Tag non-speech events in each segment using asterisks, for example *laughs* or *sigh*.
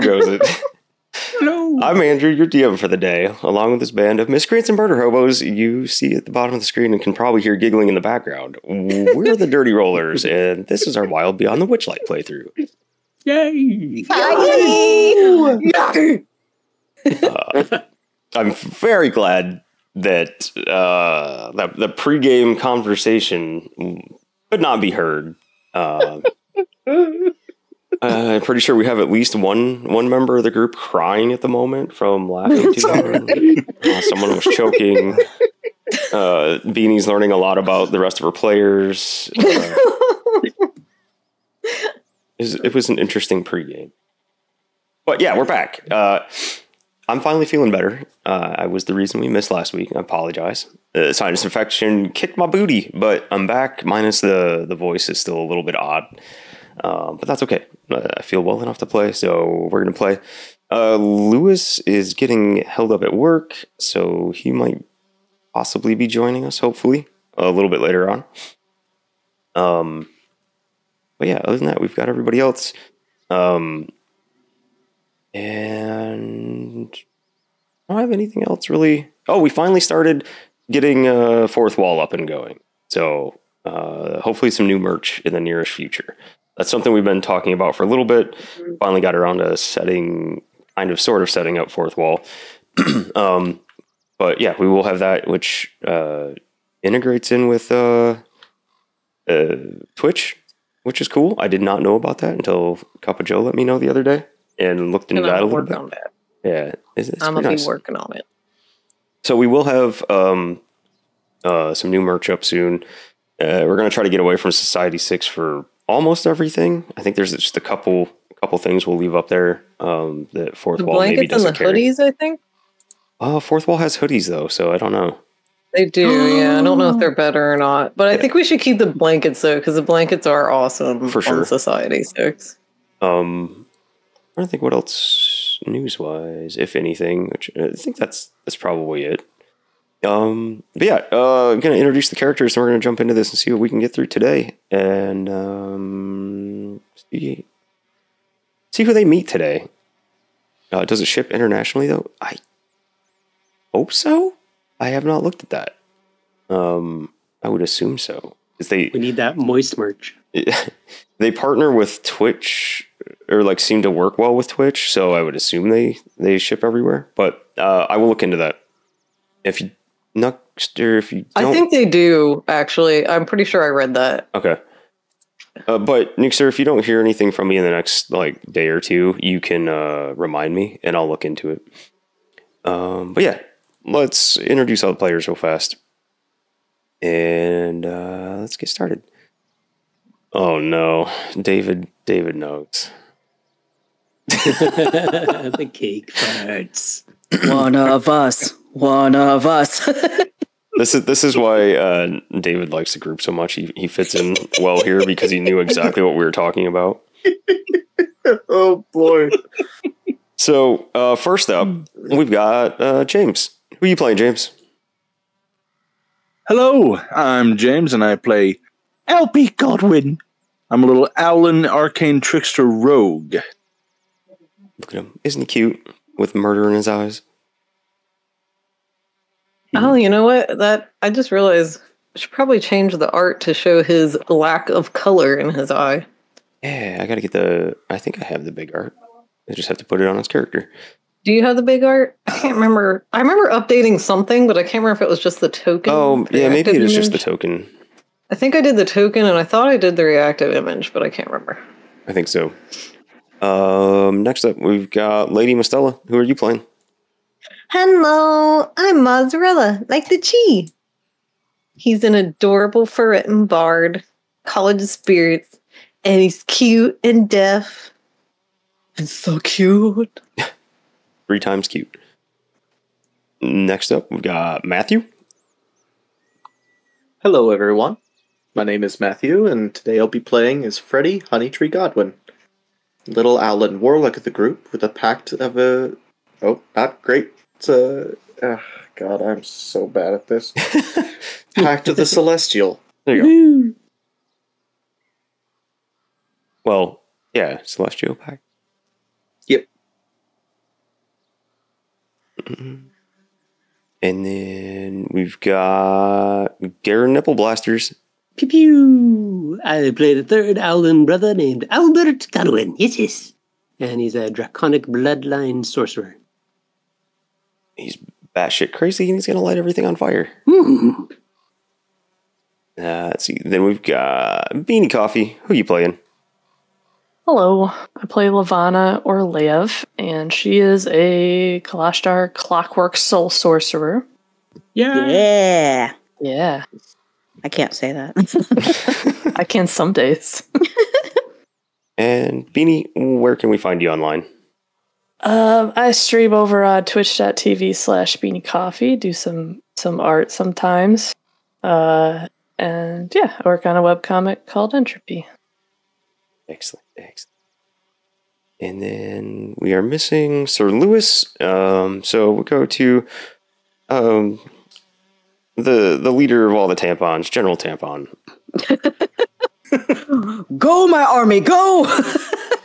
how goes it? *laughs* Hello. I'm Andrew, your DM for the day. Along with this band of miscreants and murder hobos, you see at the bottom of the screen and can probably hear giggling in the background. We're the Dirty Rollers, and this is our Wild Beyond the Witchlight playthrough. Yay. Uh, I'm very glad that uh, that the pregame conversation could not be heard. Uh, *laughs* uh, I'm pretty sure we have at least one one member of the group crying at the moment from laughing too hard. Uh, someone was choking. Uh, Beanie's learning a lot about the rest of her players. Uh, it was- an interesting pregame. But yeah, we're back. Uh, I'm finally feeling better. Uh, I was the reason we missed last week. I apologize. The sinus infection kicked my booty, but I'm back. Minus the the voice is still a little bit odd, um, but that's okay. Uh, I feel well enough to play, so we're gonna play. Uh, Lewis is getting held up at work, so he might possibly be joining us. Hopefully, a little bit later on. Um, but yeah, other than that, we've got everybody else. Um, and I don't have anything else really. Oh, we finally started getting uh, Fourthwall up and going. So uh, hopefully some new merch in the nearest future. That's something we've been talking about for a little bit. Finally got around to setting, kind of, sort of setting up Fourthwall. *clears throat* um, but yeah, we will have that, which uh, integrates in with uh, uh, Twitch, which is cool. I did not know about that until Cup of Joe let me know the other day and looked into And that a little bit. that. Yeah, it's, it's I'm gonna nice. be working on it. So we will have um, uh, some new merch up soon. Uh, we're gonna try to get away from Society Six for almost everything. I think there's just a couple couple things we'll leave up there. Um, that fourth The wall maybe blankets and the doesn't carry. hoodies, I think Oh, Fourthwall has hoodies though, so I don't know. they do. yeah, I don't know if they're *gasps* better or not, but I think we should keep the blankets though, because the blankets are awesome For sure. on Society Six. Um, I don't think what else news wise, if anything. Which uh, I think that's that's probably it. Um, but yeah, uh, I'm gonna introduce the characters, and we're gonna jump into this and see what we can get through today, and um, see see who they meet today. Uh, does it ship internationally though? I hope so. I have not looked at that. Um, I would assume so. 'Cause they We need that moist merch. *laughs* they partner with Twitch or like seem to work well with Twitch, so I would assume they they ship everywhere. But uh, I will look into that. If you Nuxter, if you don't, I think they do actually. I'm pretty sure I read that. okay. Uh, but Nixer, if you don't hear anything from me in the next like day or two, you can uh, remind me, and I'll look into it. Um, but yeah, let's introduce all the players real fast, and uh, let's get started. Oh no, David! David knows. *laughs* the cake farts. One of us. One of us. *laughs* This is this is why uh, David likes the group so much. He he fits in well here because he knew exactly what we were talking about. *laughs* Oh boy. So uh, first up, we've got uh, James. Who are you playing, James? Hello, I'm James and I play LP Godwin. I'm a little Owlin arcane trickster rogue. Look at him. Isn't he cute with murder in his eyes? Oh, you know what? That I just realized I should probably change the art to show his lack of color in his eye. Yeah, I gotta get the. I think I have the big art. I just have to put it on his character. Do you have the big art? I can't remember. I remember updating something, but I can't remember if it was just the token. Oh, yeah, maybe it is just the token. I think I did the token, and I thought I did the reactive image, but I can't remember. I think so. Um, next up, we've got Lady Mostella. Who are you playing? Hello, I'm Mozzarella, like the chi. He's an adorable ferreten bard, college of spirits, and he's cute and deaf. And so cute. *laughs* Three times cute. Next up, we've got Matthew. Hello, everyone. My name is Matthew, and today I'll be playing as Freddy Honeytree Godwin, little Owlin warlock of the group with a pact of a. Oh, not great. It's a. ah, God, I'm so bad at this. *laughs* pact of the Celestial. There you go. Well, yeah, Celestial Pack. Yep. And then we've got Garen Nipple Blasters. Pew pew. I play the third Owlin brother named Albert Godwin. Yes, yes. And he's a draconic bloodline sorcerer. He's batshit crazy and he's gonna light everything on fire. Hmm. Uh, let's see. Then we've got Beanie Coffee. Who you playing? Hello, I play Lavana or Lev, and she is a Kalashtar clockwork soul sorcerer. Yeah. Yeah. Yeah, I can't say that. *laughs* I can some days. *laughs* And Beanie, where can we find you online? Um, I stream over on twitch.tv slash beanie coffee, do some some art sometimes. Uh, and yeah, I work on a webcomic called Entropy. Excellent, excellent. And then we are missing Sir Lewis. Um, so we'll go to um, the the leader of all the tampons, General Tampon. *laughs* go, my army, go! *laughs*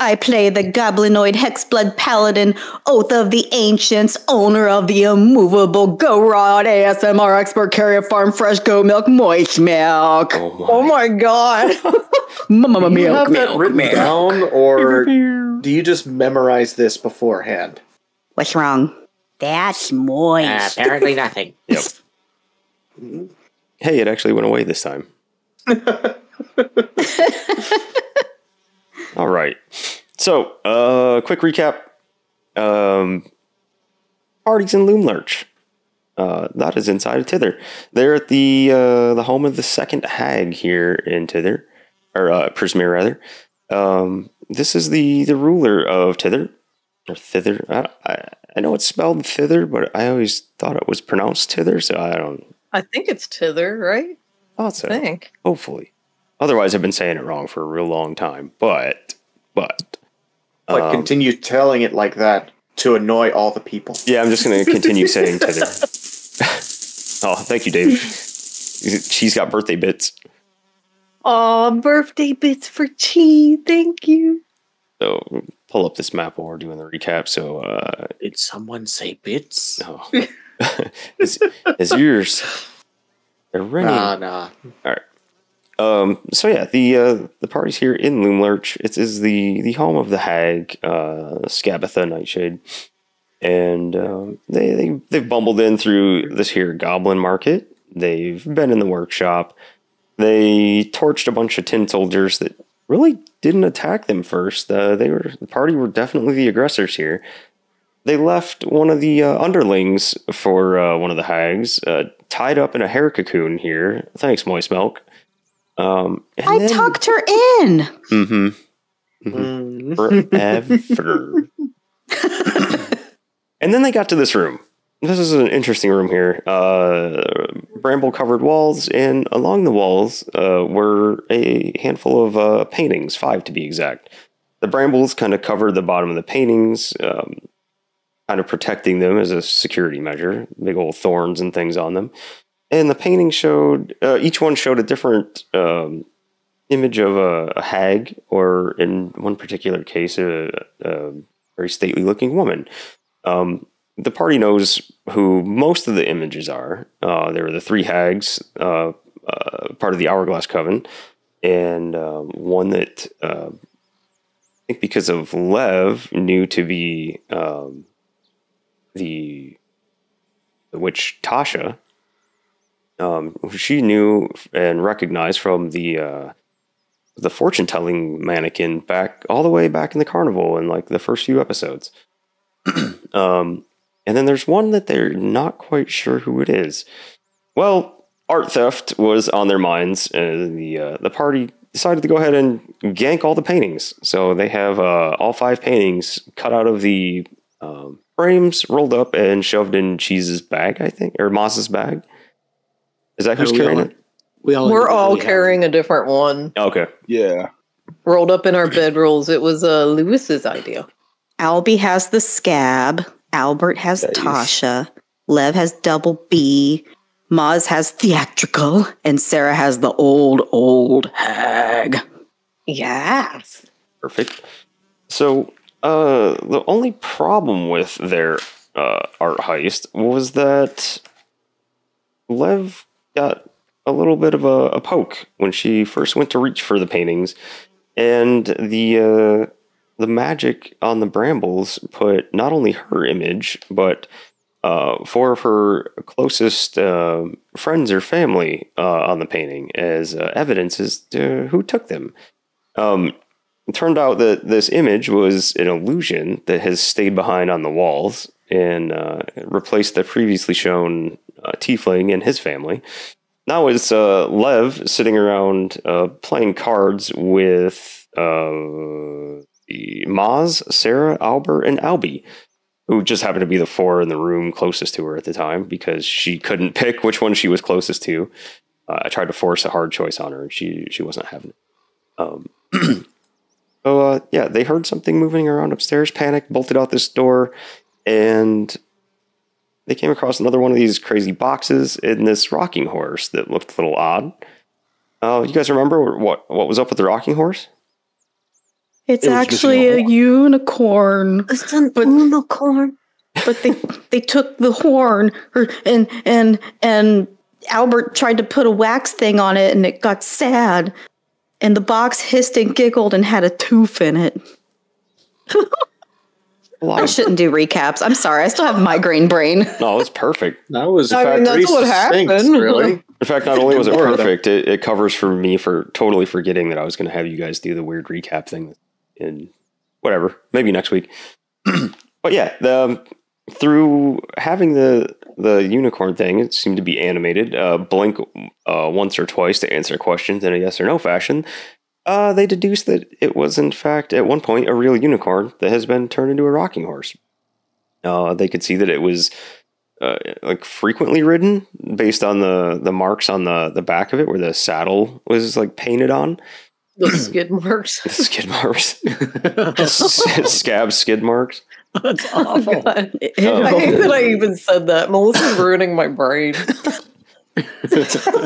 I play the goblinoid hexblood paladin, oath of the ancients, owner of the immovable go rod ASMR expert carrier farm fresh goat milk moist milk. Oh my! Oh my god. *laughs* Mama Do you milk, have that milk, written milk. down, or do you just memorize this beforehand? What's wrong? That's moist. apparently nothing. *laughs* Yep. Hey, it actually went away this time. *laughs* All right. So, uh, quick recap. Um, parties in Loomlurch. Uh, that is inside of Tither. They're at the uh, the home of the second hag here in Tither, or uh, Prismeer rather. Um, this is the the ruler of Tither, or Thither. I, I, I know it's spelled Thither, but I always thought it was pronounced Tither, so I don't. I think it's Tither, right? Thought so. I think. Hopefully. Otherwise, I've been saying it wrong for a real long time. But, but, Like, Um, continue telling it like that to annoy all the people. yeah, I'm just going *laughs* to continue saying Tither. *laughs* oh, thank you, Dave. She's got birthday bits. Oh, birthday bits for Chi. Thank you. So pull up this map while we're doing the recap. So, uh, Did someone say bits? oh. *laughs* his, his ears, they're ringing. Nah, nah. Um, so yeah, the uh, the party's here in Loomlurch. It is the the home of the hag, uh, Skabatha Nightshade, and um, they they they've bumbled in through this here goblin market. They've been in the workshop. They torched a bunch of tin soldiers that really didn't attack them first. Uh, they were the party were definitely the aggressors here. They left one of the uh, underlings for uh, one of the hags, uh, tied up in a hair cocoon here. Thanks, Moist Milk. Um, and I then- tucked her in. Mm-hmm. mm-hmm. forever. *laughs* and then they got to this room. This is an interesting room here. Uh, bramble covered walls, and along the walls uh, were a handful of uh, paintings, five to be exact. The brambles kind of covered the bottom of the paintings, um, kind of protecting them as a security measure. Big old thorns and things on them. And the painting showed, uh, each one showed a different um, image of a, a hag, or in one particular case, a, a very stately looking woman. Um, the party knows who most of the images are. Uh, there were the three hags, uh, uh, part of the Hourglass Coven, and um, one that uh, I think because of Lev knew to be um, the the witch Tasha. Um, she knew and recognized from the uh, the fortune telling mannequin back all the way back in the carnival in like the first few episodes. *clears throat* um, and then there's one that they're not quite sure who it is. Well, art theft was on their minds, and the uh, the party decided to go ahead and gank all the paintings. So they have uh, all five paintings cut out of the um, frames, rolled up, and shoved in Cheese's bag, I think, or Moss's bag. Is that who's we carrying all- it? We all We're all individually have carrying a different one. Okay. Yeah. Rolled up in our bedrolls. It was uh, Lewis's idea. Albie has the scab. Albert has Nice. Tasha. Lev has double B. Maz has theatrical. And Sarah has the old, old hag. Yes. Perfect. So, uh, the only problem with their uh, art heist was that Lev got a little bit of a, a poke when she first went to reach for the paintings, and the uh, the magic on the brambles put not only her image but uh, four of her closest uh, friends or family uh, on the painting as uh, evidence as to who took them. Um, it turned out that this image was an illusion that has stayed behind on the walls and uh, replaced the previously shown uh, tiefling and his family. Now it's uh, Lev sitting around uh, playing cards with uh, Maz, Sarah, Albert, and Albie, who just happened to be the four in the room closest to her at the time because she couldn't pick which one she was closest to. Uh, I tried to force a hard choice on her, and she she wasn't having it. Um, *clears throat* so yeah, they heard something moving around upstairs, panicked, bolted out this door, and they came across another one of these crazy boxes in this rocking horse that looked a little odd. Uh, you guys remember what what was up with the rocking horse? It's It actually a a horn. unicorn. It's an But- *laughs* unicorn. but they they took the horn or, and and and Albert tried to put a wax thing on it and it got sad and the box hissed and giggled and had a tooth in it. *laughs* A lot I of, shouldn't do recaps. I'm sorry. I still have migraine brain. *laughs* no, it's perfect. That was I mean, that's what succinct, happened. really. *laughs* In fact, not only was it More of them. perfect, it, it covers for me for totally forgetting that I was going to have you guys do the weird recap thing in whatever, maybe next week. *clears throat* but yeah, the, um, through having the the unicorn thing, it seemed to be animated. Uh, blink uh, once or twice to answer questions in a yes or no fashion. Uh, they deduced that it was in fact at one point a real unicorn that has been turned into a rocking horse. Uh, they could see that it was uh, like frequently ridden based on the the marks on the the back of it where the saddle was like painted on The skid marks. *laughs* the skid marks *laughs* *laughs* S- scab skid marks That's Oh, awful. God. Oh. I hate that I even said that. Melissa's ruining my brain.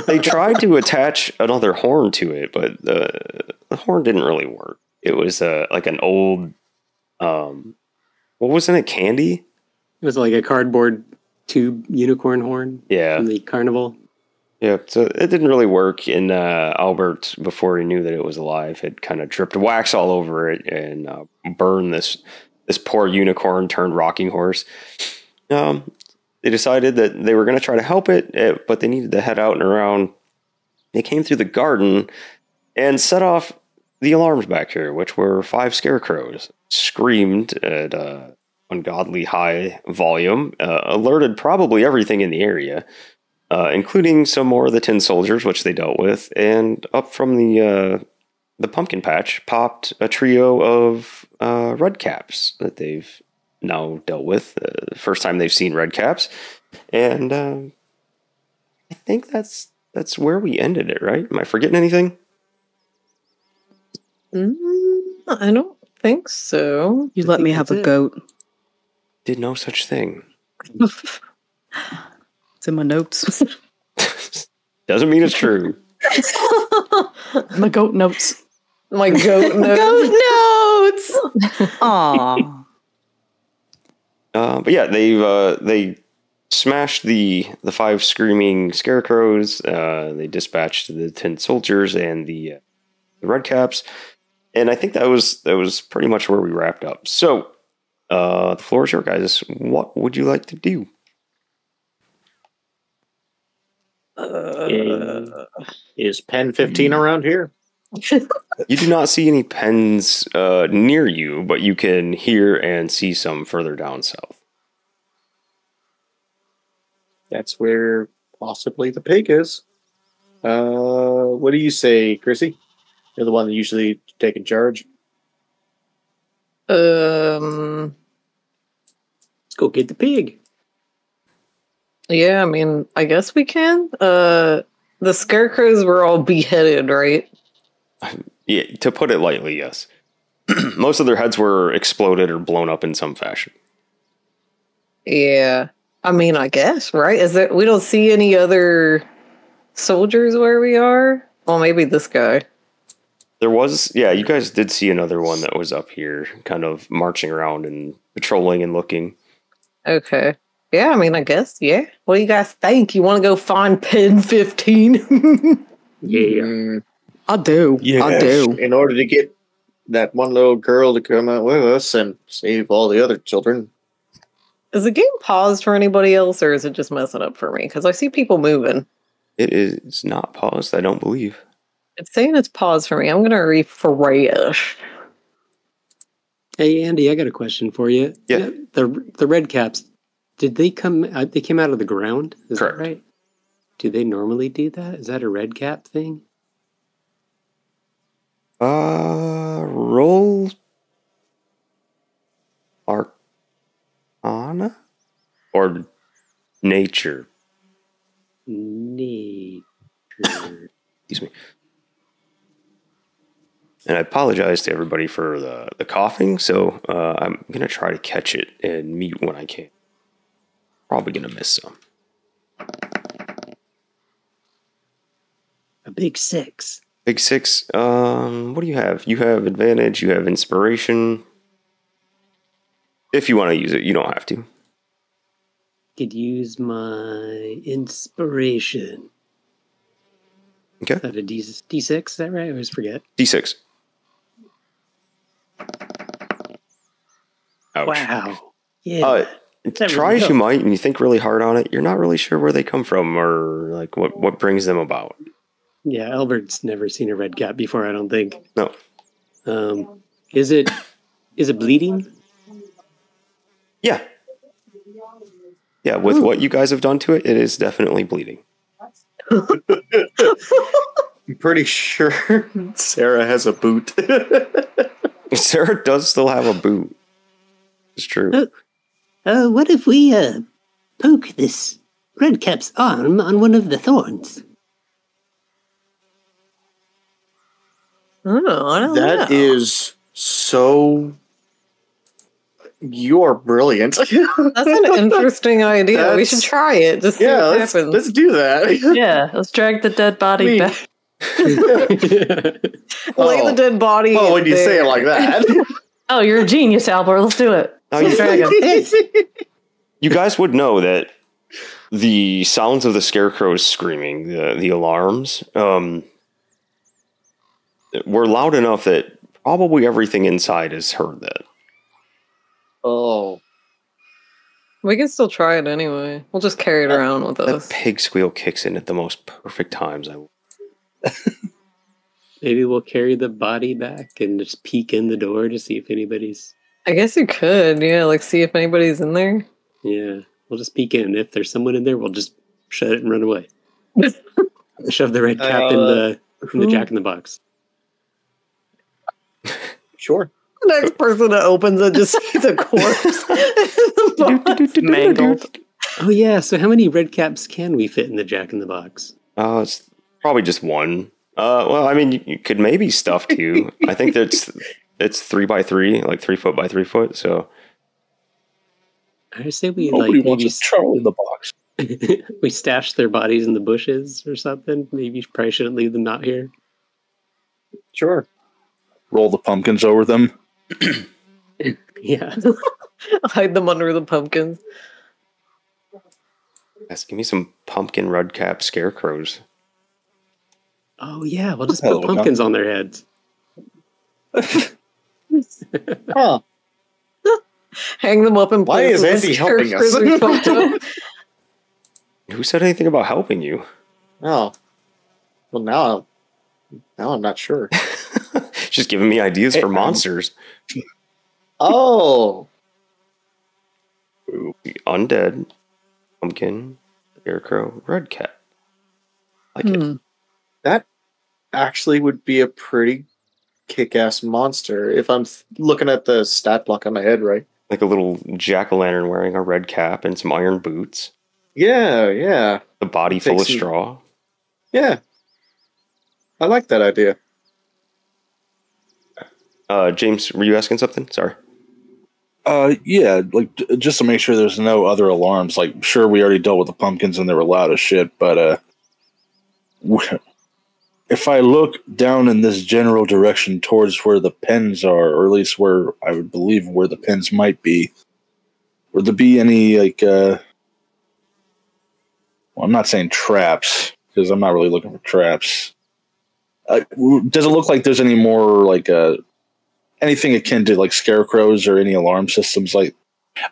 They tried to attach another horn to it but the the horn didn't really work it was uh, like an old um what was in it candy It was like a cardboard tube unicorn horn yeah from the carnival. Yeah, so it didn't really work. And uh, Albert, before he knew that it was alive, had kind of dripped wax all over it and uh, burned this this poor unicorn turned rocking horse. Um, they decided that they were going to try to help it, eh, but they needed to head out and around. They came through the garden and set off the alarms back here, which were five scarecrows, screamed at uh, ungodly high volume, uh, alerted probably everything in the area uh, including some more of the tin soldiers, which they dealt with, and up from the uh, the pumpkin patch popped a trio of uh, red caps that they've now dealt with. Uh, the first time they've seen red caps, and um, I think that's that's where we ended it. Right? Am I forgetting anything? Mm, I don't think so. You let me have a goat. Did no such thing. It's in my notes. *laughs* Doesn't mean it's true. *laughs* My goat notes. My goat *laughs* notes. goat notes. Aw. Uh, but yeah, they've uh, they smashed the the five screaming scarecrows. Uh, they dispatched the tin soldiers and the, uh, the red caps, and I think that was that was pretty much where we wrapped up. So uh, the floor is yours, guys. What would you like to do? Uh, Is Pen 15 around here? You do not see any pens uh, near you, but you can hear and see some further down south. That's where possibly the pig is. Uh, what do you say, Chrissy? You're the one that usually taking charge. um. Let's go get the pig. Yeah, I mean, I guess we can. Uh, the scarecrows were all beheaded, right? Yeah, to put it lightly, yes. *clears throat* Most of their heads were exploded or blown up in some fashion. Yeah. I mean, I guess, right? Is it? We don't see any other soldiers where we are. Well, maybe this guy. There was, yeah, you guys did see another one that was up here, kind of marching around and patrolling and looking. Okay. Yeah, I mean, I guess, yeah. What do you guys think? You want to go find Pen 15? *laughs* Yeah. Mm. I do. I do. in order to get that one little girl to come out with us and save all the other children. is the game paused for anybody else, or is it just messing up for me? Because I see people moving. It is not paused, I don't believe. It's saying it's paused for me. I'm going to refresh. Hey Andy, I got a question for you. Yeah. The the red caps, did they come? Uh, they came out of the ground. Is Correct. that right? Do they normally do that? Is that a red cap thing? Uh, roll Arcana or Nature. Nature. Excuse me. And I apologize to everybody for the, the coughing, so uh, I'm going to try to catch it and mute when I can. Probably going to miss some. a big six. Big six, um, what do you have? You have advantage, you have inspiration. If you want to use it, you don't have to. Could use my inspiration. Okay. Is that a D D six? Is that right? I always forget. D6. Ouch. Wow. Yeah. Uh, try as you might and you think really hard on it, you're not really sure where they come from or like what, what brings them about. Yeah. Albert's never seen a red cap before. I don't think. No. Um, is it is it bleeding? Yeah. Yeah, with what you guys have done to it, it is definitely bleeding. I'm pretty sure Sarah has a boot. *laughs* Sarah does still have a boot. It's true. Oh. Uh, what if we uh poke this red cap's arm on one of the thorns? Oh, I don't That know. is so. You're brilliant. *laughs* That's an interesting idea. we should try it. Just see yeah, what let's, happens. let's do that. *laughs* Yeah, let's drag the dead body Me. back. *laughs* Lay the Oh. dead body. well, when you say it like that. Oh, you're a genius, Albert. Let's do it. Now, you, you guys would know that the sounds of the scarecrows screaming, the, the alarms, um, were loud enough that probably everything inside has heard that. oh. We can still try it anyway. We'll just carry it around with That us. pig squeal kicks in at the most perfect times. I *laughs* Maybe we'll carry the body back and just peek in the door to see if anybody's. I guess you could, yeah. Like, see if anybody's in there. Yeah, we'll just peek in. If there's someone in there, we'll just shut it and run away. *laughs* Shove the red cap in Uh, the in the jack in the box. Sure. The next person that opens it just sees a corpse. *laughs* Mangled. Oh yeah. So how many red caps can we fit in the jack in the box? Uh, it's probably just one. Uh, well, I mean, you, you could maybe stuff two. I think that's *laughs* it's three by three, like three foot by three foot. So I say we Nobody like wants maybe a Charlie in the box. *laughs* we stash their bodies in the bushes or something. Maybe you probably shouldn't leave them out here. Sure. Roll the pumpkins over them. *clears throat* Yeah. *laughs* Hide them under the pumpkins. yes, give me some pumpkin red cap scarecrows. Oh yeah. We'll just Hello, put pumpkins on their heads. *laughs* Huh. *laughs* Hang them up and Why place is Andy helping us? scarecrows we fucked up. Who said anything about helping you? Oh. Well, now, now I'm not sure. Just giving me ideas for um, monsters. Oh. Undead, pumpkin, scarecrow, red cap. Like it. Hmm. That actually would be a pretty kick-ass monster if I'm th- looking at the stat block on my head, right? Like a little jack o' lantern wearing a red cap and some iron boots. Yeah, yeah, The body full of straw. yeah. I like that idea. Uh, James, were you asking something? Sorry. Uh, yeah, like just to make sure there's no other alarms. Like, sure, we already dealt with the pumpkins and they were loud as shit, but uh, *laughs* if I look down in this general direction towards where the pens are, or at least where I would believe where the pens might be, would there be any like? uh Well, I'm not saying traps because I'm not really looking for traps. Uh, does it look like there's any more like uh anything akin to like scarecrows or any alarm systems? Like,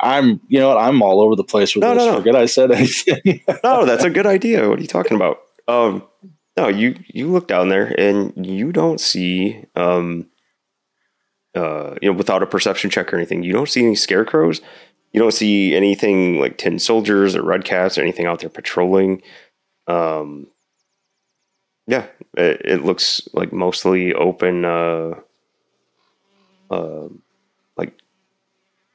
I'm you know what I'm all over the place with No, this. no, no. Forget I said anything. *laughs* No, that's a good idea. What are you talking about? Um, no, you you look down there and you don't see um, uh, you know, without a perception check or anything, you don't see any scarecrows. You don't see anything like tin soldiers or red caps or anything out there patrolling. Um, yeah, it, it looks like mostly open. Uh, uh, like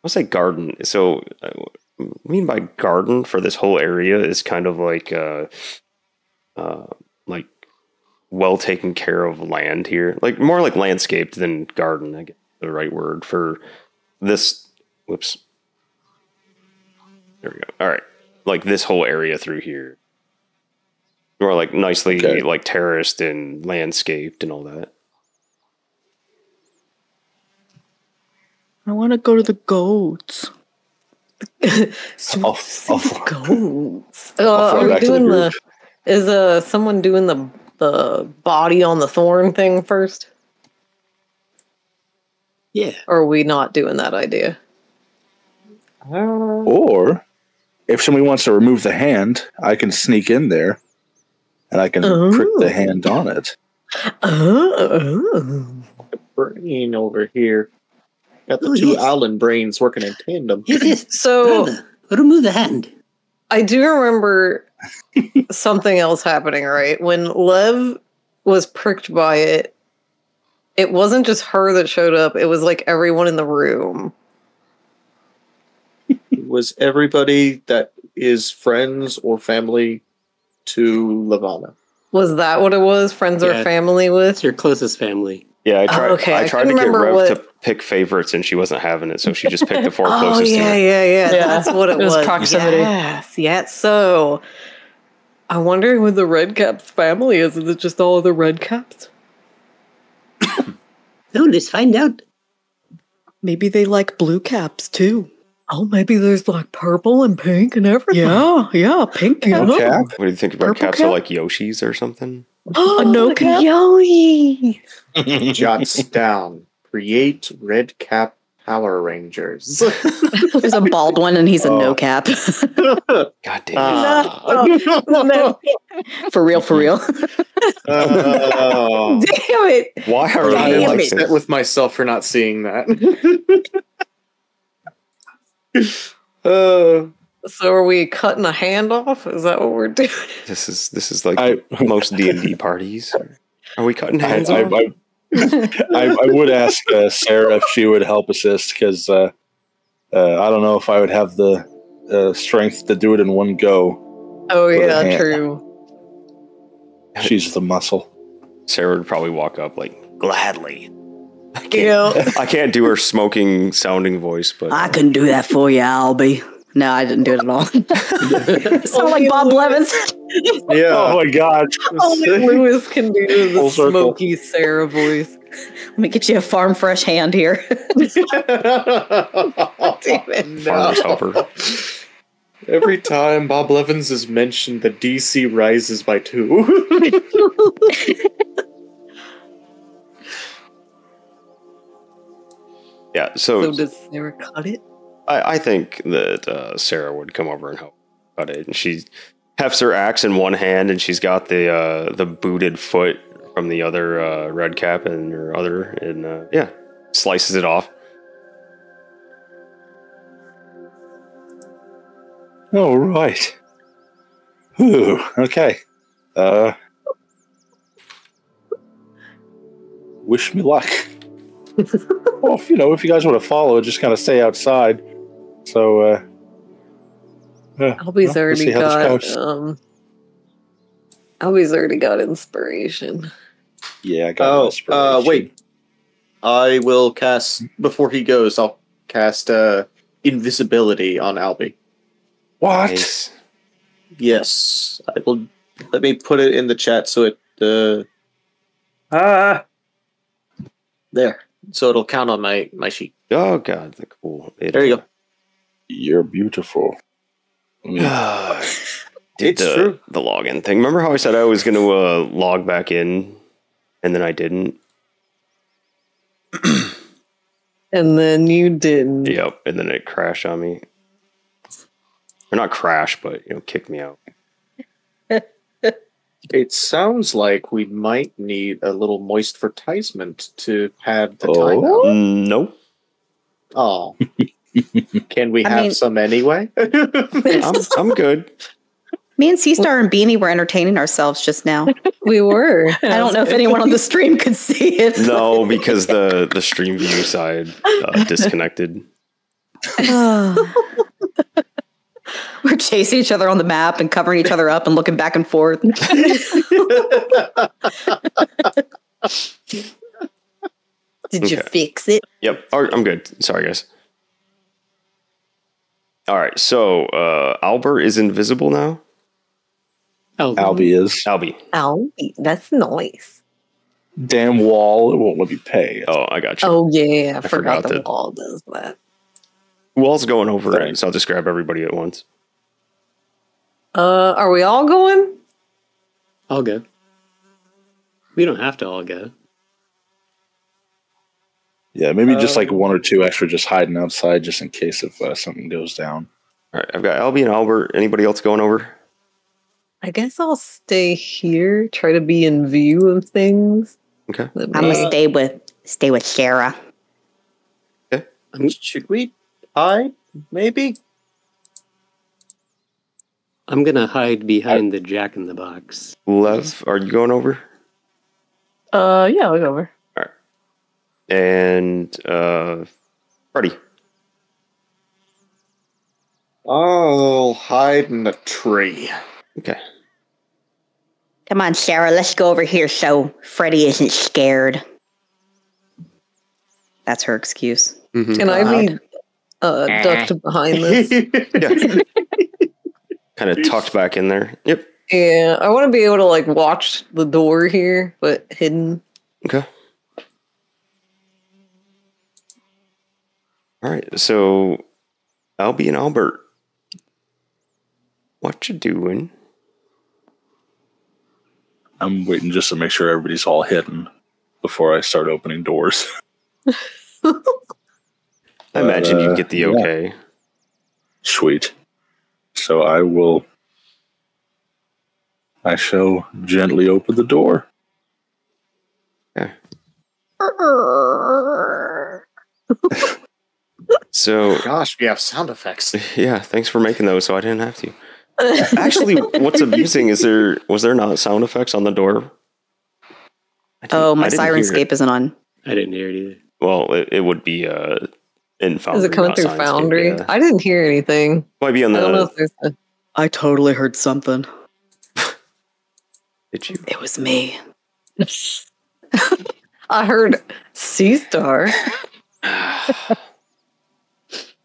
I'll say garden. So, uh, I mean by garden for this whole area is kind of like uh, uh, like well taken care of land here, like more like landscaped than garden. I guess the right word for this. Whoops. There we go. All right, like this whole area through here, more like nicely Okay. like terraced and landscaped and all that. I want to go to the goats. I'll- I'll- goats. Uh, I'll are we back to the doing the, is uh someone doing the the body on the thorn thing first? Yeah. Or are we not doing that idea? Or if somebody wants to remove the hand, I can sneak in there and I can prick Oh. the hand on it. Oh, Brain over here. Got the oh, two yes. Owlin brains working in tandem. Yes, yes. So Brother, remove the hand. I do remember something else happening, right? When Lev was pricked by it, it wasn't just her that showed up, it was like everyone in the room. was everybody that is friends or family to Lavana. Was that what it was? Friends or family with? It's your closest family. Yeah, I oh, tried. Oh, okay, I I tried to get remember Rev what- to pick favorites, and she wasn't having it, so she just picked the four *laughs* Oh closest to yeah, her. yeah, yeah, Yeah. That's what it, It was was. proximity. Yes, yes. So I wonder who the Red Caps family is. Is it just all of the Red Caps? *coughs* Oh, let's find out. Maybe they like blue caps too. Oh, maybe there's like purple and pink and everything. Yeah, yeah, pink cap. No cap? What do you think about Purple caps cap? are like Yoshis or something? *gasps* Oh, no look cap? at Yowie. *laughs* Jots down. Create red cap Power Rangers. *laughs* There's a bald one and he's a Oh. no cap. *laughs* God damn it! Ah. for real, for real. Oh. Damn it. Why are I'm Damn like it. upset with myself for not seeing that. uh, So are we cutting a hand off? Is that what we're doing? *laughs* This is this is like I, most D and D parties. Are we cutting I, hands I, off? I, I, I would ask uh, Sarah if she would help assist because uh, uh, I don't know if I would have the uh, strength to do it in one go. Oh yeah, true. *laughs* She's the muscle. Sarah would probably walk up like gladly. I can't, Yeah. *laughs* I can't do her smoking sounding voice, but I can do that for you, Albie. No, I didn't do it at all. *laughs* *laughs* Sound like Bob Levins. yeah. *laughs* Oh my god! Only Lewis can do the Full circle. smoky Sarah voice. Let me get you a farm fresh hand here. Damn it. farmer's helper. Every time Bob Levins is mentioned, the DC rises by two. Yeah, so, So does Sarah cut it? I, I think that uh, Sarah would come over and help cut it. And she hefts her axe in one hand, and she's got the uh, the booted foot from the other uh, red cap and her other, and uh, yeah, slices it off. All right. right. Whew, okay. Uh, wish me luck. *laughs* well, if, you know, if you guys want to follow, just kind of stay outside. So, uh, yeah, Albie's well, we'll already see how this got goes. um Albie's already got inspiration. yeah. I got oh, uh, wait. I will cast before he goes. I'll cast uh, invisibility on Albie. What? Nice. Yes, I will. Let me put it in the chat so it uh, Ah. There. So it'll count on my my sheet. Oh god, the cool. It, There you go. You're beautiful. I mean, *sighs* Did It's the, true. the login thing. Remember how I said I was going to uh, log back in, and then I didn't. *clears throat* And then you didn't. Yep, and then it crashed on me. Or not crash, but you know, kicked me out. *laughs* It sounds like we might need a little moist advertisement to pad the Oh. timeout. Nope. Oh. *laughs* Can we I have mean- some anyway? *laughs* I'm I'm good. Me and C Star and Beanie were entertaining ourselves just now. We were. I don't know if anyone on the stream could see it. No, because the the stream view side uh, disconnected. *sighs* We're chasing each other on the map and covering each other up and looking back and forth. *laughs* Did you fix it? Yep. All right, I'm good. Sorry, guys. All right. So uh, Albert is invisible now. Oh, Albie is. Albie. Oh, that's nice. Damn wall. It won't let me pay. Oh, I got you. Oh yeah, I, I forgot, forgot the that- wall does that. Wall's going over it? So I'll just grab everybody at once. Uh, are we all going? I'll go. We don't have to all go. Yeah, maybe just like Um, one or two extra just hiding outside just in case if uh, something goes down. All right. I've got Albie and Albert. Anybody else going over? I guess I'll stay here, try to be in view of things. Okay. I'm gonna may- stay with stay with Sarah. Should we hide? Maybe? I'm gonna hide behind the Jack in the Box. Lev, are you going over? Uh, yeah, I'll go over. And uh, Freddie. I'll hide in the tree. Okay. Come on, Sarah, let's go over here so Freddy isn't scared. That's her excuse. Mhm. Can I be uh, ducked behind this? *laughs* Yeah. kind of tucked back in there. Yep. yeah, I want to be able to like watch the door here, but hidden. Okay. All right. So, Albie and Albert, what you doing? I'm waiting just to make sure everybody's all hidden before I start opening doors. *laughs* I imagine Uh, you'd get the yeah. okay. Sweet. So I will. I shall gently open the door. *laughs* *laughs* So, Gosh, we have sound effects. *laughs* yeah, thanks for making those so I didn't have to. *laughs* Actually, what's amusing is there was there not sound effects on the door? Oh, my didn't. Syrinscape isn't on. I didn't hear it either. Well, it, it would be uh in Foundry. Is it coming through Foundry? yeah. I didn't hear anything. Might be on I don't know the. if there's a, I totally heard something. Did you? It was me. *laughs* I heard Sea Star. *sighs*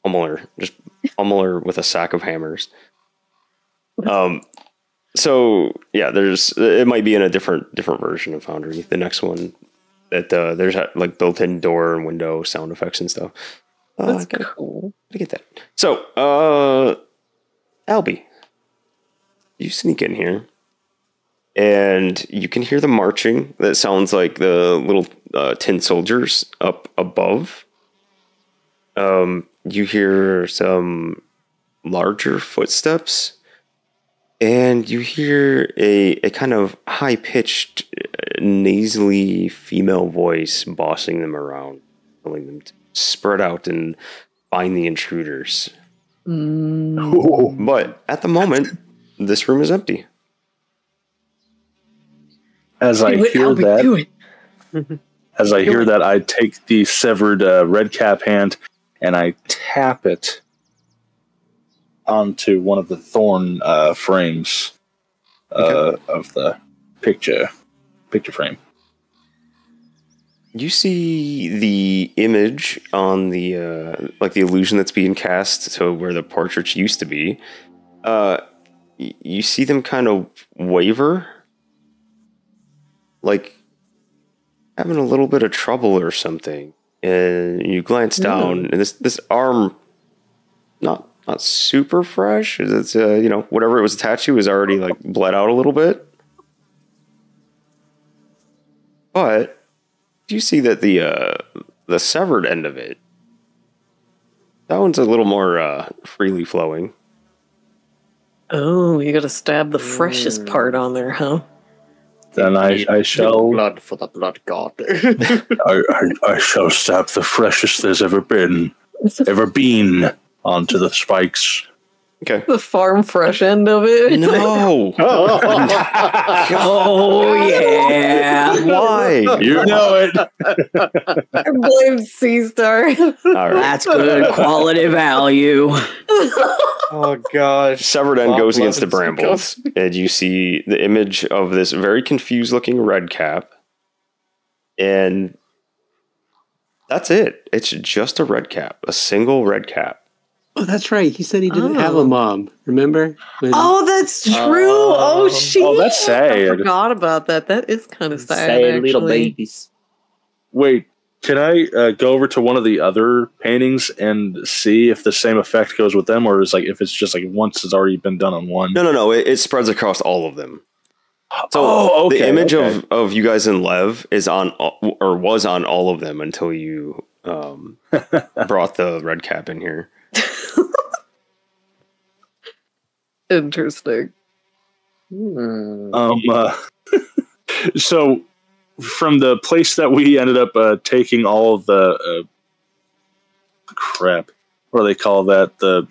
Hummler, just Hummler with a sack of hammers. Um, so yeah, there's it might be in a different different version of Foundry. The next one that uh, there's like built-in door and window sound effects and stuff. Uh, That's gotta, cool. gotta get that. So, uh, Albie, you sneak in here, and you can hear the marching. That sounds like the little uh, tin soldiers up above um, you hear some larger footsteps and you hear a, a kind of high pitched, nasally female voice bossing them around, telling them to spread out and find the intruders. Mm, But at the moment, this room is empty. As I hear that, as I hear that, I take the severed uh, red cap hand and I tap it onto one of the thorn uh, frames uh, of the picture picture frame. You see the image on the uh, like the illusion that's being cast to where the portraits used to be. Uh, you see them kind of waver, like having a little bit of trouble or something. And you glance down, and this this arm, not not super fresh. It's uh, you know whatever it was attached to is already like bled out a little bit. But do you see that the uh, the severed end of it, that one's a little more uh, freely flowing. Oh, you gotta stab the freshest part on there, huh? Then I, I shall blood for the blood god. *laughs* I, I, I shall stab the freshest there's ever been, ever been onto the spikes. Okay. The farm fresh end of it. No. *laughs* *laughs* Oh yeah. Why? You know it. I blame C Star. All right. That's good quality value. oh gosh. Severed end Bob goes against the brambles, and you see the image of this very confused looking red cap. And that's it. It's just a red cap, a single red cap. Oh, that's right. He said he didn't have a Oh. mom. Remember? When- Oh, that's true. Oh, Oh. shit. Oh, that's I forgot about that. That is kind of sad. sad little babies. Wait, can I uh, go over to one of the other paintings and see if the same effect goes with them, or is like if it's just like once it's already been done on one? No, no, no. It, it spreads across all of them. So Oh, okay, the image okay. of, of you guys in Lev is on or was on all of them until you um, *laughs* brought the red cap in here. *laughs* Interesting. Hmm. Um, uh, *laughs* so from the place that we ended up uh, taking all of the uh, crap, what do they call that? The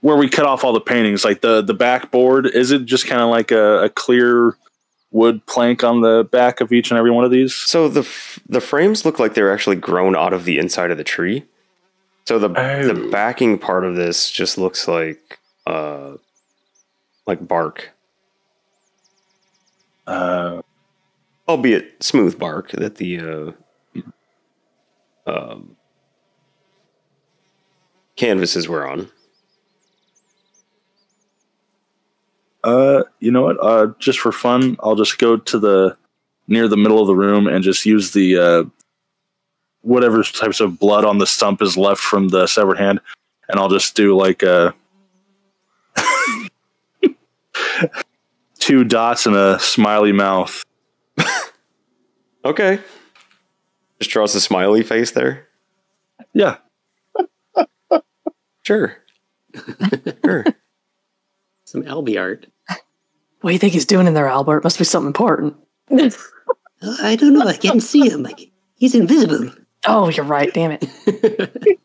where we cut off all the paintings, like the the backboard. Is it just kind of like a, a clear wood plank on the back of each and every one of these? So the f- the frames look like they're actually grown out of the inside of the tree. So the the Oh. backing part of this just looks like uh like bark, Uh, albeit smooth bark that the uh, um, canvases were on. Uh, you know what? Uh, just for fun, I'll just go to the near the middle of the room and just use the uh, whatever types of blood on the stump is left from the severed hand, and I'll just do like uh, *laughs* two dots and a smiley mouth. *laughs* Okay, just draws a smiley face there. Yeah, *laughs* Sure, sure. Some Albie art. What do you think he's doing in there, Albert? Must be something important. I don't know. I can't see him. Like he's invisible. Oh, you're right. Damn it. *laughs*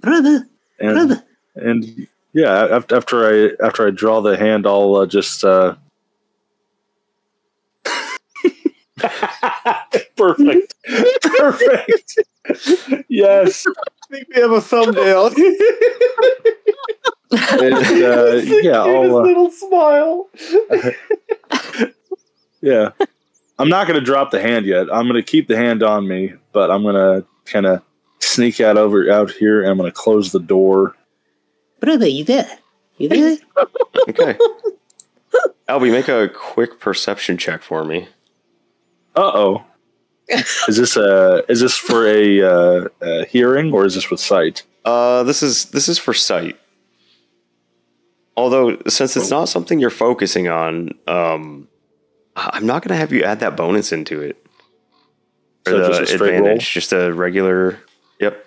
brother, and brother. and yeah, after I after I draw the hand, I'll uh, just uh, *laughs* perfect, perfect. yes. I think we have a thumbnail. And, *laughs* uh, yeah, I'll, uh, little smile. Yeah. I'm not going to drop the hand yet. I'm going to keep the hand on me, but I'm going to kind of sneak out over out here and I'm going to close the door. Brother, you there? You there? *laughs* Okay, *laughs* Albie, make a quick perception check for me. Uh-oh. *laughs* is this uh is this for a uh, uh hearing or is this with sight? Uh, this is this is for sight. Although, since it's not something you're focusing on, um, I'm not going to have you add that bonus into it. Or So the just a straight roll? advantage, just a regular. Yep.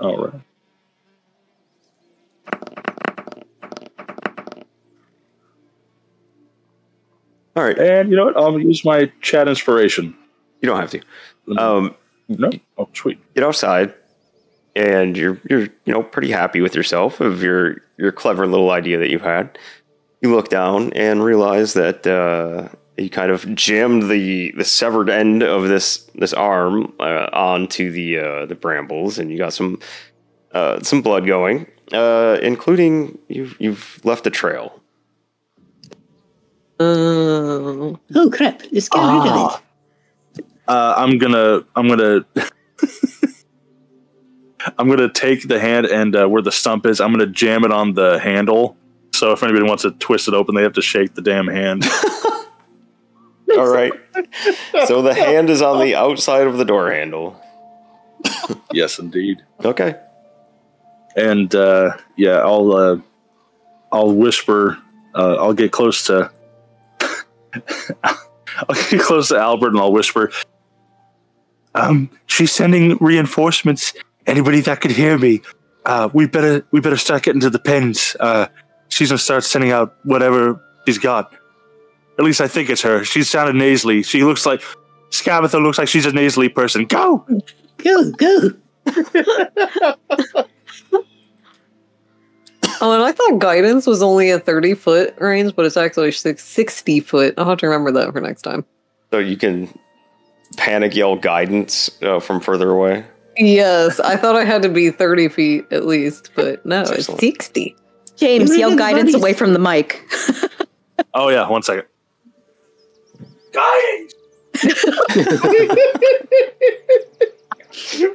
All right. All right. And you know what? I'll use my chat inspiration. You don't have to. Um, no? Oh, sweet. get outside, and you're you're you know pretty happy with yourself of your your clever little idea that you've had. You look down and realize that uh, you kind of jammed the the severed end of this this arm uh, onto the uh, the brambles, and you got some uh, some blood going, uh, including you've you've left a trail. Oh, Oh crap! Let's get rid of it. Uh, I'm gonna I'm gonna *laughs* I'm gonna take the hand and uh, where the stump is, I'm gonna jam it on the handle So if anybody wants to twist it open, they have to shake the damn hand. *laughs* All right. So the hand is on the outside of the door handle. *laughs* yes, indeed. Okay. And uh, yeah, I'll uh, I'll whisper. Uh, I'll get close to. *laughs* I'll get close to Albert and I'll whisper. Um, she's sending reinforcements. Anybody that could hear me, uh, we better we better start getting to the pens. Uh, she's gonna start sending out whatever she's got. At least I think it's her. She sounded nasally. She looks like Skabatha looks like she's a nasally person. Go! Go, go. Oh, and I thought guidance was only a 30 foot range, but it's actually 60 foot. I'll have to remember that for next time. So you can panic yell guidance uh, from further away. Yes, I thought I had to be 30 feet at least, but no, it's Excellent. 60. James, Give me yell guidance buddies. away from the mic. *laughs* Oh yeah, one second. Guys! *laughs*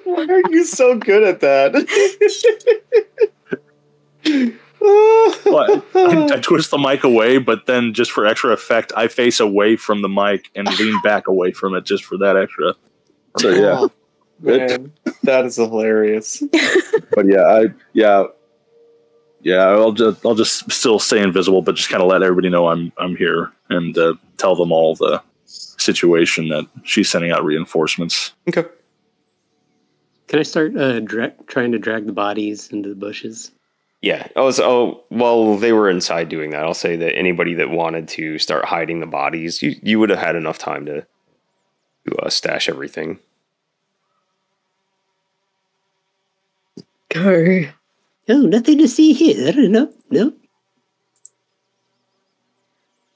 Why are you so good at that? *laughs* Well, I, I twist the mic away, but then just for extra effect, I face away from the mic and lean back away from it just for that extra. So yeah, Oh, man, that is hilarious. but yeah, I yeah yeah I'll just I'll just still stay invisible, but just kind of let everybody know I'm I'm here and uh, tell them all the situation that she's sending out reinforcements. Okay. Can I start uh, dra- trying to drag the bodies into the bushes? Yeah. Oh, so, oh, well, they were inside doing that. I'll say that anybody that wanted to start hiding the bodies, you, you would have had enough time to, to uh, stash everything. Go. Oh, nothing to see here. Nope, nope.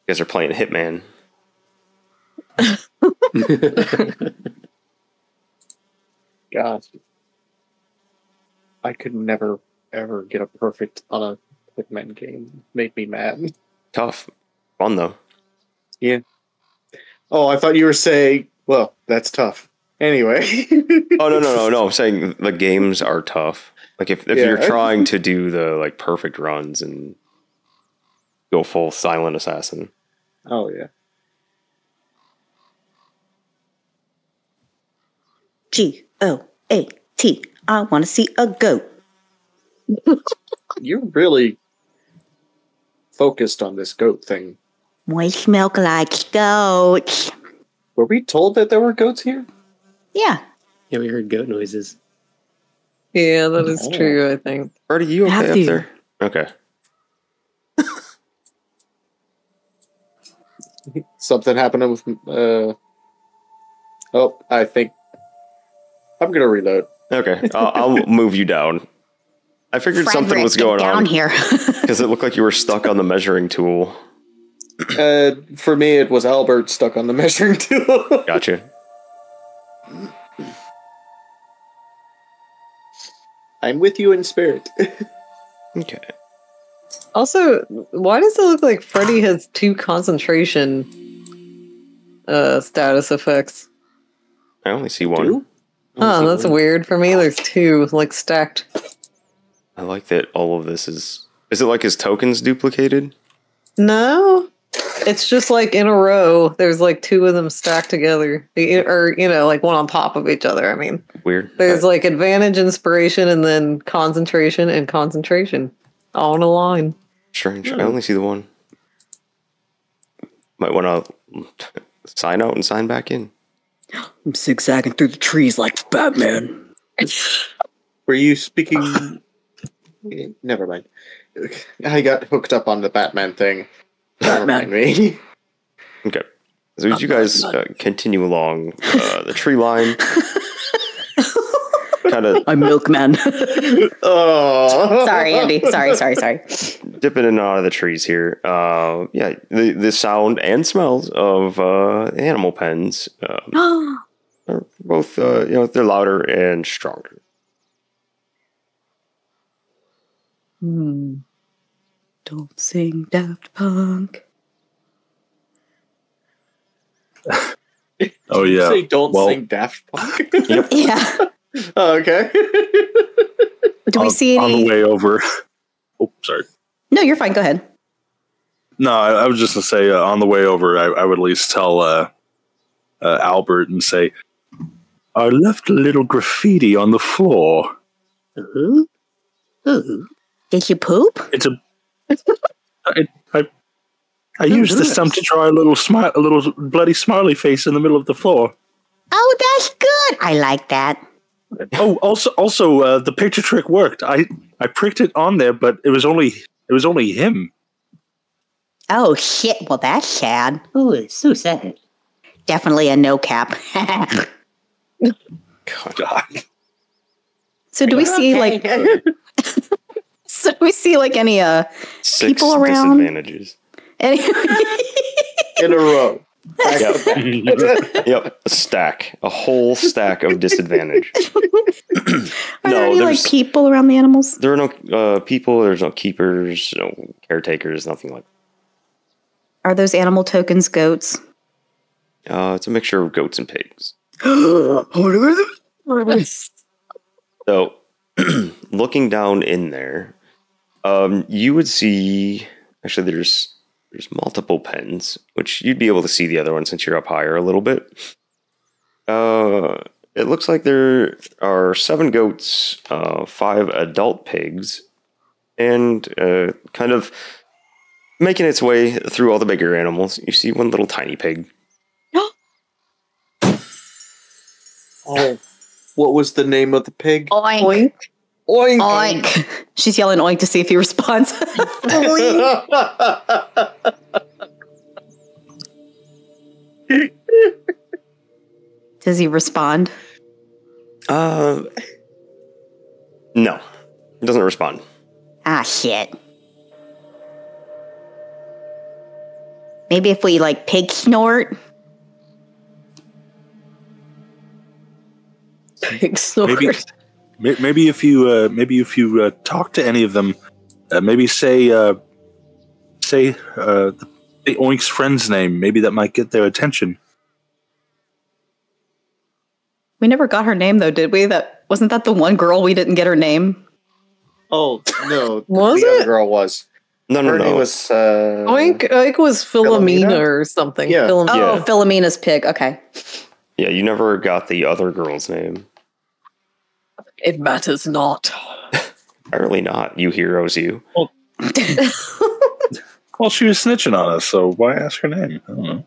You guys are playing Hitman. *laughs* Gosh. I could never ever get a perfect on a Hitman game. Made me mad. Tough. Fun, though. Yeah. Oh, I thought you were saying. Well, that's tough. Anyway. Oh, no, no, no, no. *laughs* I'm saying the games are tough. Like, if, if Yeah. you're trying to do the, like, perfect runs and go full silent assassin. Oh yeah. G O A T. I want to see a goat. *laughs* You're really focused on this goat thing. Moist milk like goats. Were we told that there were goats here? Yeah. Yeah, we heard goat noises. Yeah, that is Oh. true, I think. Freddie, you okay up there? Okay. *laughs* Something happened with. Uh, oh, I think I'm gonna reload. Okay. I'll, I'll *laughs* move you down. I figured something was going down on here. *laughs* because it looked like you were stuck on the measuring tool. Uh, for me, it was Albert stuck on the measuring tool. Gotcha. I'm with you in spirit. *laughs* Okay. Also, why does it look like Freddy has two concentration uh status effects? I only see one. Two? Oh, that's weird. For me, there's two, like stacked. I like that all of this is. Is it like his tokens duplicated? No, it's just like in a row. There's like two of them stacked together, or you know, like one on top of each other. I mean, Weird. there's like advantage, inspiration, and then concentration and concentration all in a line. Strange. I hmm. only see the one. Might want to sign out and sign back in. *gasps* I'm zigzagging through the trees like Batman. *laughs* Were you speaking? *sighs* Never mind. I got hooked up on the Batman thing. Batman. *laughs* mind. Okay. So as you guys uh, continue along uh, the tree line, *laughs* kind of I'm Milkman. *laughs* oh, sorry, Andy. Sorry, sorry, sorry. dipping in and out of the trees here. Uh, yeah, the, the sound and smells of uh, animal pens uh, *gasps* are both, uh, you know, they're louder and stronger. Hmm. Don't sing Daft Punk. *laughs* Oh yeah. Say don't Well- sing Daft Punk. *laughs* *laughs* Yeah. oh, okay. Do we on, see on the way over? Oh, sorry. No, you're fine. Go ahead. No, I, I was just gonna say uh, on the way over, I, I would at least tell uh, uh, Albert and say, "I left a little graffiti on the floor. Did you poop? It's a, I, I, I used the stump to draw a little smile, a little bloody smiley face in the middle of the floor. Oh, that's good. I like that. Oh, also, also, uh, the picture trick worked. I, I pricked it on there, but it was only, it was only him. Oh shit. Well, that's sad. oh, it's so sad. Definitely a no cap. *laughs* God. *laughs* so do we see like? *laughs* so do we see like any uh Six People around? disadvantages. any? In a row. *laughs* Yep. *laughs* yep. A stack. A whole stack of disadvantage. *laughs* Are there any like people around the animals? there are no uh, people. There's no keepers, no caretakers, nothing like. Are those animal tokens goats? Uh, it's a mixture of goats and pigs. *gasps* So, *clears throat* looking down in there, um, you would see actually there's there's multiple pens, which you'd be able to see the other one since you're up higher a little bit. Uh, it looks like there are seven goats, uh, five adult pigs, and uh, kind of making its way through all the bigger animals. You see one little tiny pig. *gasps* Oh, what was the name of the pig? Oink. Oink. Oink. Oink. *laughs* She's yelling oink to see if he responds. *laughs* Does he respond? Uh, no, He doesn't respond. Ah, shit. Maybe if we like pig snort. Pig snort. Maybe, may- maybe if you, uh, maybe if you uh, talk to any of them, uh, maybe say, uh, say, uh, the Oink's friend's name. Maybe that might get their attention. We never got her name though, did we? That wasn't that the one girl we didn't get her name. Oh no, *laughs* Was the it? other girl was. No, no, Her no. name was uh, Oink, Oink was Philomena, Philomena? or something. Yeah. Philom- Oh, Yeah. Philomena's pig. Okay. Yeah, you never got the other girl's name. It matters not. Apparently not. You heroes, you. *laughs* Well, she was snitching on us, so why ask her name? I don't know.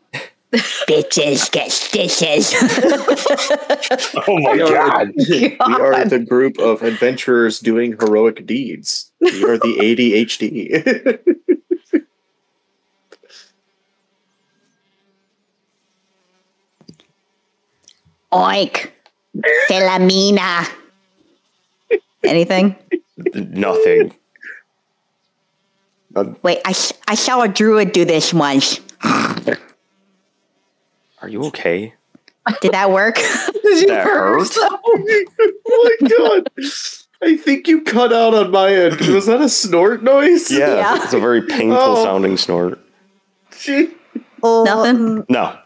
Bitches get stitches. *laughs* Oh my We are, god! *laughs* we are the group of adventurers doing heroic deeds. We are the ADHD. Oink. Philomena. Anything? Nothing. Wait, I, I saw a druid do this once. Are you okay? Did that work? *laughs* Did you That hurt? hurt? oh my god! I think you cut out on my end. Was that a snort noise? Yeah, Yeah. it's a very painful Oh. sounding snort. Gee. Oh, Nothing? No,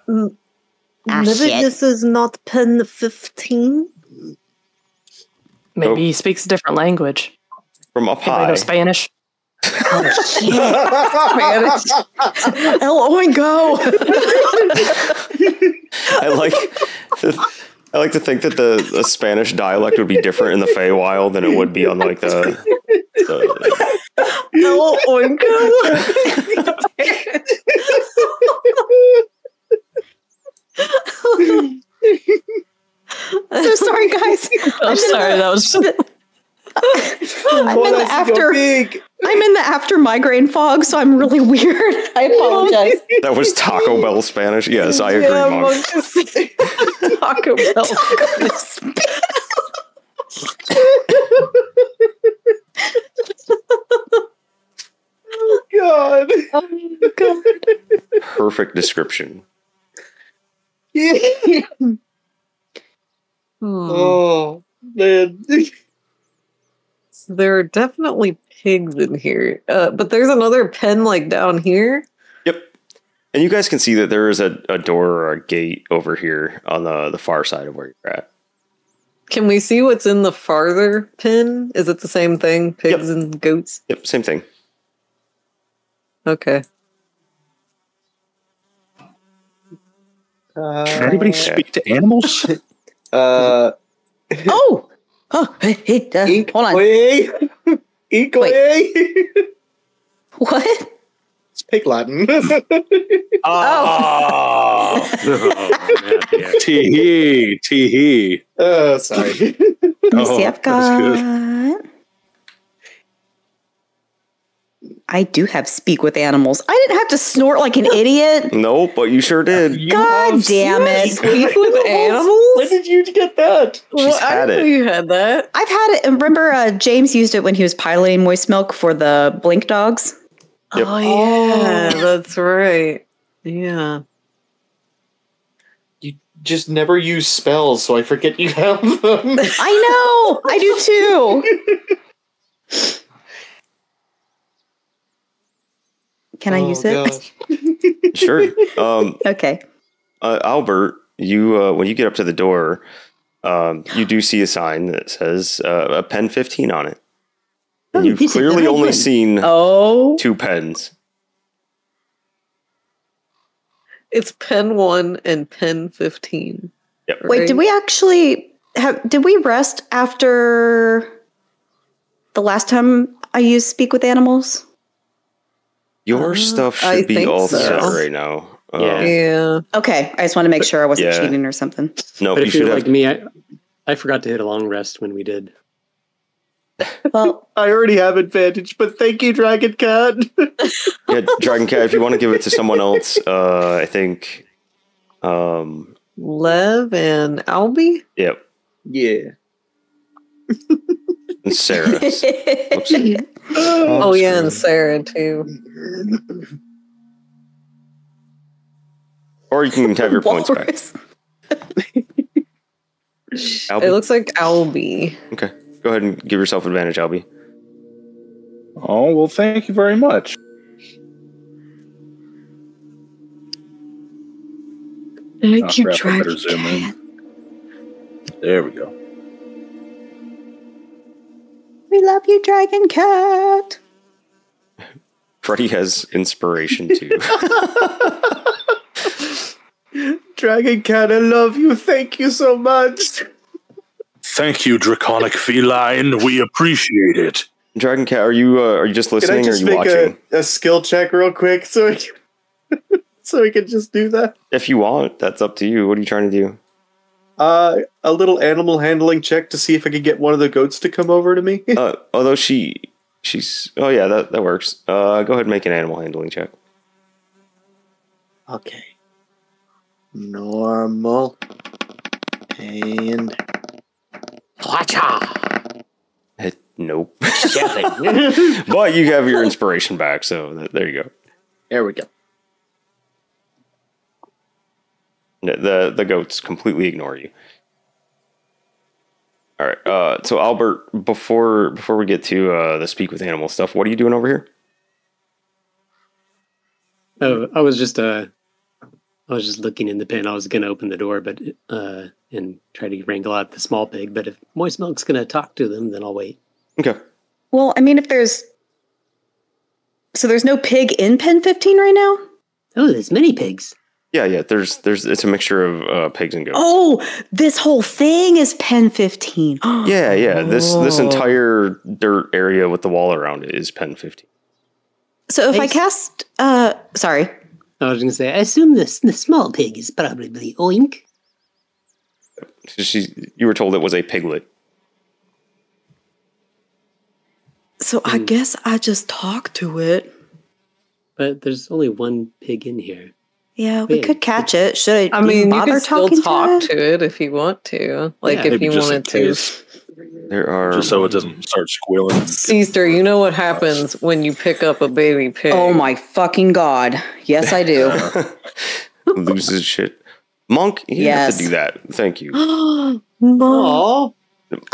Ah, Maybe shit. this is not pen 15. Maybe Oh. he speaks a different language. from up Maybe I know high. Spanish. *laughs* Oh, *laughs* El oingo. *laughs* I like. I like to think that the, the Spanish dialect would be different in the Feywild than it would be on like the. the Hello, so sorry, guys. *laughs* I'm sorry, that was *laughs* I'm Oh, in the after. I'm in the after migraine fog, so I'm really *laughs* weird. I apologize. that was Taco Bell Spanish. Yes, I agree, Yeah, Monk. Monk is- Taco Bell. God. Oh, God. Perfect description. Hmm. Hmm. Oh, man. *laughs* there are definitely pigs in here. Uh, but there's another pen like down here. Yep. And you guys can see that there is a, a door or a gate over here on the, the far side of where you're at. Can we see what's in the farther pen? Is it the same thing? Pigs yep. and goats? Yep, same thing. Okay. Uh, can anybody speak to animals? *laughs* Uh, Oh, *laughs* oh, hey, hey, uh, ink hold on. way. *laughs* Ink way. What? it's pig Latin. *laughs* Oh, yeah. tee hee, tee hee. uh, sorry. Let me Oh, see. I've that's got. I do have speak with animals. I didn't have to snort like an idiot. *laughs* Nope, but you sure did. God damn it! Speak with animals? When did you get that? She's I had didn't know it. you had that. I've had it. Remember, uh, James used it when he was piloting Moist Milk for the Blink Dogs. Yep. Oh yeah, that's right. Yeah. You just never use spells, so I forget you have them. I know. I do too. *laughs* Can I Oh, use it? *laughs* Sure. Um, Okay. uh, Albert, you uh, when you get up to the door, um, you do see a sign that says uh, a pen fifteen on it. Oh, you've this is the clearly only one. seen Oh. two pens. It's pen one and pen fifteen. Yep. Wait, did we actually have? Did we rest after the last time I used Speak with Animals? Your Uh, stuff should I be all so. set right now. Um, Yeah. Yeah. Okay, I just want to make sure I wasn't Yeah. cheating or something. No, But you if should you're have. like me, I, I forgot to hit a long rest when we did. *laughs* Well, I already have advantage, but thank you, Dragon Cat. yeah, Dragon Cat. If you want to give it to *laughs* someone else, uh, I think. Um, Lev and Albie. yep, yeah. and Sarah. *laughs* Oh yeah, and Sarah too. or you can have your points back. Walrus. Albie? It looks like Albie. Okay, go ahead and give yourself advantage, Albie. Oh well, thank you very much. Thank Oh, you, crap, I better Dragon zoom in. There we go. We love you, Dragon Cat. Freddy has inspiration too. *laughs* Dragon Cat, I love you. Thank you so much. Thank you, draconic feline. We appreciate it. Dragon Cat, are you uh, are you just Can I listening or are just you make watching? a, a skill check real quick so we can, *laughs* so we can just do that? If you want, that's up to you. What are you trying to do? Uh, a little animal handling check to see if I could get one of the goats to come over to me. *laughs* Uh, although she she's oh yeah that that works. Uh, go ahead and make an animal handling check. okay. Normal. And. Eh, nope. *laughs* but you have your inspiration back, so th- there you go. There we go. The the, the goats completely ignore you. All right. Uh, so Albert, before before we get to uh, the speak with animal stuff, what are you doing over here? Oh, I was just uh, I was just looking in the pen. I was gonna open the door, but uh, and try to wrangle out the small pig. But if Moist Milk's gonna talk to them, then I'll wait. Okay. Well, I mean, if there's. So there's no pig in pen 15 right now? Oh, there's many pigs. Yeah, yeah. There's there's it's a mixture of uh, pigs and goats. Oh, this whole thing is pen 15. *gasps* Yeah, yeah. This this entire dirt area with the wall around it is pen fifty. So if I Thanks. cast. uh Sorry. I was gonna say, I assume this the small pig is probably Oink. She, you were told it was a piglet. So I Hmm. guess I just talk to it. But there's only one pig in here. Yeah, we Pig. could catch it. Should I, I mean, you bother can still talk to it? to it if you want to. Like Yeah, if you wanted to. There are just so it doesn't start squealing. Caesar, you know what happens when you pick up a baby pig. Oh my fucking god. Yes, I do. *laughs* *laughs* loses shit. Monk, you Yes. have to do that. Thank you. *gasps* Aw, Oh,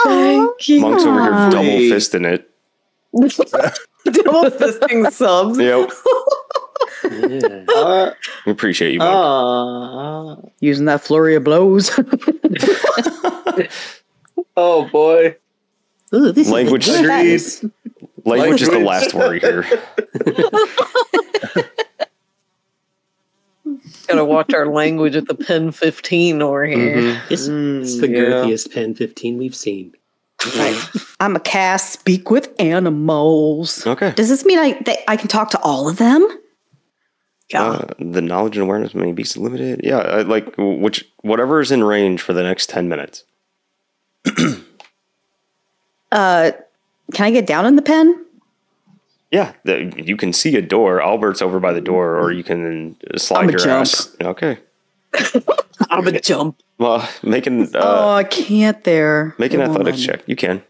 thank you. Monk's over here double Wait. fisting it. *laughs* Double fisting subs. Yep. Yeah. *laughs* Uh, We appreciate you, Monk. uh, Using that flurry of blows. *laughs* oh boy. Ooh, this Language is the That Agreed. is- Language is the last worry here. *laughs* Gotta watch our language at the pen 15 over here. Mhm. It's, it's the yeah. girthiest pen 15 we've seen. I'm a cast. Speak with animals. Okay. Does this mean I that I can talk to all of them? Uh, the knowledge and awareness of many beasts limited. Yeah, I, like which whatever is in range for the next ten minutes. *clears throat* Uh, can I get down in the pen? Yeah, the, you can see a door. Albert's over by the door, or you can slide your jump. ass. Okay. *laughs* I'm a jump. Well, make an oh, uh, I can't there. make an athletics let check. You can.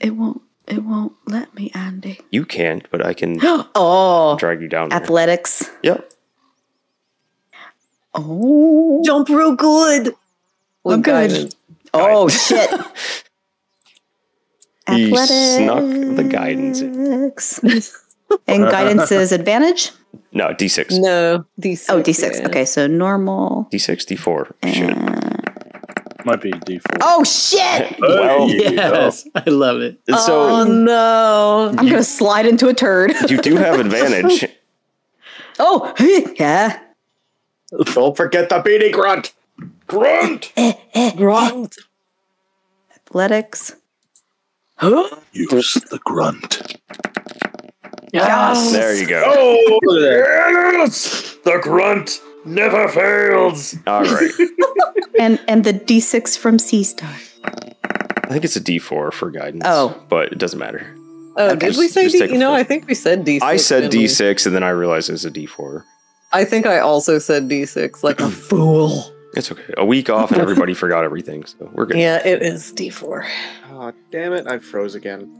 It won't. It won't let me, Andy. You can't, but I can *gasps* oh, drag you down. there. athletics. Yep. Oh, Jump real good. I'm good. guidance. oh shit. *laughs* He snuck the guidance Athletics. *laughs* and guidance is advantage. No, D six. No, D6. Oh, d6. yeah. Okay, so normal. D six, D four. Shit. Might be D4. Oh shit! *laughs* Well, Yes, I love it. so oh no. I'm gonna slide into a turd. *laughs* you do have advantage. *laughs* oh, yeah. Don't forget the beanie grunt. Grunt. Eh, eh, eh. Grunt. Athletics. Huh? *gasps* Use the grunt. Yes. There you go. Oh, look at that. Yes, the grunt never fails. All right. *laughs* And and the d6 from C Star. I think it's a D four for guidance. Oh. but it doesn't matter. Oh, Okay. did we say just D? take a You know. I think we said D6. I said didn't we? D six, and then I realized it was a D four. I think I also said D6 like a *clears throat* fool. It's okay. A week off, and everybody forgot everything, so we're good. Yeah, it is D4. Oh, damn it! I froze again.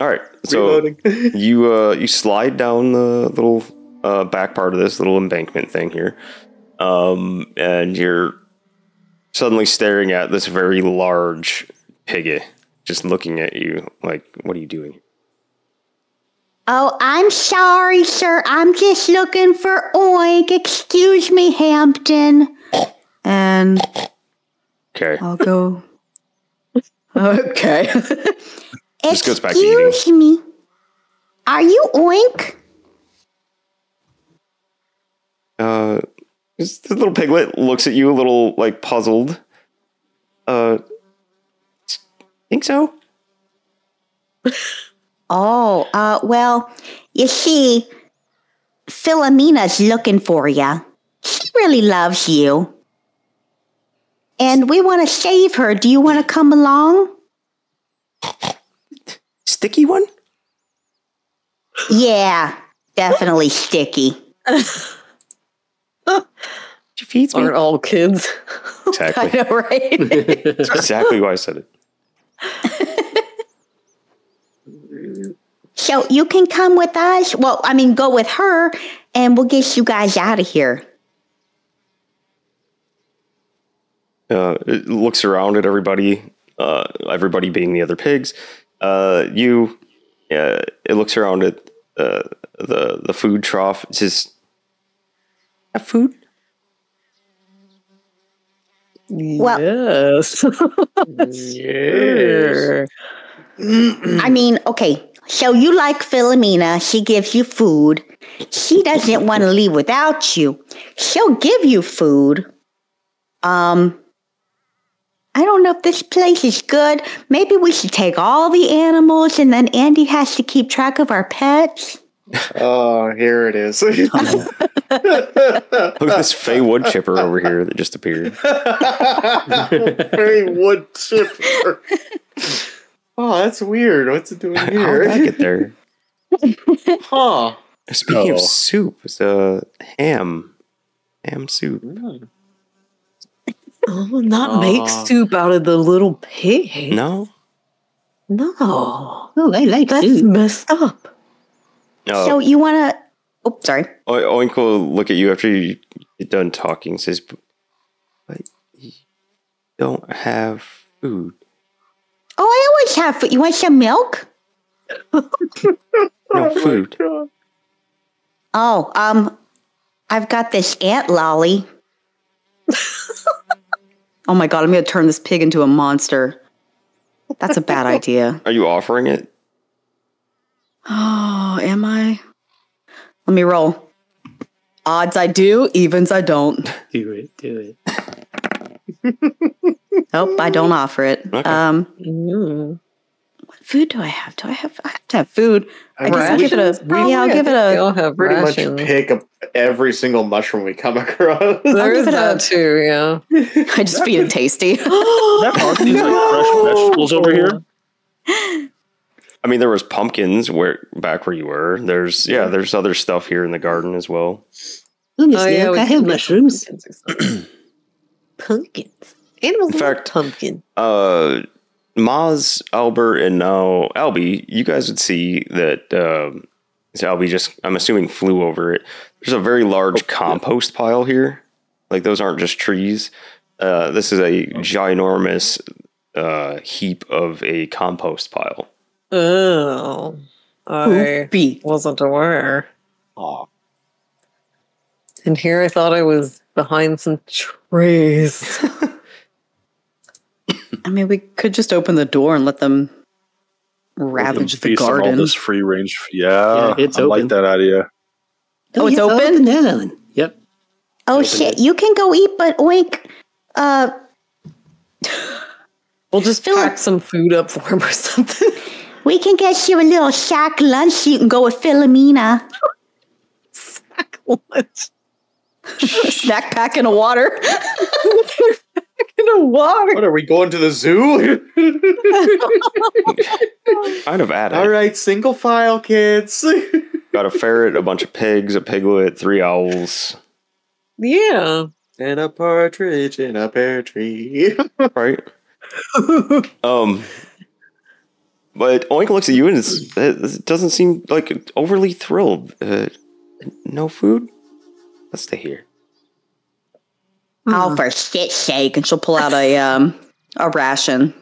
All right. So Reloading. *laughs* you uh you slide down the little uh back part of this little embankment thing here um and you're suddenly staring at this very large piggy just looking at you like what are you doing Oh, I'm sorry, sir. I'm just looking for Oink. Excuse me, Hampton. And okay I'll go. Okay. This goes back to eating. Excuse me. Are you Oink? Uh this, this little piglet looks at you a little like puzzled uh think so *laughs* Oh, uh, well, you see, Philomena's looking for you. She really loves you. And we want to save her. Do you want to come along? *laughs* sticky one Yeah, definitely sticky. *laughs* she feeds Aren't all kids? *laughs* exactly I know, right? *laughs* That's exactly why i said it so you can come with us. Well, I mean, go with her, and we'll get you guys out of here. uh, it looks around at everybody, uh, everybody being the other pigs. Uh, you, uh, it looks around at uh, the the food trough. It says, "Have food." Well- *laughs* yes. yes. I mean, okay, so you like Philomena. She gives you food. She doesn't *laughs* want to leave without you. She'll give you food. Um, I don't know if this place is good. Maybe we should take all the animals and then Andy has to keep track of our pets. Oh, here it is. *laughs* Look at this Fey wood chipper over here that just appeared. *laughs* Very wood chipper. Oh, that's weird. What's it doing here? How did I get there? *laughs* Huh. Speaking Oh. of soup, it's a ham, ham soup. oh, not make soup out of the little pig. No, No. Oh, I like That's messed up. No. So you want to? Oh, sorry. O- Oink will look at you after you get done talking. Says, "But you don't have food." Oh, I always have food. You want some milk? *laughs* No food. Oh, um, I've got this ant lolly. *laughs* oh my god, I'm gonna turn this pig into a monster. That's a bad idea. Are you offering it? Oh, am I? Let me roll. Odds I do, evens I don't. *laughs* Do it, do it. *laughs* Nope, I don't offer it. Okay. Um, Mm. what food do I have? Do I have? I have to have food. I guess I'll give it a. probably? Yeah, I'll give it think they a. all have Pretty much pick up every single mushroom we come *laughs* across. There is give it a- that too, yeah. I just feed it tasty. That are these like fresh vegetables over here? I mean, there was pumpkins where back where you were. There's yeah, there's other stuff here in the garden as well. Oh, Miss Oh, yeah, Milk, we I have mushrooms. Pumpkins. *clears throat* Pumpkins. Animals In fact- pumpkin. Uh, Maz, Albert, and now Albie, you guys would see that. Um, so Albie just, I'm assuming, flew over it. There's a very large compost pile here. Like those aren't just trees. Uh, this is a ginormous uh, heap of a compost pile. Oh. I Poopy. wasn't aware. Aw. And here I thought I was behind some trees. *laughs* I mean, we could just open the door and let them ravage the Feast on all garden. this free range. Yeah, Yeah, it's I like that idea. Oh, it's yeah, open? that one. Yep. Oh Open shit! it. You can go eat, but oink. Uh, we'll just Fill pack it- some food up for him or something. *laughs* we can get you a little shack lunch. So you can go with Philomena. Lunch *laughs* Snack pack in a water. *laughs* in a water. What are we going to the zoo? *laughs* Kind of at it. All right, single file, kids. Got a ferret, a bunch of pigs, a piglet, three owls. Yeah. and a partridge in a pear tree. right? um, but Oink looks at you and it doesn't seem like overly thrilled. Uh, no food? Let's stay here. Oh, for shit's sake! And she'll pull out a um a ration.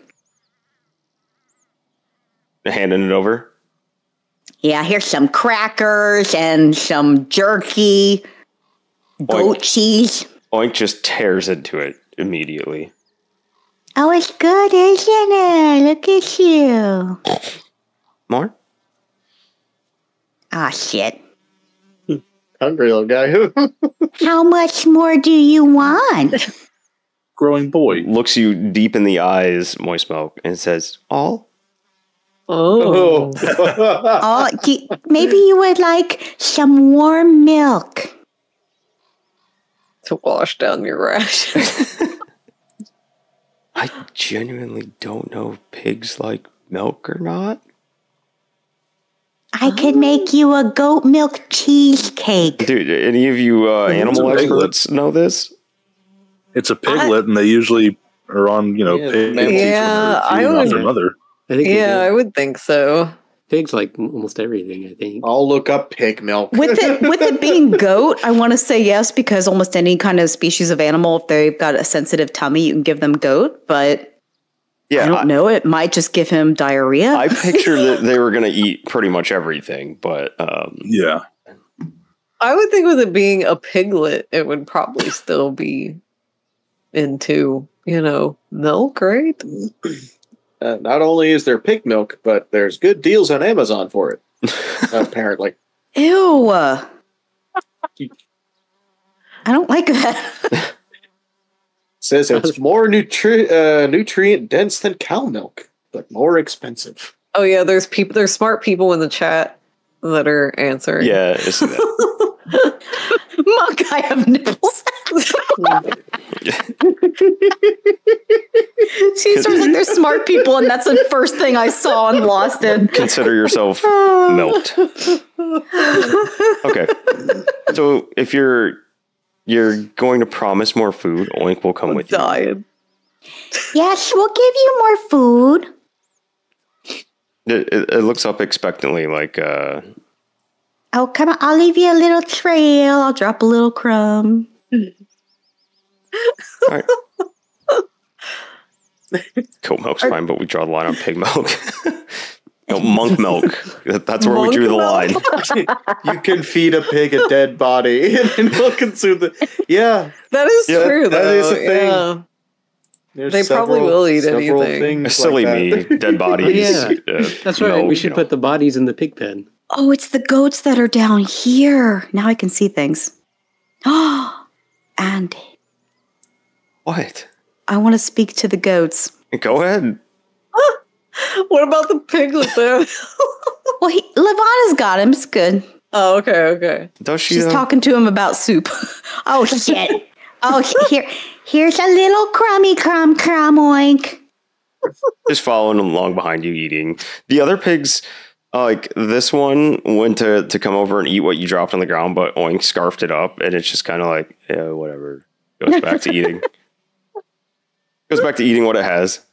Handing it over. Yeah, here's some crackers and some jerky, goat Oink. cheese. Oink just tears into it immediately. Oh, it's good, isn't it? Look at you. More? Ah, shit. Hungry little guy. *laughs* How much more do you want? Growing boy. Looks you deep in the eyes, Moist Milk, and says, All? Oh. oh, do, maybe you would like some warm milk. To wash down your rations. *laughs* I genuinely don't know if pigs like milk or not. I could make you a goat milk cheesecake. Dude, any of you uh, animal experts know this? It's a piglet, and they usually are on you know Yeah, pig. Yeah, I feeding off would- their mother. I think yeah, I would think so. Pigs like almost everything. I think. I'll look up pig milk. With it, *laughs* with it being goat, I want to say yes because almost any kind of species of animal, if they've got a sensitive tummy, you can give them goat. But Yeah, I don't know. It might just give him diarrhea. I *laughs* picture that they were going to eat pretty much everything, but um, Yeah, I would think with it being a piglet, it would probably still be into, you know, milk, right? *clears throat* Uh, not only is there pig milk, but there's good deals on Amazon for it. *laughs* apparently. Ew. *laughs* I don't like that. *laughs* says it's more nutri- uh, nutrient dense than cow milk, but more expensive. Oh yeah, there's people there's smart people in the chat that are answering. yeah, it's that. Monk, I have nipples. *laughs* she starts like, they're smart people, and that's the first thing I saw and Lost in. consider yourself *laughs* milked. Okay, so if you're you're going to promise more food, Oink will come I'm with you. Yes, we'll give you more food. It, it, it looks up expectantly, like uh, Oh, come on. I'll leave you a little trail. I'll drop a little crumb. all right. *laughs* Goat milk's fine, but we draw the line on pig milk. *laughs* no, monk milk. That- That's where we Monk drew the milk? line. *laughs* you can feed a pig a dead body and it'll consume the. Yeah. That is Yeah, true that though. is a thing. Yeah. there's They probably will eat several anything. things Silly like that. me, dead bodies. Yeah. uh, That's right. milk, we you should know. put the bodies in the pig pen. Oh, it's the goats that are down here. Now I can see things. *gasps* Oh, Andy, What? I want to speak to the goats. Go ahead. *laughs* What about the piglet though? *laughs* Well, he, Lavana's got him. It's good. oh, okay, okay. Does she? She's though? talking to him about soup. *laughs* oh shit! Oh, here, here's a little crummy crumb crumb oink. just following along behind you eating. The other pigs, uh, like this one, went to to come over and eat what you dropped on the ground, but Oink scarfed it up, and it's just kind of like, yeah, whatever. Goes back to *laughs* eating. Goes back to eating what it has.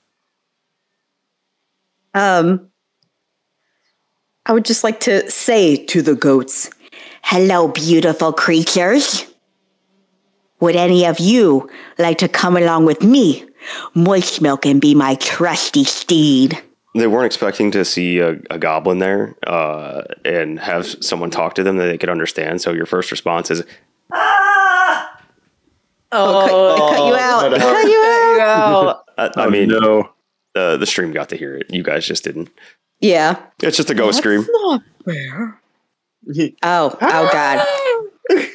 Um, I would just like to say to the goats, "Hello, beautiful creatures. Would any of you like to come along with me, Moist Milk, and be my trusty steed?" They weren't expecting to see a, a goblin there uh, and have someone talk to them that they could understand. So your first response is, Oh, I cut, cut you out. I cut you out. uh, I Oh, mean, no. the the stream got to hear it. You guys just didn't. Yeah. It's just a ghost scream. not fair. *laughs* Oh. Oh God. *laughs*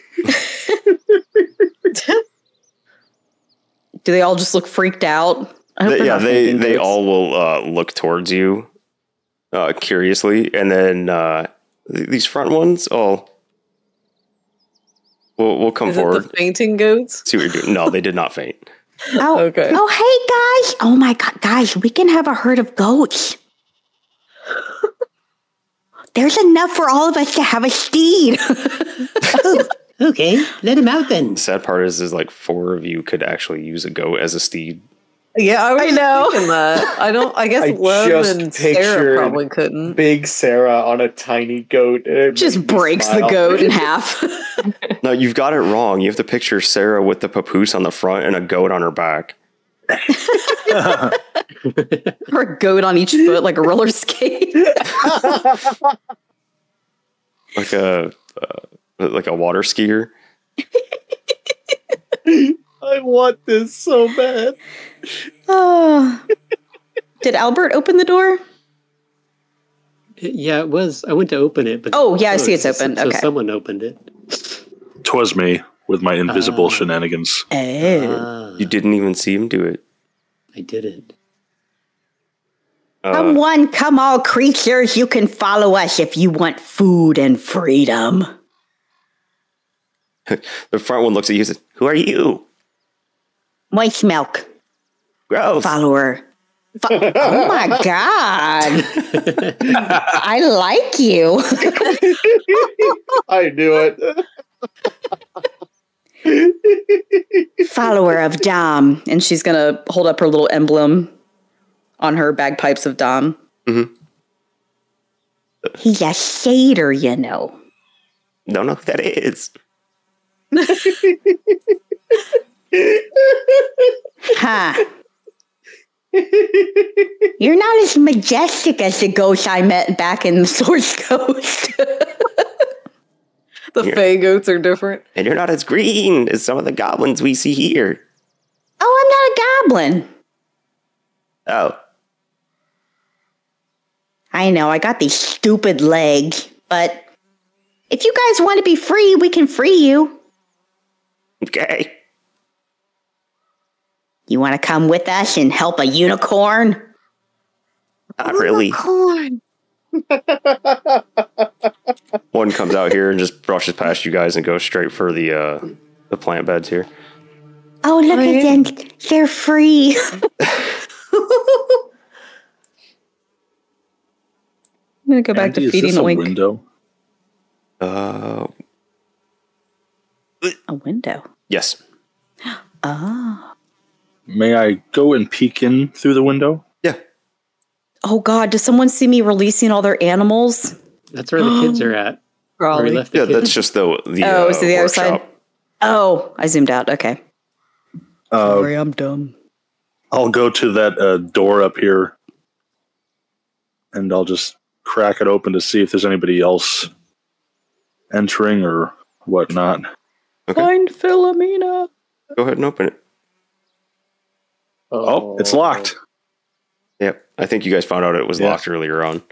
Do they all just look freaked out? I hope They- yeah, they they goats. all will uh, look towards you uh, curiously, and then uh, th- these front ones, oh, we'll we'll come Is it forward. the fainting goats? See what you're doing. *laughs* No, they did not faint. Oh, Okay. oh, hey guys! Oh my god, guys, we can have a herd of goats. *laughs* There's enough for all of us to have a steed. *laughs* Okay, let him out then. The sad part is, is like four of you could actually use a goat as a steed. Yeah, I was I know. thinking that. I don't. I guess *laughs* I Lem just and Sarah probably couldn't. Big Sarah on a tiny goat. It Just breaks the goat in *laughs* half. No, you've got it wrong. You have to picture Sarah with the papoose on the front and a goat on her back. *laughs* or a goat on each foot, like a roller skate. like a uh, like a water skier. I want this so bad. Oh. Did Albert open the door? Yeah, it was. I went to open it, but Oh, yeah, I see it's open. So Okay. someone opened it. Twas me with my invisible Ah. shenanigans. Oh. Ah, You didn't even see him do it. I didn't. Uh, Come one, come all creatures, you can follow us if you want food and freedom. *laughs* the front one looks at you and says, Who are you? Moist milk, Gross. follower. Fo- oh my *laughs* god. *laughs* I like you. I knew it. follower of Dom. And she's gonna hold up her little emblem on her bagpipes of Dom. Mhm. He's a satyr, you know. Don't know who that is. *laughs* Huh. You're not as majestic as the ghost I met back in the Sword *laughs* Coast. The Yeah. Fey goats are different. And you're not as green as some of the goblins we see here. oh, I'm not a goblin. Oh, I know, I got these stupid legs, but if you guys want to be free, we can free you. okay. You want to come with us and help a unicorn? Not really. Unicorn. *laughs* One comes out here and just brushes past you guys and goes straight for the uh, the plant beds here. Oh, look Oh, at yeah. them. They're free. *laughs* I'm going to go back Andy, to feeding this a Oink. window? Uh, A window. yes. *gasps* Oh. May I go and peek in through the window? Yeah. Oh God, does someone see me releasing all their animals? That's where the kids are at. *gasps* Where we Probably. left the Yeah, kids. that's just the the Oh, uh, so the other side? Oh, I zoomed out. Okay. Uh, Sorry, I'm dumb. I'll go to that uh, door up here and I'll just crack it open to see if there's anybody else entering or whatnot. Okay. Find Philomena. Go ahead and open it. Oh, it's locked. Yep. I think you guys found out it was Yeah. locked earlier on.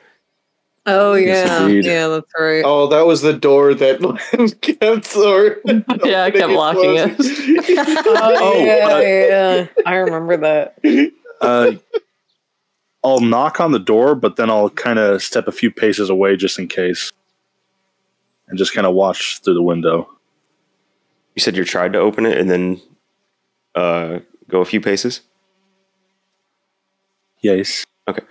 Oh yeah, indeed. yeah, that's right. Oh, that was the door that *laughs* kept or *laughs* Yeah, I kept *laughs* locking it. Oh, yeah, uh, yeah. I remember that. Uh, I'll knock on the door, but then I'll kind of step a few paces away just in case, and just kind of watch through the window. You said you tried to open it and then uh, go a few paces. Yes. Okay.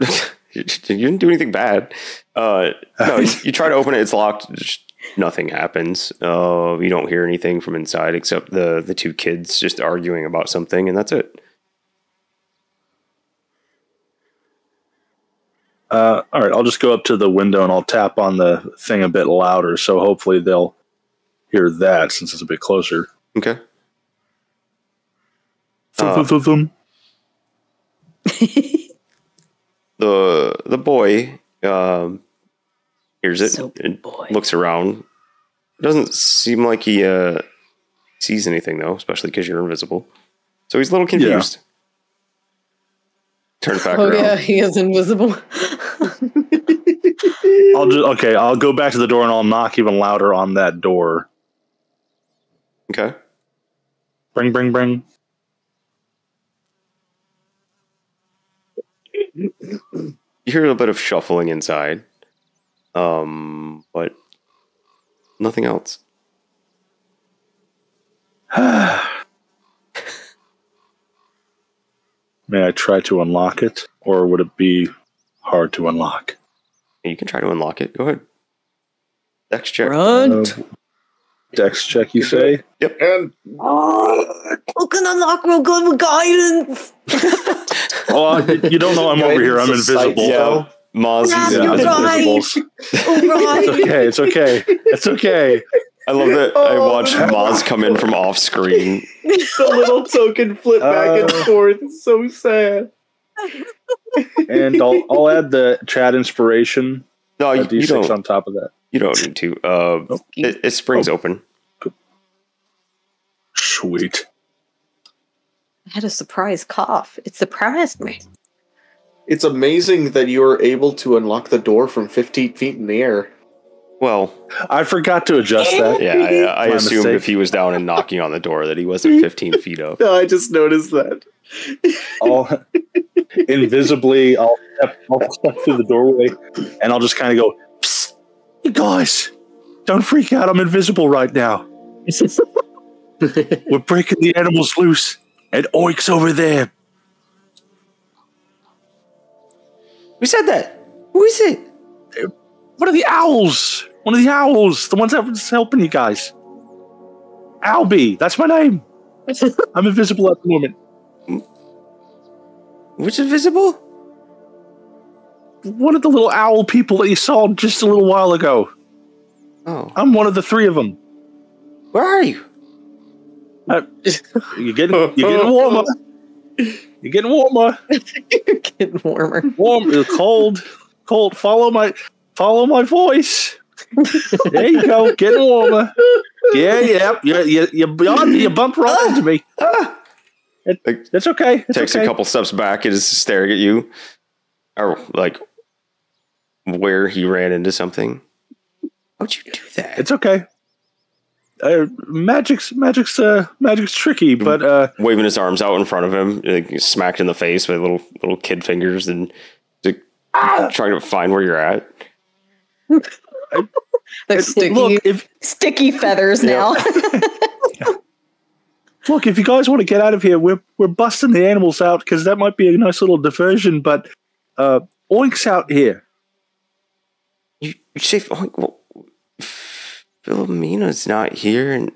*laughs* you didn't do anything bad. Uh, no, you, you try to open it. It's locked. Just nothing happens. Uh, you don't hear anything from inside except the the two kids just arguing about something, and that's it. Uh, all right, I'll just go up to the window and I'll tap on the thing a bit louder, so hopefully they'll hear that since it's a bit closer. Okay. Thum, Uh, thum, thum, thum. *laughs* the the boy um, hears it Soap and boy. looks around. Doesn't seem like he uh, sees anything though, especially because you're invisible. So he's a little confused. Turn back Oh around. yeah, he is invisible. *laughs* I'll just okay. I'll go back to the door and I'll knock even louder on that door. Okay. Bring, bring, bring. You hear a little bit of shuffling inside, um, but nothing else. *sighs* May I try to unlock it, or would it be hard to unlock? You can try to unlock it. Go ahead. Dex check. Uh, Dex check, you say? Yep. And Who can unlock real good with guidance? *laughs* Oh, you don't know I'm over here. I'm Guidance of sight invisible. Yeah. Maz, Yeah, Yeah, you're right. invisible. All right. It's okay. It's okay. It's okay. I love that I Oh, watched. Maz come in from off screen. *laughs* the little token flip back and Uh. forth. It's so sad. And I'll I'll add the chat inspiration, No, a you, you d6 don't. on top of that. You don't need to. Uh, it, it springs open. Sweet. I had a surprise cough. It surprised me. It's amazing that you were able to unlock the door from 15 feet in the air. Well, I forgot to adjust that. yeah, I, I assumed mistake. if he was down and knocking on the door that he wasn't 15 feet up. *laughs* No, I just noticed that. I'll invisibly I'll step, I'll step through the doorway and I'll just kind of go, Psst, you guys, don't freak out. I'm invisible right now. *laughs* We're breaking the animals loose, and Oink's over there. Who said that? Who is it? One of the owls. One of the owls. The ones that's helping you guys. Albie. That's my name. *laughs* I'm invisible at the moment. Which is visible? One of the little owl people that you saw just a little while ago. Oh, I'm one of the three of them. where are you? Uh, you're getting you're getting *laughs* warmer. You're getting warmer. You're getting warmer. Warm, uh, cold, cold. Follow my follow my voice. there you go. Getting warmer. Yeah, yeah. You you you, you, you bump right into me. It, it's okay. It's Takes okay. a couple steps back and is staring at you. Or, like, where he ran into something. How'd you do that? It's okay. Uh, magic's magic's uh magic's tricky, but uh Waving his arms out in front of him, like, smacked in the face with little little kid fingers and like, trying to find where you're at. They're sticky, look if sticky feathers now. *laughs* look if you guys want to get out of here, we're we're busting the animals out because that might be a nice little diversion. But uh, Oink's out here. You, you say, oh, well, Philomena's not here, and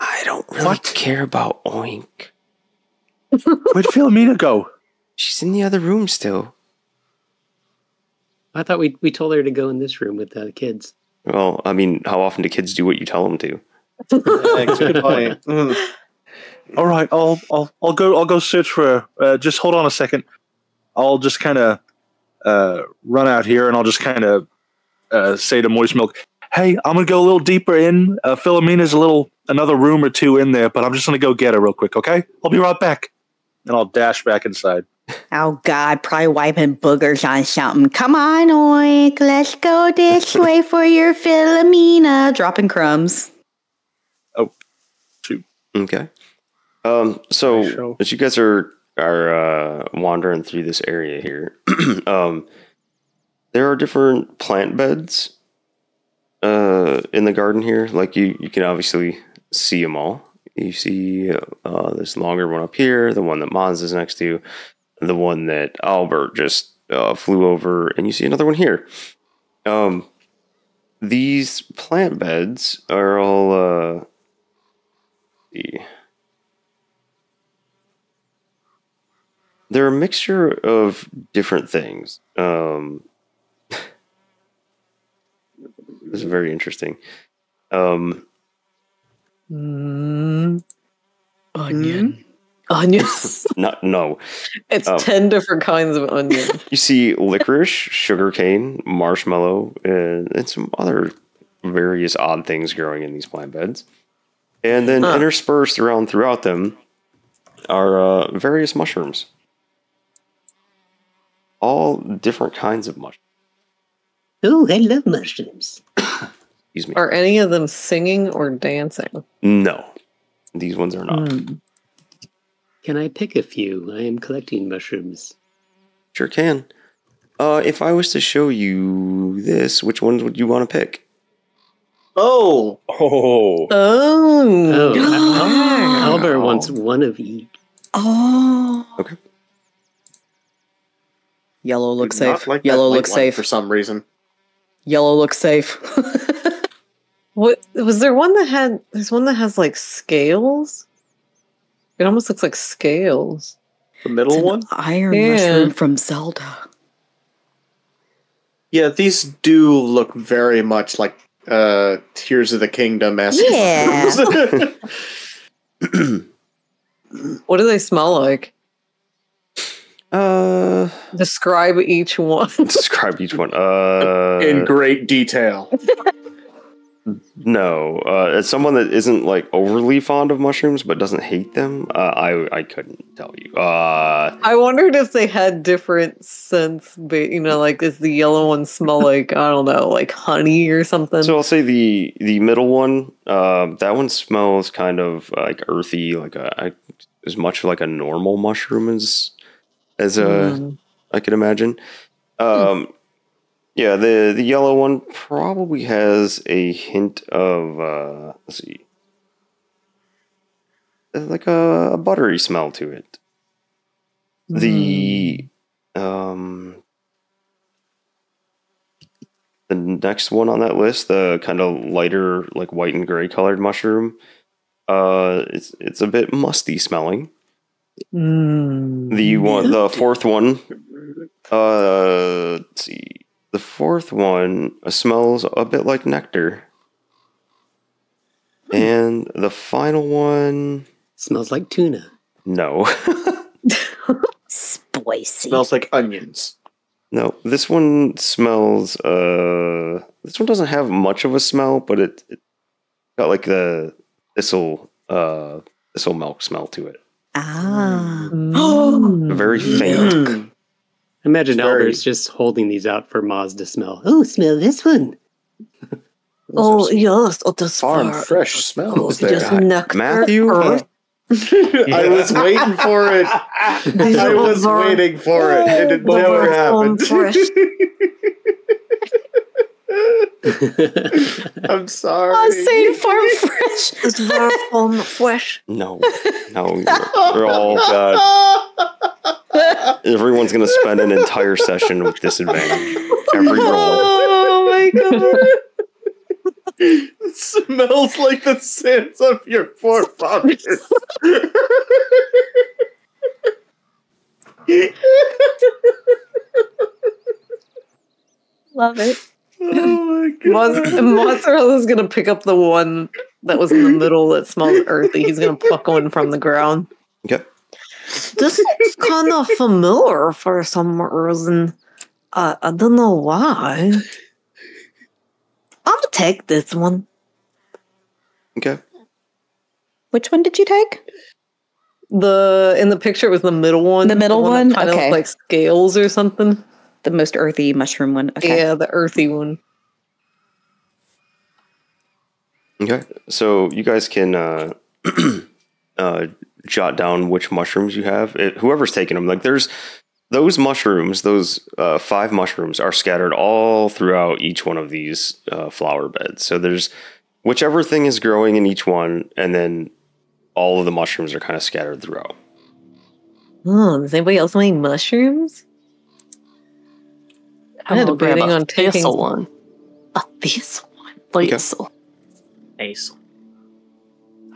I don't really What? care about Oink. Where'd Philomena go? She's in the other room still. I thought we we told her to go in this room with the kids. Well, I mean, how often do kids do what you tell them to? Thanks, good. *laughs* Mm. All right, I'll I'll I'll go I'll go search for her. Uh, just hold on a second. I'll just kind of uh, run out here and I'll just kind of uh, say to Moistmilk, "Hey, I'm gonna go a little deeper in. Uh, Philomena's a little another room or two in there, but I'm just gonna go get her real quick. Okay, I'll be right back." And I'll dash back inside. Oh God, probably wiping boogers on something. Come on, oink, let's go this *laughs* way for your Philomena. Dropping crumbs. Oh, shoot. Okay. Um, so as you guys are are uh, wandering through this area here, *clears throat* um, there are different plant beds uh, in the garden here. Like you, you can obviously see them all. You see uh, this longer one up here, the one that Mons is next to, the one that Albert just uh, flew over, and you see another one here. Um, these plant beds are all. Uh. They're a mixture of different things. Um, this is very interesting. Um, Mm, onion. Onions. *laughs* not no. it's Um, 10 different kinds of onion. *laughs* You see licorice, sugarcane, marshmallow, and, and some other various odd things growing in these plant beds. And then Huh. interspersed around throughout them are uh, various mushrooms. All different kinds of mushrooms. Oh, I love mushrooms. Excuse me. Are any of them singing or dancing? No, these ones are not. Mm. Can I pick a few? I am collecting mushrooms. Sure can. Uh, if I was to show you this, which ones would you want to pick? Oh, Oh, Oh. Oh, *gasps* Wow. Albert wants one of each. Oh. Okay. Yellow looks safe. like Yellow looks safe. for some reason. Yellow looks safe. *laughs* What was there one that had there's one that has like scales? It almost looks like scales. The middle It's an one. iron Yeah. mushroom from Zelda. Yeah, these do look very much like uh Tears of the Kingdom esque. Yeah. *laughs* *clears throat* What do they smell like? Uh, Describe each one. describe each one. Uh, in great detail. *laughs* no. Uh, as someone that isn't like overly fond of mushrooms but doesn't hate them, uh, I I couldn't tell you. Uh, I wondered if they had different scents, but you know, like does the yellow one smell like I don't know, like honey or something? so I'll say the the middle one. Uh, that one smells kind of like earthy, like a I, as much like a normal mushroom as as a. Mm. I can imagine. Um, yeah, the the yellow one probably has a hint of uh, let's see, like a, a buttery smell to it. The um, the next one on that list, the kind of lighter, like white and gray colored mushroom, uh, it's it's a bit musty smelling. Mm. The one, the fourth one, uh, let's see, the fourth one smells a bit like nectar, and the final one, Smells like tuna. no, *laughs* Spicy. Smells like onions. no. This one smells. Uh, this one doesn't have much of a smell, but it, it got like the thistle, uh, thistle milk smell to it. Ah. Mm. Very faint. Imagine It's very- Albert's just holding these out for Moz to smell. Oh, smell this one. *laughs* Oh yes, oh this Farm far- fresh Oh, just there. nectar. Matthew, earth. *laughs* I was waiting for it. *laughs* I was waiting for it, and it The never happened. Fresh. *laughs* I'm sorry. I say farm *laughs* fresh. It's very farm fresh. no, no, they're all God. Everyone's gonna spend an entire session with disadvantage. Every roll. Oh my god. It smells like the sins of your forefathers. Love it. Oh my Moz- Mozzarella's gonna pick up the one that was in the middle that smells earthy. He's gonna pluck one from the ground. Okay. This is kind of familiar for some reason. Uh, I don't know why. I'll take this one. Okay. Which one did you take? The in the picture it was the middle one. The middle one? Kind Okay. of like scales or something. The most earthy mushroom one. Okay. Yeah, the earthy one. Okay, so you guys can uh, *clears throat* uh, jot down which mushrooms you have. It, whoever's taking them, like there's those mushrooms, those uh, five mushrooms are scattered all throughout each one of these uh, flower beds. So there's whichever thing is growing in each one, and then all of the mushrooms are kind of scattered throughout. Oh, does anybody else make mushrooms? I had I'm a gonna grab a on taking thistle one. a thistle one. Thistle. Ace.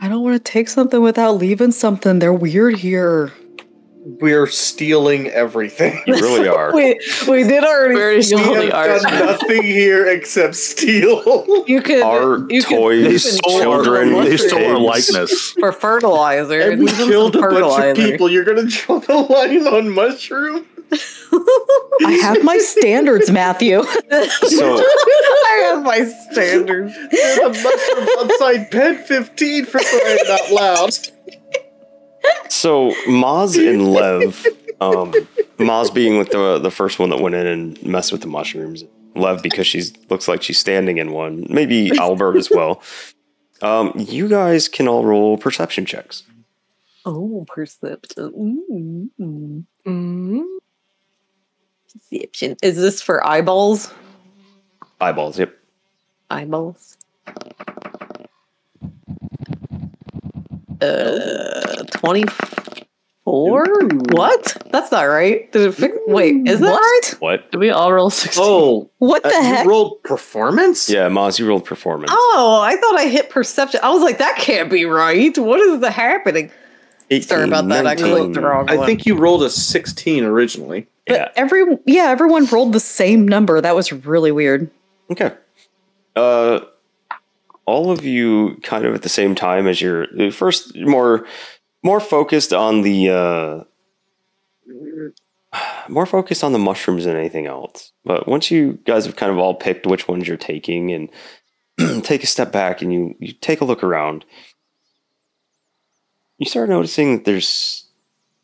I don't want to take something without leaving something. They're weird here. We're stealing everything. *laughs* You really *laughs* are. We we did already. Very steal We have done nothing here except steal. You could Our you could toys, even Stole our- children, they stole our likeness. *laughs* for fertilizer. and we Give them killed a some bunch of people. You're gonna draw the line on mushroom? I have my standards, Matthew. So *laughs* I have my standards. *laughs* There's a mushroom outside pen 15 for crying out loud. So Maz and Lev, um, Maz being with the the first one that went in and messed with the mushrooms. Lev because she looks like she's standing in one. Maybe Albert as well. Um, you guys can all roll perception checks. Oh, perception. Mm, Mm. Perception. Is this for eyeballs? Eyeballs. Yep. Eyeballs. Uh, twenty-four. What? That's not right. Did it fix? Wait, is that what? What? Did we all roll 16? Oh, What uh, the you rolled performance? Yeah, Maz, you rolled performance. Oh, I thought I hit perception. I was like, that can't be right. What is the happening? 18, Sorry about that. I clicked the wrong I one. think you rolled a 16 originally. But Yeah. every yeah, everyone rolled the same number. That was really weird. Okay. Uh, all of you kind of at the same time as you're first more more focused on the uh, more focused on the mushrooms than anything else. But once you guys have kind of all picked which ones you're taking and *clears throat* take a step back and you you take a look around, you start noticing that there's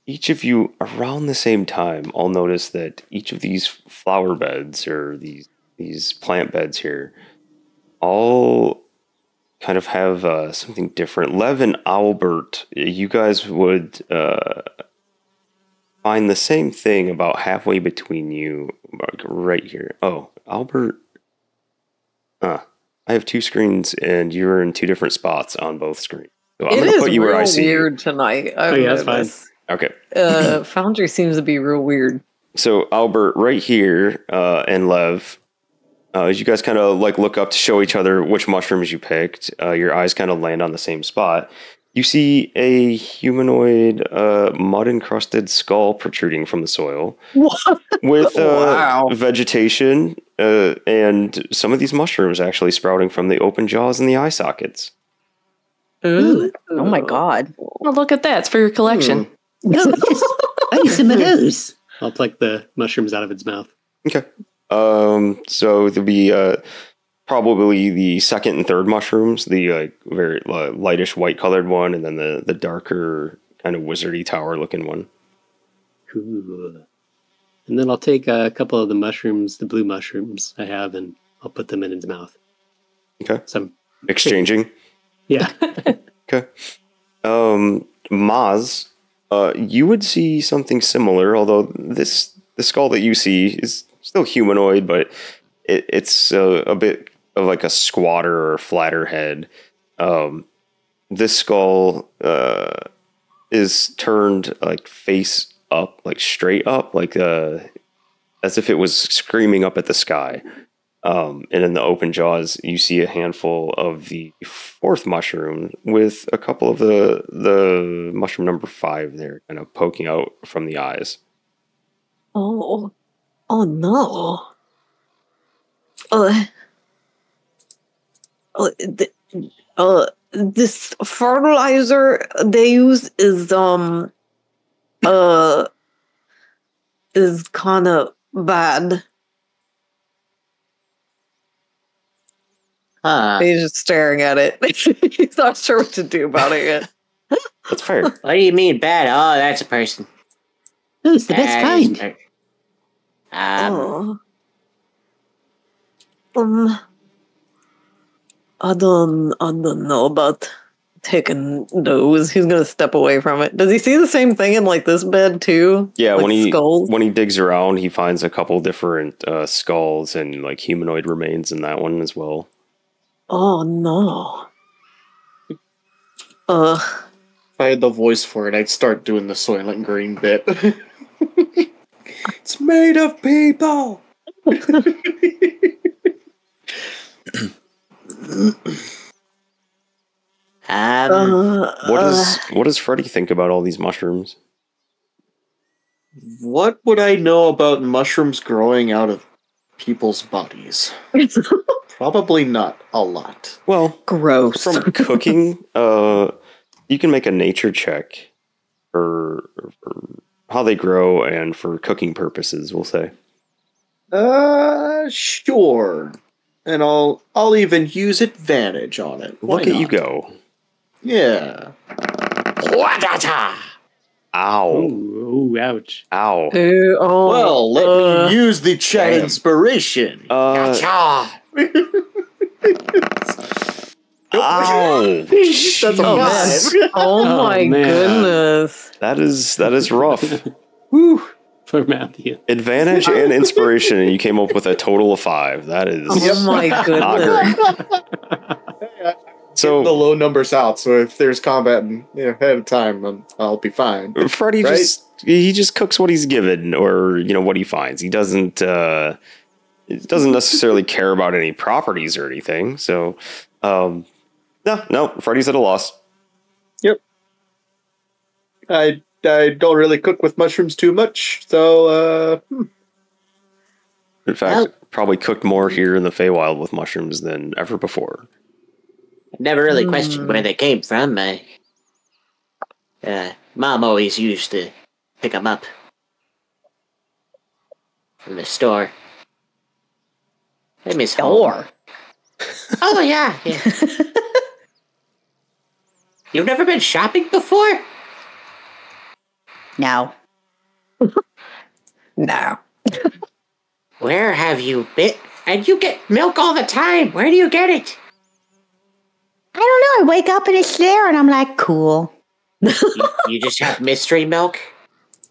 each of you around the same time all notice that each of these flower beds or these these plant beds here all kind of have uh, something different. Lev and Albert, you guys would uh, find the same thing about halfway between you, like right here. Oh, Albert. Huh. I have two screens and you're in two different spots on both screens. So I'm It going to is put you where I real see you. weird tonight. I've Oh, yeah, that's fine. noticed. Okay. Uh, Foundry seems to be real weird. So Albert, right here, uh, and Lev, uh, as you guys kind of like look up to show each other which mushrooms you picked, uh, your eyes kind of land on the same spot. You see a humanoid, uh, mud encrusted skull protruding from the soil with uh, Wow. vegetation uh, and some of these mushrooms actually sprouting from the open jaws and the eye sockets. Ooh. Oh my god. Oh, look at that. It's for your collection. *laughs* I need some of *laughs* those. I'll pluck the mushrooms out of its mouth. Okay. Um, so there'll be uh, probably the second and third mushrooms, the like very uh, lightish white colored one, and then the the darker kind of wizardy tower looking one. Ooh. And then I'll take a couple of the mushrooms, the blue mushrooms I have, and I'll put them in its mouth. Okay. So, I'm Exchanging. Yeah. *laughs* Okay. Um, Maz, uh, you would see something similar, although this the skull that you see is still humanoid, but it, it's a, a bit of like a squatter or flatter head. Um, this skull uh, is turned like face up, like straight up, like uh, as if it was screaming up at the sky. Um, and in the open jaws, you see a handful of the fourth mushroom with a couple of the the mushroom number five there, kind of poking out from the eyes. Oh, oh no. Uh, uh, th- uh, this fertilizer they use is um uh is kind of bad. Huh. He's just staring at it. *laughs* He's not sure what to do about it yet. That's fair. *laughs* What do you mean bad? Oh, that's a person. It's the best kind. Um, Oh. Um, I don't, I don't know about taking those. He's gonna step away from it. Does he see the same thing in like this bed too? Yeah, Like when he skulls? when he digs around, he finds a couple different uh, skulls and like humanoid remains in that one as well. Oh no. Uh, If I had the voice for it, I'd start doing the Soylent Green bit. it's made of people. um, uh, What uh, does what does Freddy think about all these mushrooms? What would I know about mushrooms growing out of people's bodies? *laughs* Probably not a lot. Well, Gross. from cooking, uh, you can make a nature check for, for how they grow and for cooking purposes. We'll say. Uh, sure. And I'll I'll even use advantage on it. Why Look at you go! Yeah. Ow! Ooh, ooh, ouch. Ow! uh, oh, Well, let uh, me use the chat damn. inspiration. Uh, Gotcha. *laughs* ow! *laughs* That's a Oh, five. Oh, *laughs* Oh, my man. goodness. That is that is rough. Whew. For Matthew. Advantage and inspiration, and you came up with a total of five. That is Oh my not goodness. Great. the low numbers out, so if there's combat you know, ahead of time, then I'll be fine. Freddy Right? just he just cooks what he's given, or you know what he finds. He doesn't uh, doesn't necessarily *laughs* care about any properties or anything. So um, no, no, Freddy's at a loss. Yep. I I don't really cook with mushrooms too much, so uh, hmm. In fact, probably cooked more here in the Feywild with mushrooms than ever before. Never really questioned where they came from. My uh, mom always used to pick them up from the store. I miss home. *laughs* Oh yeah, yeah. *laughs* You've never been shopping before? No. *laughs* No. Where have you been? And you get milk all the time. Where do you get it? I don't know. I wake up and it's there and I'm like, cool. You, you just have mystery milk?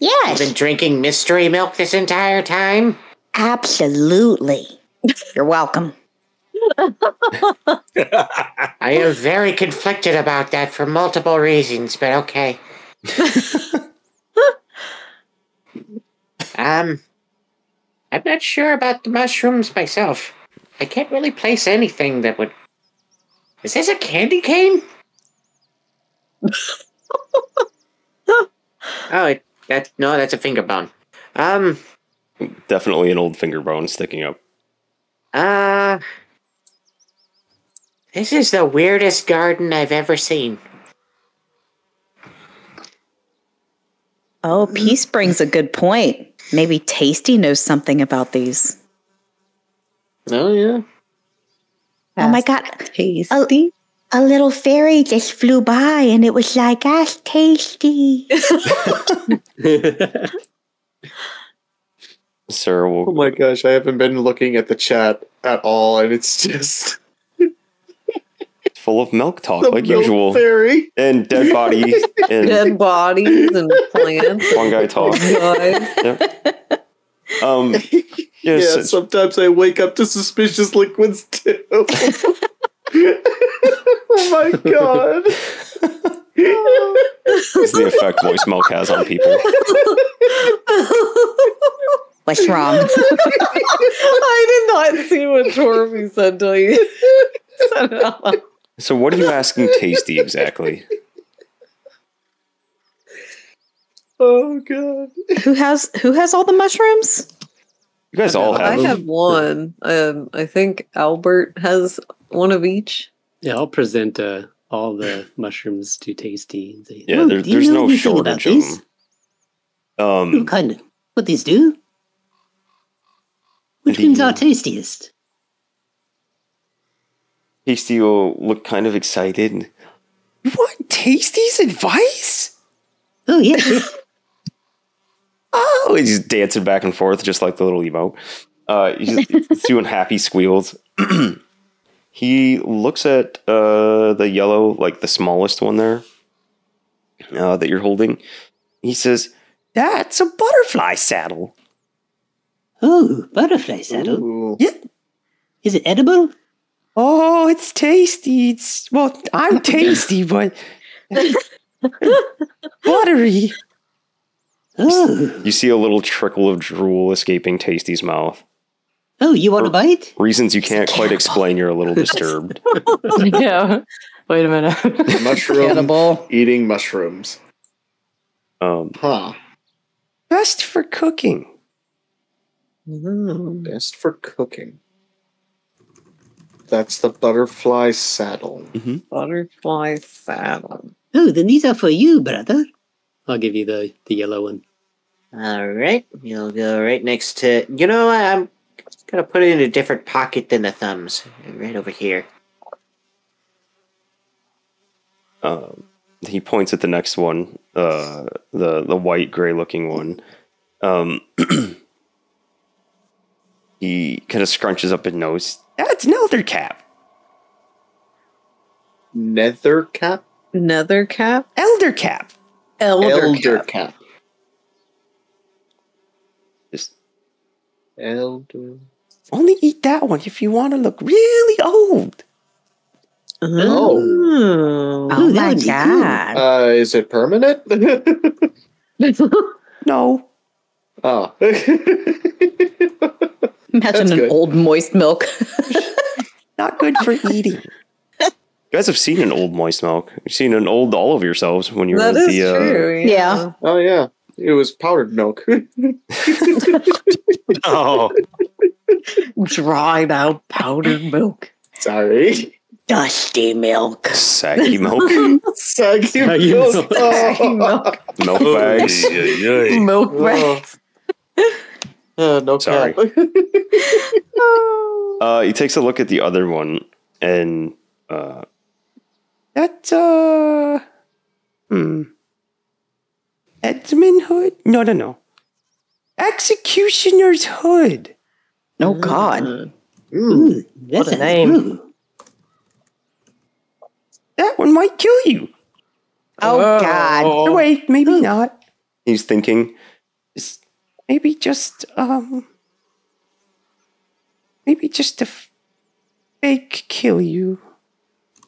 You've Yes, been drinking mystery milk this entire time? absolutely. You're welcome. *laughs* I am very conflicted about that for multiple reasons, but okay. *laughs* um, I'm not sure about the mushrooms myself. I can't really place anything that would. Is this a candy cane? *laughs* oh, it, that no, that's a finger bone. Um, Definitely an old finger bone sticking up. uh, this is the weirdest garden I've ever seen. Oh, Peace brings a good point. Maybe Tasty knows something about these. oh yeah. Oh my god. Tasty. A little fairy just flew by and it was like, that's tasty. *laughs* Sir, Oh will my gosh, I haven't been looking at the chat at all, and it's just full of milk talk the like milk usual, Fairy. and dead bodies *laughs* and Dead bodies and plants. one guy talk. Yep. Um, *laughs* Yeah, yeah, so- sometimes I wake up to suspicious liquids too. *laughs* *laughs* oh my god. is the effect voice milk has on people. What's wrong? I did not see what Torby said until you said it out. So, what are you asking Tasty exactly? Oh god. who has who has all the mushrooms? You guys all I have. them. have one. Um, I think Albert has one of each. Yeah, I'll present uh, all the mushrooms to Tasty. Yeah, Oh, there, do you there's know no anything shortage of these? them. Um, What kind of what these do? Which one's are tastiest? Tasty will look kind of excited. You want Tasty's advice? Oh, yes. Yes. Oh, he's dancing back and forth just like the little emote. Uh, he's he's doing happy squeals. *clears throat* he looks at uh, the yellow, like the smallest one there uh, that you're holding. He says, "That's a butterfly saddle." Oh, butterfly saddle. Ooh. Yeah. Is it edible? Oh, it's tasty. It's well, I'm *laughs* tasty, but *laughs* buttery. Oh, You see a little trickle of drool escaping Tasty's mouth. oh, you want a bite? Reasons you can't quite explain. You're a little *laughs* disturbed. *laughs* yeah. Wait a minute. *laughs* Mushroom Cannibal. eating mushrooms. Um, Huh. best for cooking. Mm. Best for cooking. That's the butterfly saddle. Butterfly saddle. Oh, then these are for you, brother. I'll give you the, the yellow one. All right, you'll go right next to. You know, I'm gonna put it in a different pocket than the thumbs. Right over here. Um, he points at the next one, uh, the the white gray looking one. Um, *clears throat* he kind of scrunches up his nose. That's nether cap. Nether cap? Nether cap. Elder cap. Elder, Elder cap. cap. Elder. only eat that one if you want to look really old. Oh. Oh. Oh, that would be cool. Uh, is it permanent? *laughs* No, oh. *laughs* Imagine That's an good. old moist milk. *laughs* not good for eating. You guys have seen an old moist milk. You've seen an old all of yourselves when you were That at is the. Uh, true. Yeah. oh, yeah. It was powdered milk. *laughs* oh, Dried out powdered milk. Sorry. Dusty milk. saggy milk, *laughs* Saggy Saggy milk. milk. Oh. milk. milk bags. Milk Oh. bags. Uh, no Sorry. cap. *laughs* Uh, he takes a look at the other one and uh, that's uh, hmm, Edmund Hood? No, no, no. Executioner's Hood. Oh God. Mm. Ooh, that What a name. cool. That one might kill you. Oh God. Or wait, maybe not. He's thinking, maybe just um, maybe just a f- fake kill you.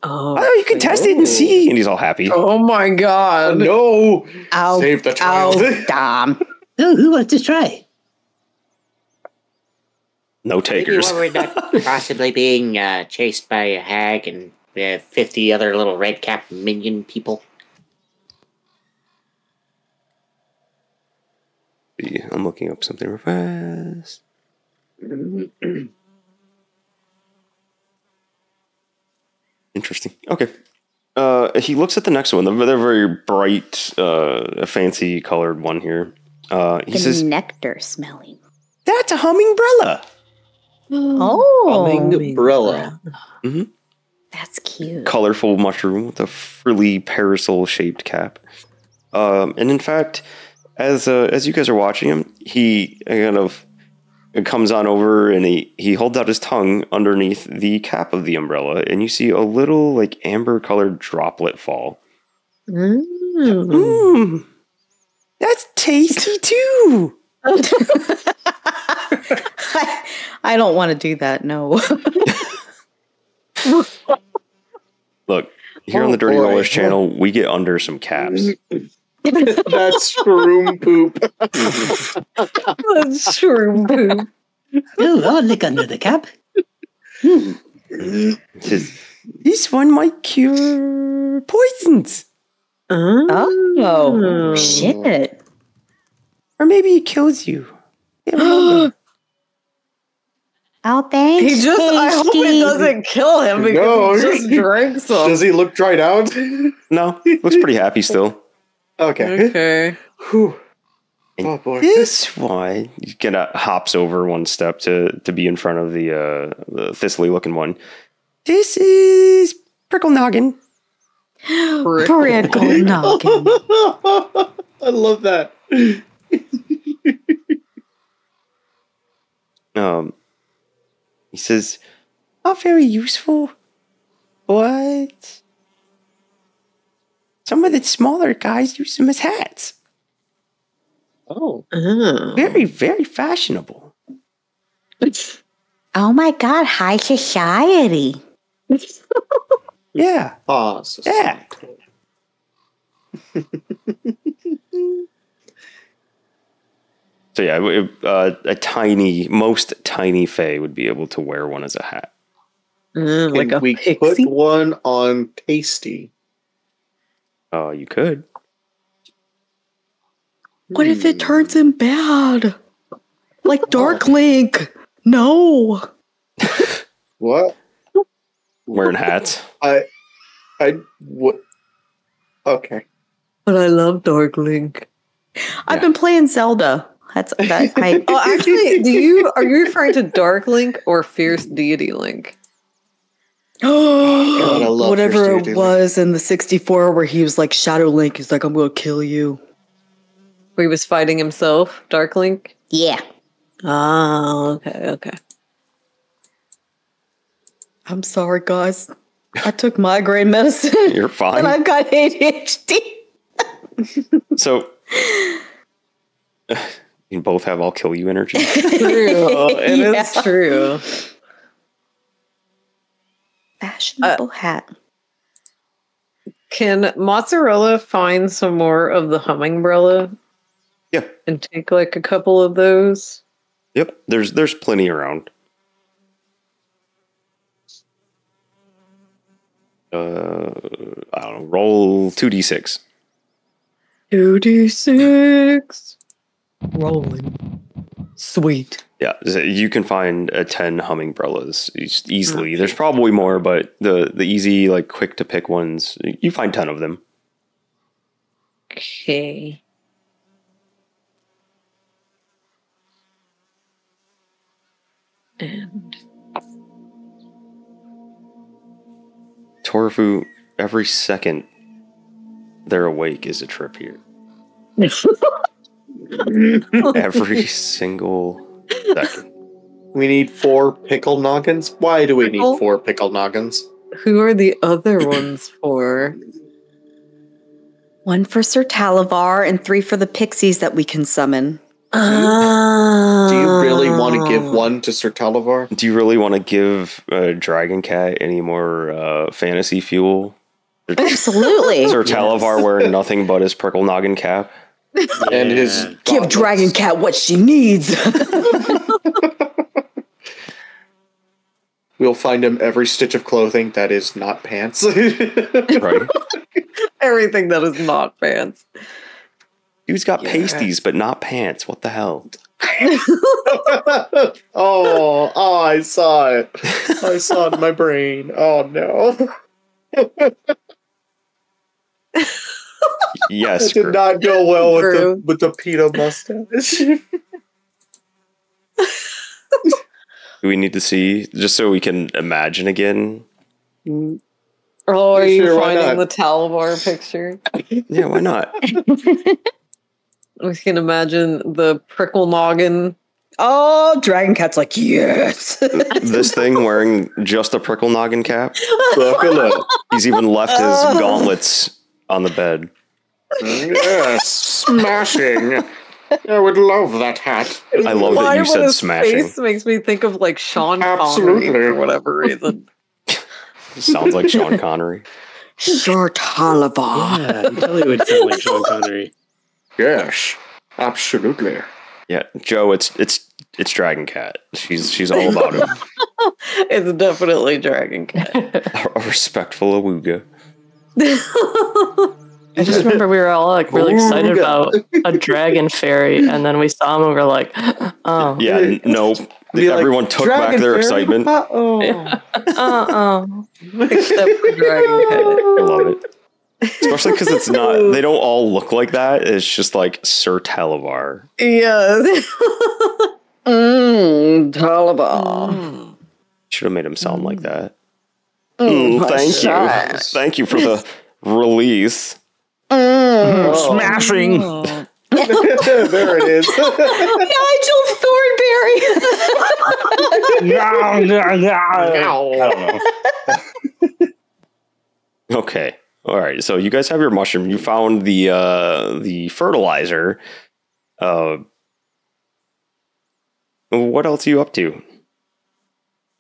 Oh, Oh, you can test it and see. And he's all happy. Oh my god. No. Oh, Save the child. oh, damn. Oh, who wants to try? No takers. while we're not *laughs* possibly being uh, chased by a hag and uh, 50 other little red cap minion people. I'm looking up something real fast. *clears throat* Interesting. Okay. Uh, he looks at the next one. The, the very bright, uh, fancy colored one here. Uh, he The says, nectar smelling. "That's a hummingbrella." Oh, Umbrella. that's cute. Colorful mushroom with a frilly parasol-shaped cap. Um, and in fact, as uh, as you guys are watching him, he kind of comes on over and he, he holds out his tongue underneath the cap of the umbrella, and you see a little like amber-colored droplet fall. Mm. Mmm, that's tasty too. *laughs* I, I don't want to do that. No. *laughs* Look, here on Oh, the Dirty boy. Rollers channel, we get under some caps. *laughs* *laughs* That's shroom poop. That's true. poop. Oh, I'll lick under the cap. It says, this one might cure poisons, oh, oh, shit. or maybe it kills you. *gasps* Oh, thanks. He just, I hope it doesn't kill him because No. he just drank some. Does he look dried out? no, looks pretty happy still. Okay. Okay. Whew. And Oh boy. This one, he kind of hops over one step to to be in front of the uh, the thistly looking one. This is Prickle Noggin. Prickle noggin. *laughs* I love that. *laughs* Um, he says, "Not very useful, but some of the smaller guys use them as hats. Oh. Oh. Very, very fashionable." *laughs* Oh my god, high society. Yeah, Ah, so Yeah. So yeah, it- uh, a tiny, most tiny Fae would be able to wear one as a hat. Mm, Can like a we pixie. put one on Tasty? Oh, you could. What if it hmm. turns him bad? Like Dark Link. No. What? *laughs* Wearing hats. I, I, what? Okay. But I love Dark Link. I've Yeah. been playing Zelda. That's that I *laughs* Oh, actually, do you are you referring to Dark Link or Fierce Deity Link? God, I love whatever it was in the 64 where he was like Shadow Link, he's like, I'm gonna kill you. Where he was fighting himself, Dark Link? Yeah. Oh, okay, okay. I'm sorry, guys. I took migraine medicine *laughs* You're fine. *laughs* and fine. I've got ADHD. *laughs* So *sighs* you both have "I'll kill you" energy. True. It is Yeah. true. Fashionable hat. Can Mozzarella find some more of the Hummingbrella Yeah. and take like a couple of those? Yep. There's there's plenty around. Uh, I don't know. Roll two d six. 2d6. Rolling. Sweet. Yeah, you can find uh, ten hummingbrellas eas- easily. There's probably more, but the the easy like quick to pick ones, you find ten of them. Okay. And Torfu, every second they're awake is a trip here. *laughs* Every single second. We need four pickle noggins. Why do we Pickle? need four pickle noggins? who are the other ones for? One for Sir Talavar and three for the pixies that we can summon. Do you really want to Oh. give one to Sir Talavar? Do you really want to give uh, Dragon Cat any more uh, fantasy fuel? Absolutely. Sir Talavar wearing nothing but his prickle noggin cap. And his Give gauntlets. Dragon Cat what she needs. *laughs* We'll find him every stitch of clothing that is not pants. *laughs* Right? Everything that is not pants. Dude's got Yes. pasties, but not pants. What the hell? oh, *laughs* oh, I saw it. I saw it in my brain. Oh no. Yes. It did Gr- not go well with the True. with the pedo mustache. Do we need to see just so we can imagine again? Oh, are Yeah, you sure, finding the Talavar picture? Yeah, why not? We can imagine the prickle noggin. oh, Dragon Cat's like, yes. *laughs* this thing wearing just a prickle noggin cap. Buckle up. He's even left his Oh. gauntlets on the bed. Yes, smashing. I would love that hat. I love that you said smashing. Face makes me think of like Sean Connery for whatever reason. Sounds like Sean Connery. Sir Talavar. Yeah, you totally would sound like Sean Connery. Yes, absolutely. Yeah, Joe, it's it's it's Dragon Cat. She's she's all about him. *laughs* it's definitely Dragon Cat. *laughs* A respectful awooga. *laughs* I just remember we were all like really excited about a dragon *laughs* fairy, and then we saw him and we were like, oh, Yeah, n- no. Be like, Everyone took back their fairy? excitement. Uh-oh. *laughs* uh oh, Except for Dragon Cat. love it. Especially because it's not, they don't all look like that. It's just like Sir Talavar. Yes. Mmm, Talavar. Should have made him sound like that. Mm, Mm, thank gosh. you. Thank you for the release. *laughs* Smashing. *laughs* there it is. *laughs* Nigel Thornberry. no, no, no. I don't know. Okay. All right. So you guys have your mushroom. You found the uh the fertilizer. Uh what else are you up to?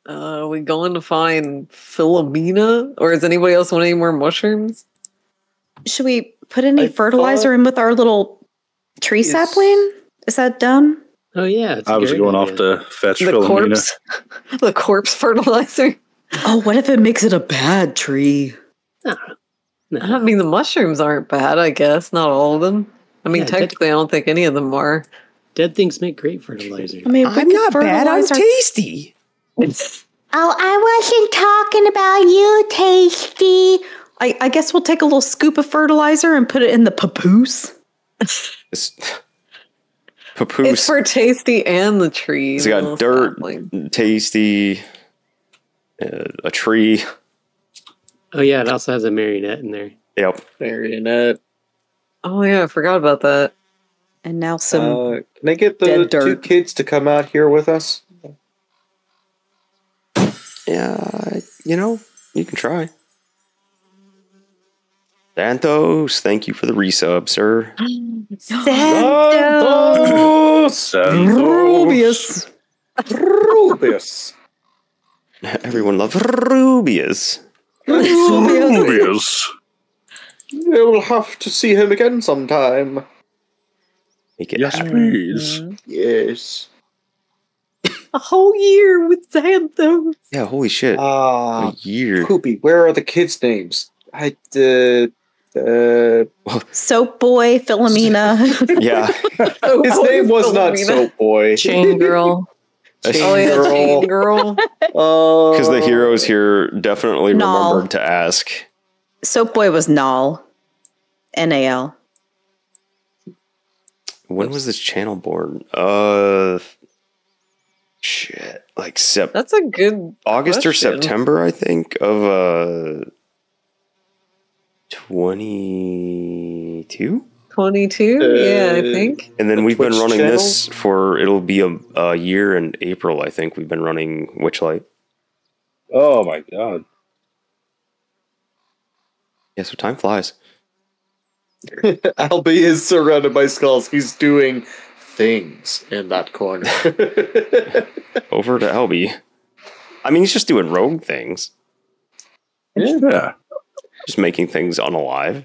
Uh, are we going to find Philomena? Or does anybody else want any more mushrooms? Should we put any I fertilizer in with our little tree Yes. sapling? Is that done? Oh yeah, I was great going off to fetch The Philomena. corpse. *laughs* the corpse fertilizer. Oh, what if it makes it a bad tree? I mean, the mushrooms aren't bad, I guess. Not all of them. I mean, Yeah, that- technically, I don't think any of them are. Dead things make great fertilizer. I mean, we could I'm tasty. Oh, I wasn't talking about you, Tasty. I, I guess we'll take a little scoop of fertilizer and put it in the papoose. It's *laughs* It's papoose. for tasty and the tree. It's got dirt, sapling. tasty, uh, a tree. Oh yeah, it also has a marionette in there. Yep. Marionette. Oh yeah, I forgot about that. And now some. Uh, can I get the two kids to come out here with us? Yeah, you know, you can try. Santos, thank you for the resub, sir. Santos Rubius. Rubius. *laughs* Everyone loves Rubius. Rubius. We'll have to see him again sometime. Make it Yes, happen. please. Mm-hmm. Yes. A whole year with Xanthos. Yeah, holy shit. Ah, a year. Poopy, where are the kids' names? I, uh, uh, *laughs* Soap Boy, Philomena. *laughs* Yeah. *laughs* his name was not Soap Boy. Chain girl. Oh yeah, Girl. Chain Girl. Uh, Because the heroes here definitely No. remembered to ask. Soap Boy was Nal. N A L. When was this channel born? Uh, shit, like sep- That's a good August or. September, I think, of uh, twenty two. 22. yeah, I Uh, think. And then The we've been running channel? this for it'll be a, a year in April. I think we've been running Witchlight. Oh my god. Yeah, so time flies. *laughs* Albie is surrounded by skulls. He's doing things in that corner. *laughs* *laughs* Over to Elby. I mean, he's just doing rogue things, Yeah. just making things unalive.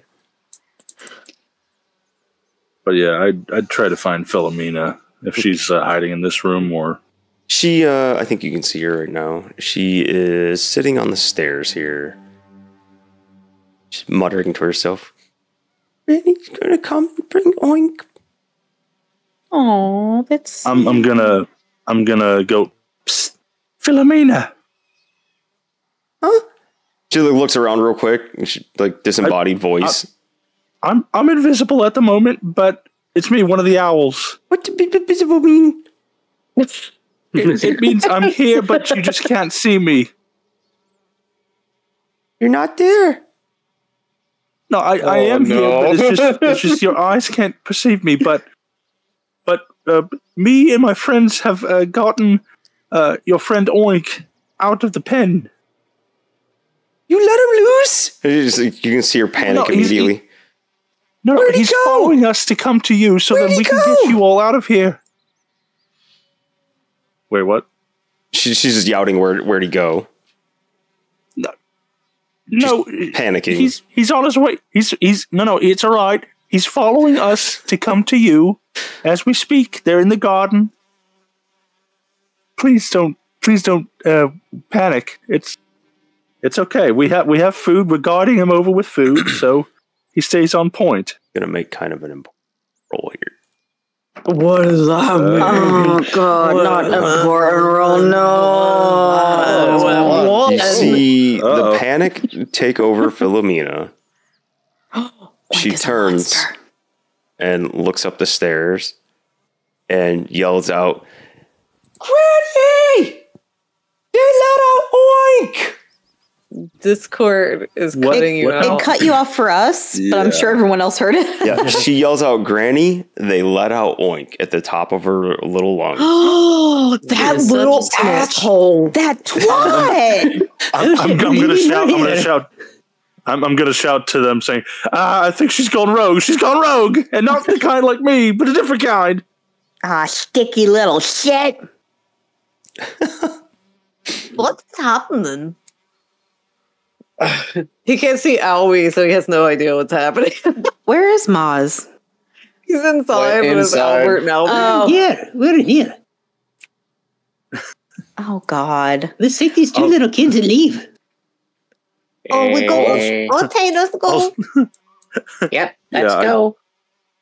But yeah, I'd, I'd try to find Philomena if she's uh, hiding in this room or. She, uh, I think you can see her right now. She is sitting on the stairs here. She's muttering to herself. Randy's gonna come and bring oink. Oh, that's. I'm, I'm gonna I'm gonna go. Psst, Philomena. She like, looks around real quick. And she, like disembodied voice. I'm I'm invisible at the moment, but it's me, one of the owls. what does visible mean? It, *laughs* it means I'm here, but you just can't see me. You're not there. No, I, I Oh, am no. here, but it's just it's just your eyes can't perceive me. But but uh, me and my friends have uh, gotten uh, your friend Oink out of the pen. You let him loose. It's just, you can see her panic No, he's- he- immediately. No, no, Where'd he he's go? following us to come to you so Where'd that he we can get you all out of here. Wait, what? She, she's just youting where where'd he go? No, No, Panicking. he's he's on his way. He's he's no no. It's all right. He's following us to come to you as we speak. They're in the garden. Please don't please don't uh, panic. It's it's okay. We have we have food. We're guarding him over with food, *clears throat* so he stays on point. gonna make kind of an important roll here. What does that mean? Oh god, not important role. No. You see Uh-oh. the panic take over *laughs* Philomena. She Oink is a turns and looks up the stairs and yells out, Granny! They let out Oink! Discord is What- cutting you what- It cut you off for us, but I'm sure everyone else heard it. Yeah, *laughs* she yells out "Granny." They let out oink at the top of her little lungs. Oh, *gasps* *gasps* that such little a asshole. that *laughs* twat! I'm, I'm, I'm gonna shout. I'm gonna *laughs* shout. I'm, I'm gonna shout to them saying, ah, "I think she's gone rogue. She's gone rogue, and not the kind like me, but a different kind." ah, sticky little shit. *laughs* What's happening? *sighs* he can't see Owie, so he has no idea what's happening. *laughs* Where is Maz? He's inside What, with inside? Albert and Albert. Oh, Here, we're here. oh God. Let's take these two Oh. little kids and leave. Oh, we go. Eh, Okay, *laughs* let's go. Yep, let's Yeah, I- go.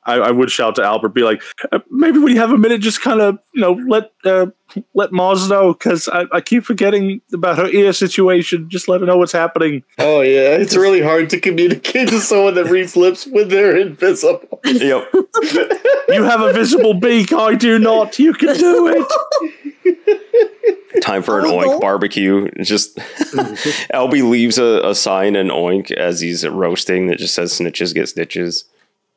I, I would shout to Albert, be like, uh, maybe when you have a minute, just kind of, you know, let uh, let Moz know because I, I keep forgetting about her ear situation. Just let her know what's happening. Oh yeah, it's really hard to communicate to someone that reads lips when they're invisible. *laughs* Yep. You have a visible beak. I do not. You can do it. Time for an Oh, oink no. barbecue. Just *laughs* Albie leaves a, a sign in oink as he's roasting that just says snitches get stitches.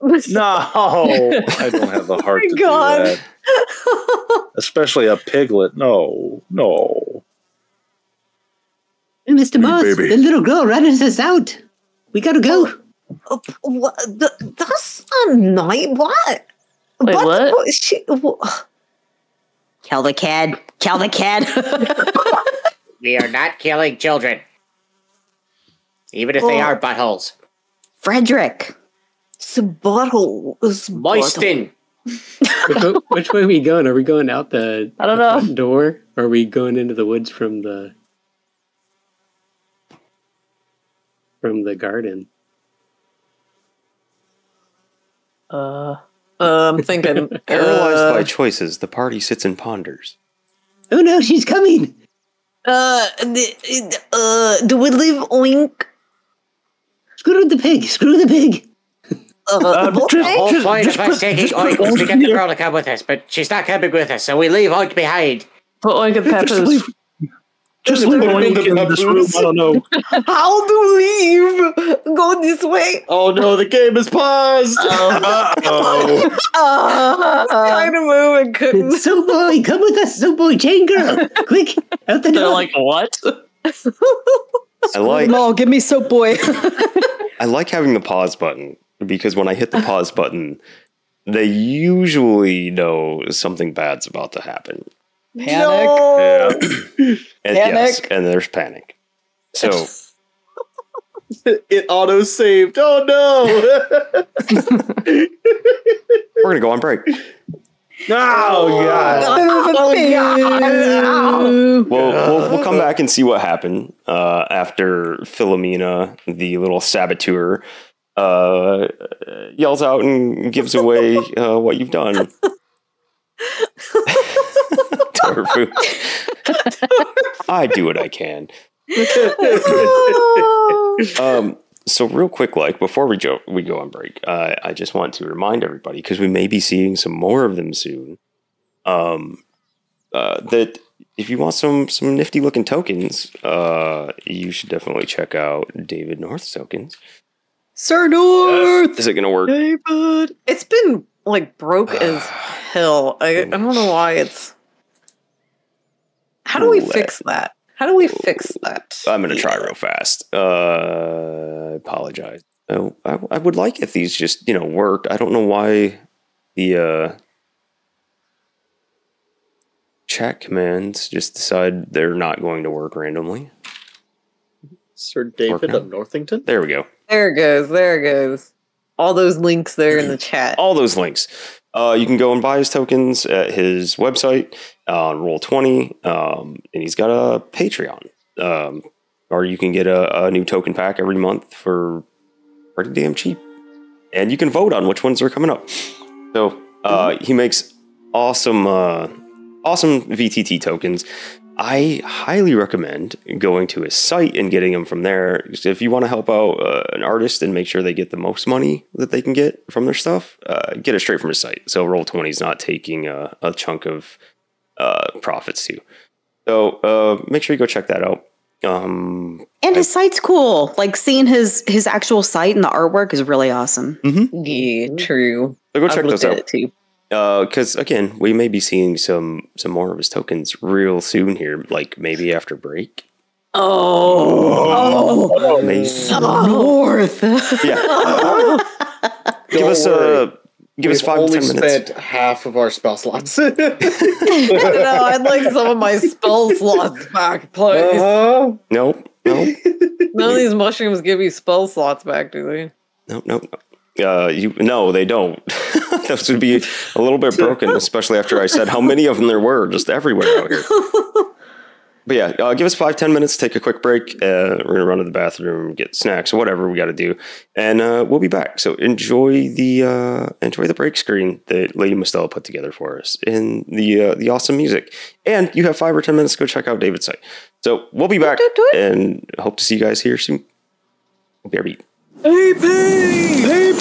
*laughs* No, I don't have the heart *laughs* my to God. do that. Especially a piglet. No, no. Hey, Mr. Moss, baby. the little girl runs us out. We gotta go. Uh, what, th- that's a nice. What? Wait, what? She, wha- Kill the kid. Kill the kid. *laughs* We are not killing children. Even if they Oh. are buttholes. Frederick. It's a bottle. It's a bottle. Moisten. Which, way- which way are we going? Are we going out the, I don't the know. front door? Or are we going into the woods from the from the garden? Uh, Uh, I'm thinking. *laughs* Paralyzed by uh, choices, the party sits and ponders. Oh no, she's coming. uh, the- uh, do we leave Oink? Screw the pig. Screw the pig. Uh, Uh, both just- The whole Just- point just of us taking just put Oink to get the girl to come with us, but she's not coming with us, so we leave Oink behind. put Oink and Just Peppers. leave, just leave Put him in Oink the in this room. I don't know. *laughs* How do we leave? Go this way. Oh no, the game is paused. *laughs* Uh-oh. *laughs* Uh, trying to move and couldn't. So boy, come with us. So boy, chain girl. Quick, out the They're door. like, what? I like No, give me soap boy. I like having the pause button because when I hit the pause button, they usually know something bad's about to happen. Panic. Yeah. *coughs* And yes, Panic. and there's panic. So *laughs* it auto saved. Oh no. *laughs* we're gonna go on break. Oh, God. We'll, we'll, we'll come back and see what happened uh, after Philomena, the little saboteur, uh, yells out and gives away uh, what you've done. *laughs* Tofu. I do what I can. *laughs* Um, so real quick, like before we go, we go on break, uh, I just want to remind everybody because we may be seeing some more of them soon. Um, uh, that if you want some some nifty looking tokens, uh, you should definitely check out David North's tokens. Sir North. Is it gonna work? David. It's been like broke *sighs* as hell. I, I don't know why it's. How do we Let- fix that? How do we fix that? I'm gonna try real fast. Uh, I apologize. Oh, I, I would like if these just you know worked. I don't know why the uh, chat commands just decide they're not going to work randomly. Sir David of Northington. There we go. There it goes. There it goes. All those links there in the *clears throat* chat. all those links. Uh, you can go and buy his tokens at his website on Roll Twenty, um, and he's got a Patreon, um, or you can get a, a new token pack every month for pretty damn cheap, and you can vote on which ones are coming up. So uh, he makes awesome, uh, awesome VTT tokens. I highly recommend going to his site and getting them from there. If you want to help out uh, an artist and make sure they get the most money that they can get from their stuff, uh, get it straight from his site. So Roll Twenty is not taking a, a chunk of uh, profits too. So uh, make sure you go check that out. Um, And his site's cool. Like seeing his his actual site and the artwork is really awesome. Yeah, true. so go I've check looked those at out. it too. Because again, we may be seeing some some more of his tokens real soon here, like maybe after break. Oh, Maybe. north. Yeah, *laughs* give us worry. uh, give us We've five to only ten minutes. spent half of our spell slots. *laughs* *laughs* no, I'd like some of my spell slots back, please. Uh-huh. Nope, nope, None of these mushrooms give you spell slots back, do they? nope, nope. Uh, you no, they don't. *laughs* Those would be a little bit broken, especially after I said how many of them there were just everywhere out here. *laughs* But yeah, uh, give us five ten minutes. Take a quick break. Uh, we're gonna run to the bathroom, get snacks, or whatever we got to do, and uh, we'll be back. So enjoy the uh, enjoy the break screen that Lady Mostella put together for us, and the uh, the awesome music. And you have five or ten minutes to go check out David's site. So we'll be back, and hope to see you guys here soon. BRB.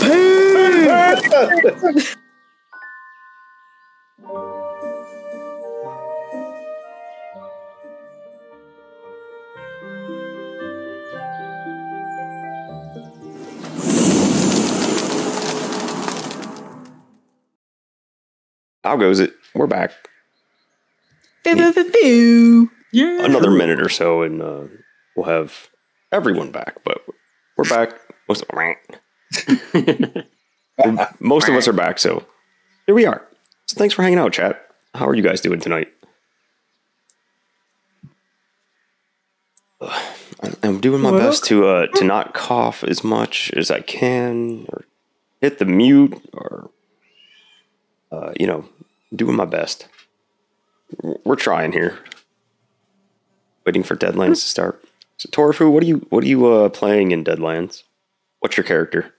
How goes it? We're back. Another minute or so, and uh, we'll have everyone back. But we're back. Most *laughs* most of us are back, so here we are. So thanks for hanging out, chat. How are you guys doing tonight? I'm doing my best to uh, to not cough as much as I can, or hit the mute, or uh, you know, doing my best. We're trying here. Waiting for Deadlands to start. So Torfu, what are you what are you uh, playing in Deadlands? What's your character?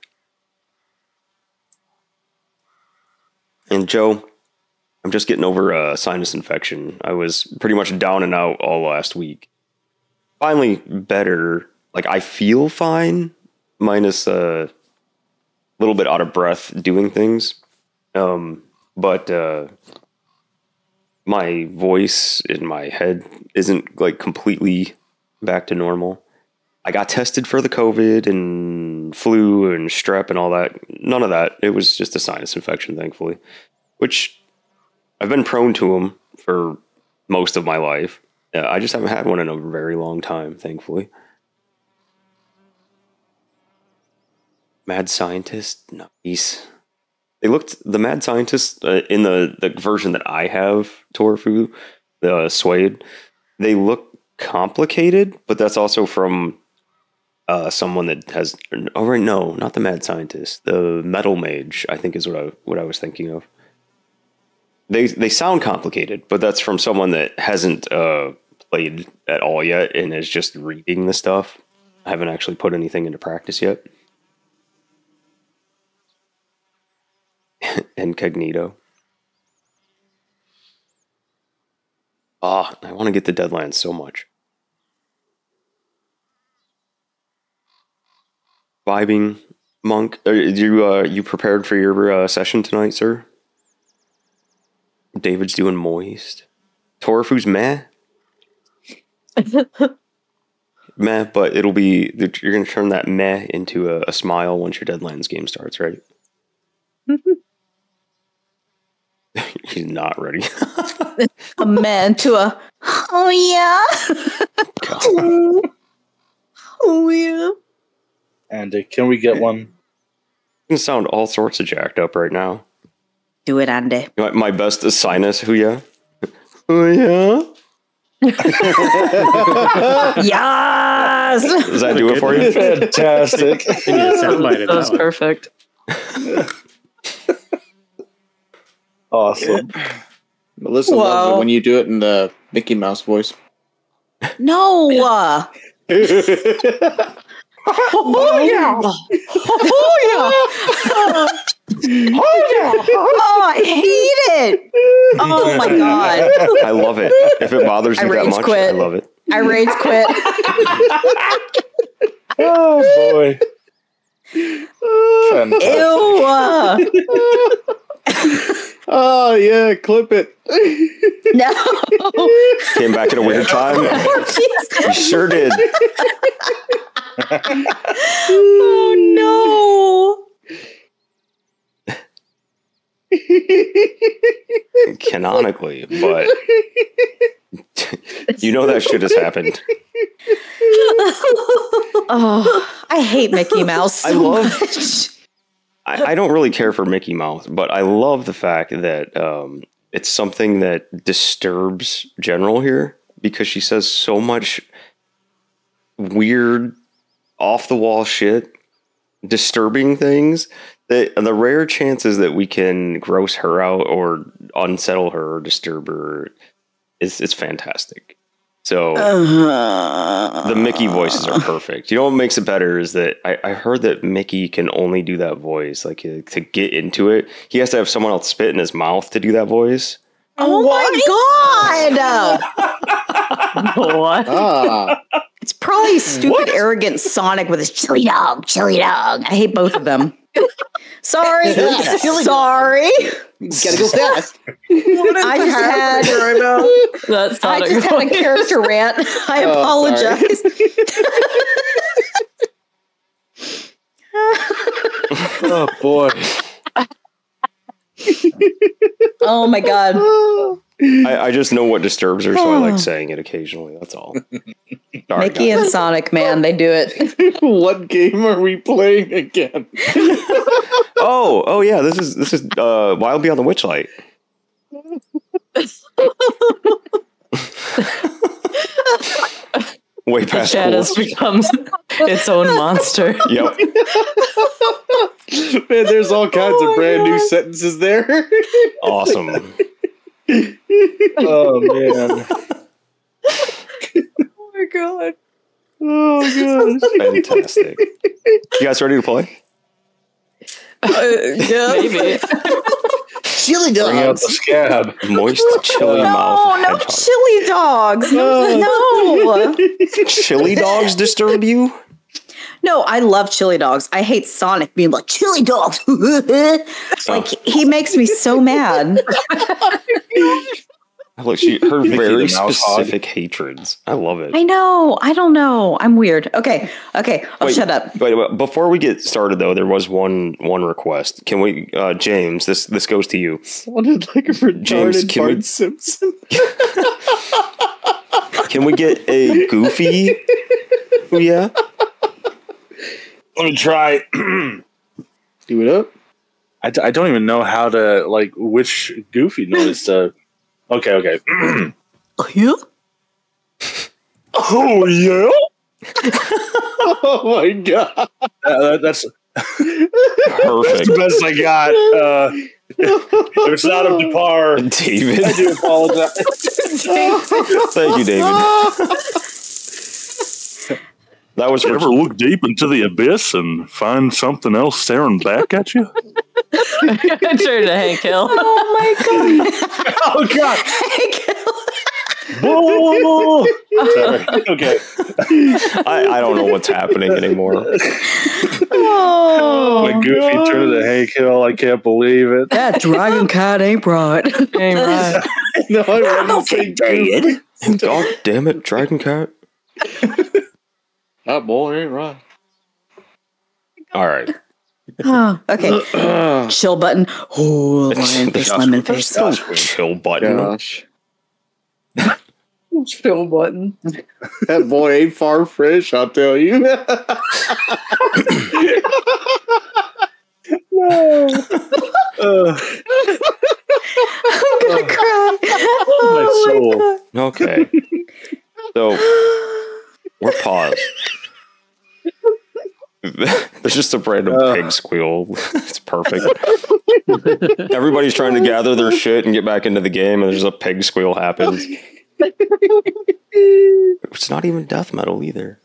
And Joe, I'm just getting over a sinus infection. I was pretty much down and out all last week. Finally better. Like I feel fine, minus a little bit out of breath doing things. Um, but uh, my voice in my head isn't like completely back to normal. I got tested for the COVID and flu and strep and all that. None of that. It was just a sinus infection, thankfully, which I've been prone to them for most of my life. Uh, I just haven't had one in a very long time, thankfully. Mad scientist, nice. They looked the mad scientist uh, in the the version that I have, Torfu, the SWADE. They look complicated, but that's also from uh, someone that has. Oh, right, no, not the mad scientist. The metal mage, I think, is what I what I was thinking of. They they sound complicated, but that's from someone that hasn't uh, played at all yet and is just reading the stuff. I haven't actually put anything into practice yet. *laughs* Incognito. Ah, I want to get the Deadlands so much. Vibing, monk. Are you uh, you prepared for your uh, session tonight, sir? David's doing moist. Torfu's meh. *laughs* meh, but it'll be you're gonna turn that meh into a, a smile once your Deadlands game starts, right? *laughs* *laughs* He's not ready. *laughs* a man to a oh yeah. *laughs* Oh yeah. Andy, uh, can we get one? You sound all sorts of jacked up right now. Do it, Andy. My, my best is sinus. Who yeah? Oh yeah. Yes. Does that do it for you? Fantastic. I need a sound bite of That was perfect. Awesome. *laughs* Melissa loves it when you do it in the Mickey Mouse voice. No. uh, Oh yeah! Oh yeah. Oh, I hate it. Oh my *laughs* god. I love it. If it bothers I you that much, quit. I love it. I rage quit. *laughs* Oh boy. Fantastic. Ew. Oh yeah, clip it. No. *laughs* Came back at a weird time. *laughs* Oh. You sure did. oh no. Canonically, *laughs* but you know that shit has happened. Oh, I hate Mickey Mouse. So I love- much. I, I don't really care for Mickey Mouse, but I love the fact that um, it's something that disturbs General here because she says so much weird, off the wall shit, disturbing things that the rare chances that we can gross her out or unsettle her or disturb her is it's fantastic. So Uh, the Mickey voices are perfect. You know what makes it better is that I, I heard that Mickey can only do that voice. Like uh, to get into it, he has to have someone else spit in his mouth to do that voice. Oh my god! *laughs* what? Ah, It's probably stupid, arrogant Sonic with his chili dog, chili dog. I hate both of them. Sorry, *laughs* Chili dog. sorry. Gotta go fast. I just had That's I just had a character *laughs* rant. Oh, I Oh, apologize. *laughs* Oh boy. oh my god. I, I just know what disturbs her, so I like *sighs* saying it occasionally. That's all. *laughs* Sorry, Mickey guys. and Sonic, man, they do it. *laughs* what game are we playing again? *laughs* oh, oh yeah, this is this is uh, Wild Beyond the Witchlight. Way past Shadows cool. becomes its own monster. Yep. Man, there's all kinds of brand new sentences there. Awesome. *laughs* Oh man. *laughs* oh my god. oh gosh. *laughs* Fantastic. You guys ready to play? Uh, Maybe. Chili Bring out dogs. the scab. Moist chili mouth. No, no chili dogs. No, no. Chili dogs disturb you? No, I love chili dogs. I hate Sonic being like chili dogs. *laughs* like he makes me so mad. *laughs* Look, she her very the Hog. specific hatreds. I love it. I know. I don't know. I'm weird. Okay. Okay. I'll Wait, shut up. Wait, wait, before we get started though, there was one one request. Can we, uh, James? This this goes to you. Sounded like a retarded James, can we- Bart Simpson. *laughs* Can we get a goofy? Oh yeah. Let me try. *clears throat* Do it up. I, d- I don't even know how to like which goofy noise to. *clears throat* Okay, okay. *clears throat* Yeah. oh yeah. *laughs* *laughs* Oh my god. Uh, that- that's that's Perfect. the best I got. Uh, *laughs* if it's not up to par, David. I do apologize. Thank you, David. That was Ever look deep into the abyss and find something else staring back at you? *laughs* I turned to Hank Hill. Oh my god. *laughs* oh god. Whoa, whoa, whoa, whoa. Sorry. Okay. I, I don't know what's happening anymore. oh. My goofy turned to Hank Hill. I can't believe it. That dragon cat ain't right. *laughs* Ain't right. No, I read the same Dad. God damn it, Dragon Cat. That boy ain't right. All right. *laughs* Oh, okay. *clears throat* Chill button. Oh, lion face, Gosh, lemon face. Gosh, Queen. Chill button. Gosh. *laughs* Chill button. That boy ain't far fresh, I'll tell you. *laughs* no. Uh, I'm gonna cry. my Oh soul. Okay. So we're paused. *laughs* There's just a random Uh. pig squeal. it's perfect. Everybody's trying to gather their shit and get back into the game, and there's a pig squeal happens. It's not even death metal either.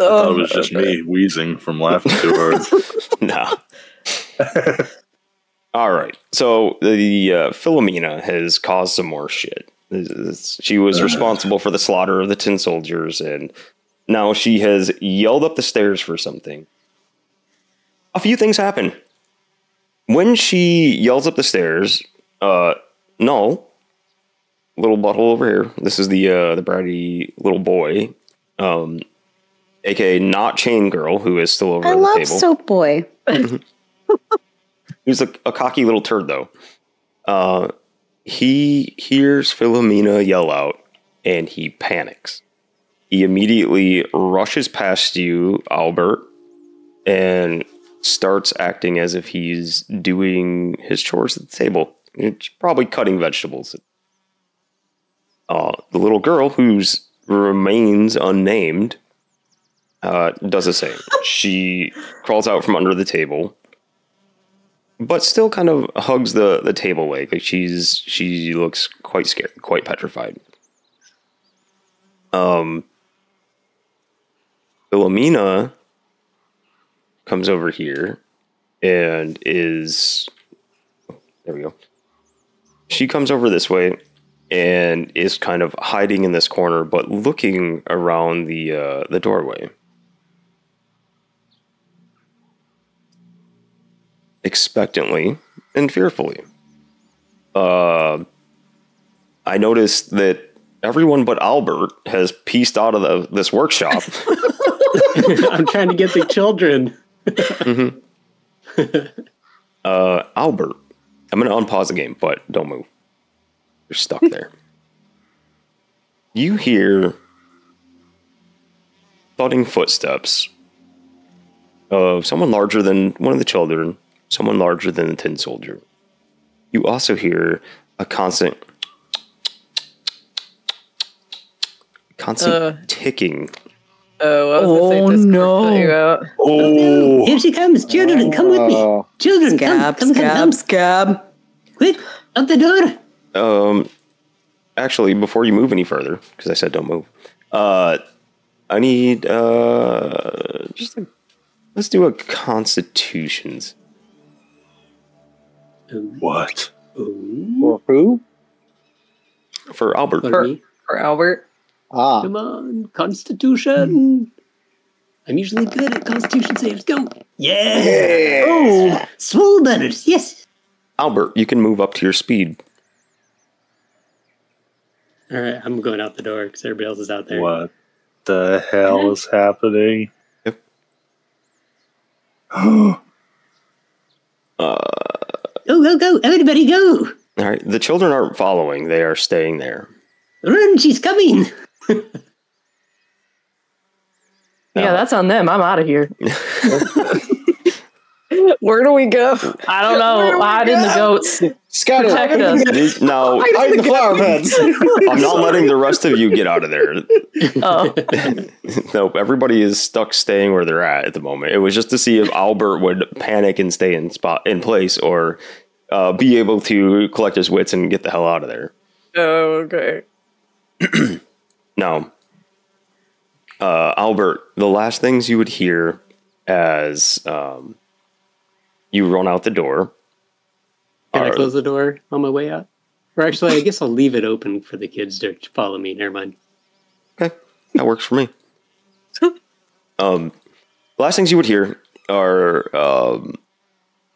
I thought it was just me wheezing from laughing too hard. *laughs* *laughs* No. All right. So the uh, Philomena has caused some more shit. This is- She was responsible for the slaughter of the tin soldiers, and now she has yelled up the stairs for something. A few things happen. When she yells up the stairs, Uh, no. Little butthole over here. This is the uh, the bratty little boy, um, aka not chain girl, who is still over I the love table. Soap Boy. *laughs* He's a, a cocky little turd, though. Uh, he hears Philomena yell out, and he panics. He immediately rushes past you, Albert, and starts acting as if he's doing his chores at the table. It's probably cutting vegetables. Uh, the little girl, whose remains unnamed, uh, does the same. *laughs* she crawls out from under the table, but still kind of hugs the the table leg. Like she's she looks quite scared, quite petrified. Um, Philomena comes over here and is there we go. She comes over this way and is kind of hiding in this corner, but looking around the uh, the doorway. Expectantly and fearfully. Uh, I noticed that everyone but Albert has pieced out of the, this workshop. *laughs* I'm trying to get the children. Mhm. uh, Albert, I'm going to unpause the game, but don't move. You're stuck there. You hear thudding footsteps of someone larger than one of the children, someone larger than the tin soldier. You also hear a constant, constant Uh. ticking. Oh, I was gonna say Oh, no. put you out. Oh, Here she comes. Children, come with me. Oh. Children, come, Scab, come, come, scab, come. scab. Quick, out the door. Um, actually, before you move any further, because I said don't move, uh, I need uh, just a, let's do a Constitution's. What? For who? for Albert. For For, me. for Albert. Ah, Come on, Constitution. I'm usually good at Constitution saves. Go. Yeah. Oh, swole butters. Yes. Albert, you can move up to your speed. All right, I'm going out the door because everybody else is out there. What the hell is happening? Yep. *gasps* Go, go, go. Everybody go. All right, the children aren't following; they are staying there. Run, she's coming. *laughs* Yeah, that's on them. I'm out of here. *laughs* Where do we go? I don't know. Hide in the goats. scatter. Protect us. Now, Hide in the flower beds. I'm not letting the rest of you get out of there. Oh, *laughs* no, everybody is stuck staying where they're at at the moment. It was just to see if Albert would panic and stay in spot in place, or uh, be able to collect his wits and get the hell out of there. Oh, okay. *clears throat* Now, uh, Albert, the last things you would hear as um, you run out the door. Can I close the door on my way out? Or actually, I guess I'll leave it open for the kids to follow me. Never mind. Okay, that works for me. *laughs* um, last things you would hear are um,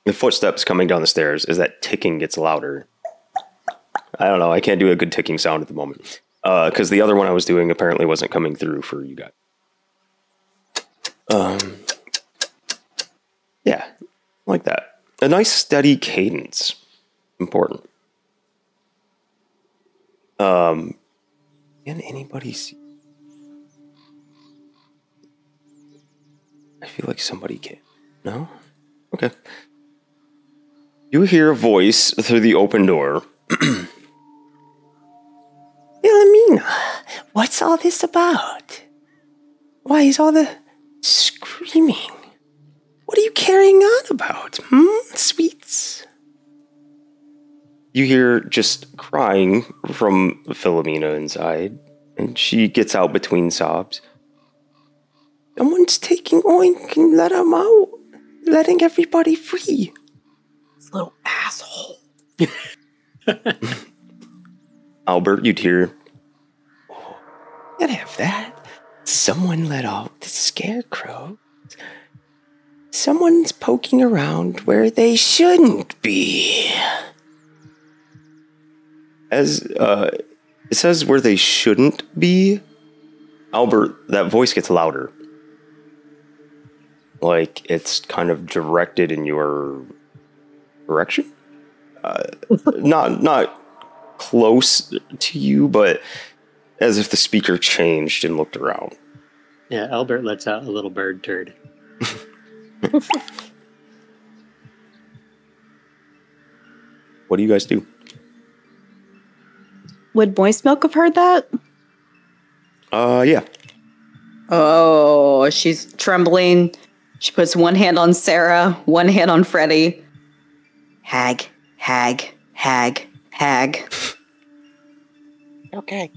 the footsteps coming down the stairs. Is that ticking gets louder. I don't know. I can't do a good ticking sound at the moment because the other one I was doing apparently wasn't coming through for you guys. Um, yeah, like that. A nice steady cadence. Important. Um, can anybody see? I feel like somebody can. No? Okay. You hear a voice through the open door. *clears throat* Philomena, what's all this about? Why is all the screaming? What are you carrying on about, hmm, sweets? You hear just crying from Philomena inside, and she gets out between sobs. Someone's taking Oink and let him out, letting everybody free. This little asshole. *laughs* Albert, you'd hear, oh, can't have that. Someone let out the scarecrow. Someone's poking around where they shouldn't be. as uh, it says where they shouldn't be, Albert, that voice gets louder. Like it's kind of directed in your direction. Uh, not not close to you, but as if the speaker changed and looked around. Yeah, Albert lets out a little bird turd. *laughs* *laughs* What do you guys do? Would Moistmilk have heard that? Uh, yeah. Oh, she's trembling. She puts one hand on Sarah, one hand on Freddie. Hag, hag, hag, hag. Okay,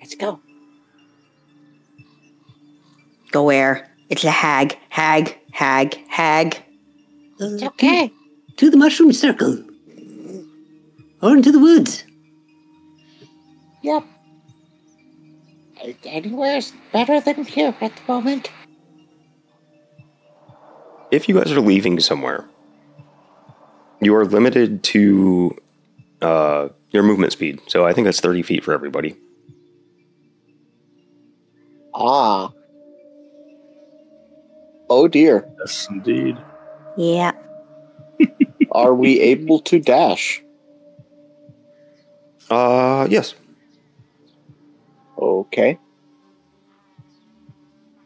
let's go. Go where? It's a hag, hag, hag, hag. It's okay. To the mushroom circle. Or into the woods. Yep. Anywhere's better than here at the moment. if you guys are leaving somewhere, you are limited to uh, your movement speed. So I think that's 30 feet for everybody. Ah. Oh dear. Yes, indeed. Yeah. *laughs* Are we able to dash? Uh, yes. Okay.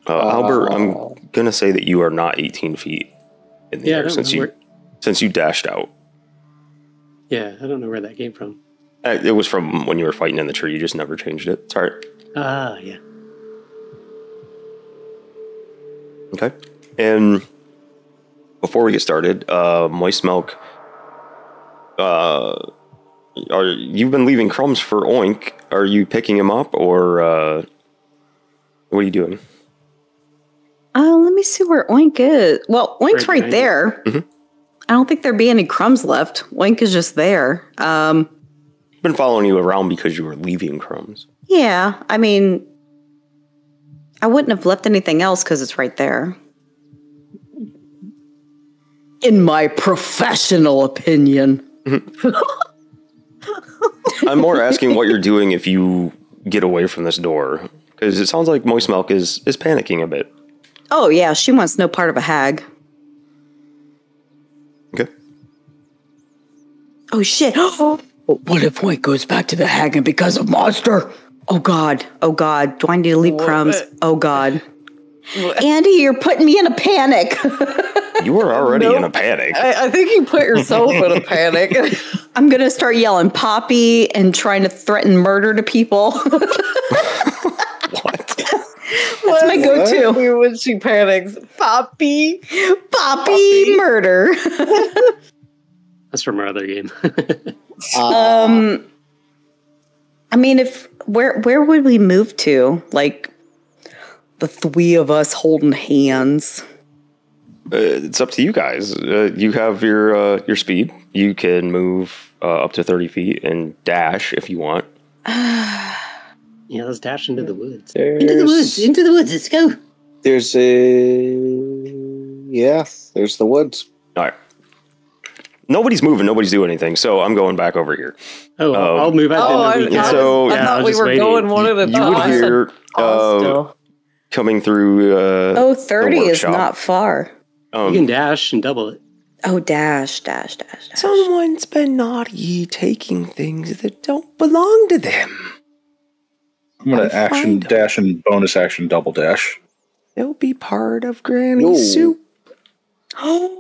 Uh, Albert, Uh, I'm gonna say that you are not 18 feet in the Yeah, air since you where- since you dashed out. Yeah, I don't know where that came from. Uh, It was from when you were fighting in the tree. You just never changed it. Sorry. Ah, yeah. Okay. And before we get started, uh, Moistmilk, uh, are you've been leaving crumbs for Oink? Are you picking him up, or uh, what are you doing? Uh, let me see where Oink is. Well, Oink's Right right, behind you. there. Mhm. I don't think there'd be any crumbs left. Oink is just there. Um, I've been following you around because you were leaving crumbs. yeah, I mean, I wouldn't have left anything else because it's right there. In my professional opinion. *laughs* I'm more asking what you're doing if you get away from this door, because it sounds like Moistmilk is is panicking a bit. Oh, yeah, she wants no part of a hag. Okay. Oh, shit. *gasps* what if Oink goes back to the hag and becomes a monster? Oh, God. Oh, God. Do I need to leave crumbs? Oh, God. Andy, you're putting me in a panic. You were already in a panic. I, I think you put yourself in a *laughs* panic. *laughs* I'm going to start yelling poppy and trying to threaten murder to people. What? *laughs* That's my go to. when she panics. Poppy. Poppy murder. That's from our other game. Um, I mean, if where where would we move to? Like the three of us holding hands. Uh, it's up to you guys. Uh, you have your uh, your speed. You can move uh, up to 30 feet and dash if you want. *sighs* yeah, let's dash into the woods. Into the woods. Into the woods. Let's go. there's a yeah. There's the woods. All right. Nobody's moving. Nobody's doing anything. So I'm going back over here. Oh, Oh. I'll move out. Oh, I, then we I, can- So- was, I Yeah, I thought was we were waiting. going one at a You would hear *laughs* uh, coming through. Uh, Oh, 30 is not far. you um, can dash and double it. Oh, dash, dash, dash, dash. Someone's been naughty, taking things that don't belong to them. I'm gonna action dash and bonus action double dash. They'll be part of Granny's No. soup. Ooh, *gasps* *gasps*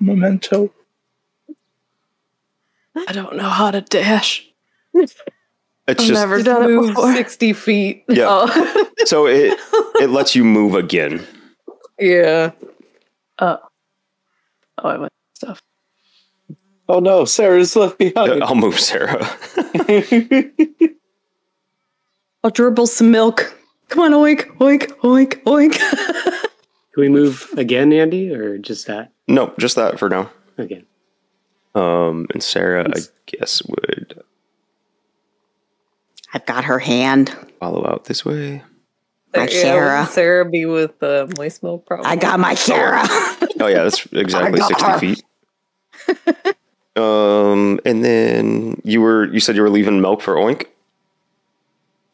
memento. I don't know how to dash. It's I've just never done it Move before. 60 feet. Yeah. Oh, *laughs* so it it lets you move again. yeah. Oh. Oh, I went stuff. Oh no, Sarah's left behind. *laughs* I'll move Sarah. *laughs* I'll dribble some milk. Come on, oink, oink, oink, oink. Can we move again, Andy, or just that? No, just that for now. Okay. Um, and Sarah, I guess, would I've got her hand. follow out this way. My Yeah, Sarah. Sarah be with uh, Moistmilk. Probably. I got my Sarah. *laughs* Oh yeah, that's exactly sixty her. feet. Um, and then you were you said you were leaving milk for Oink.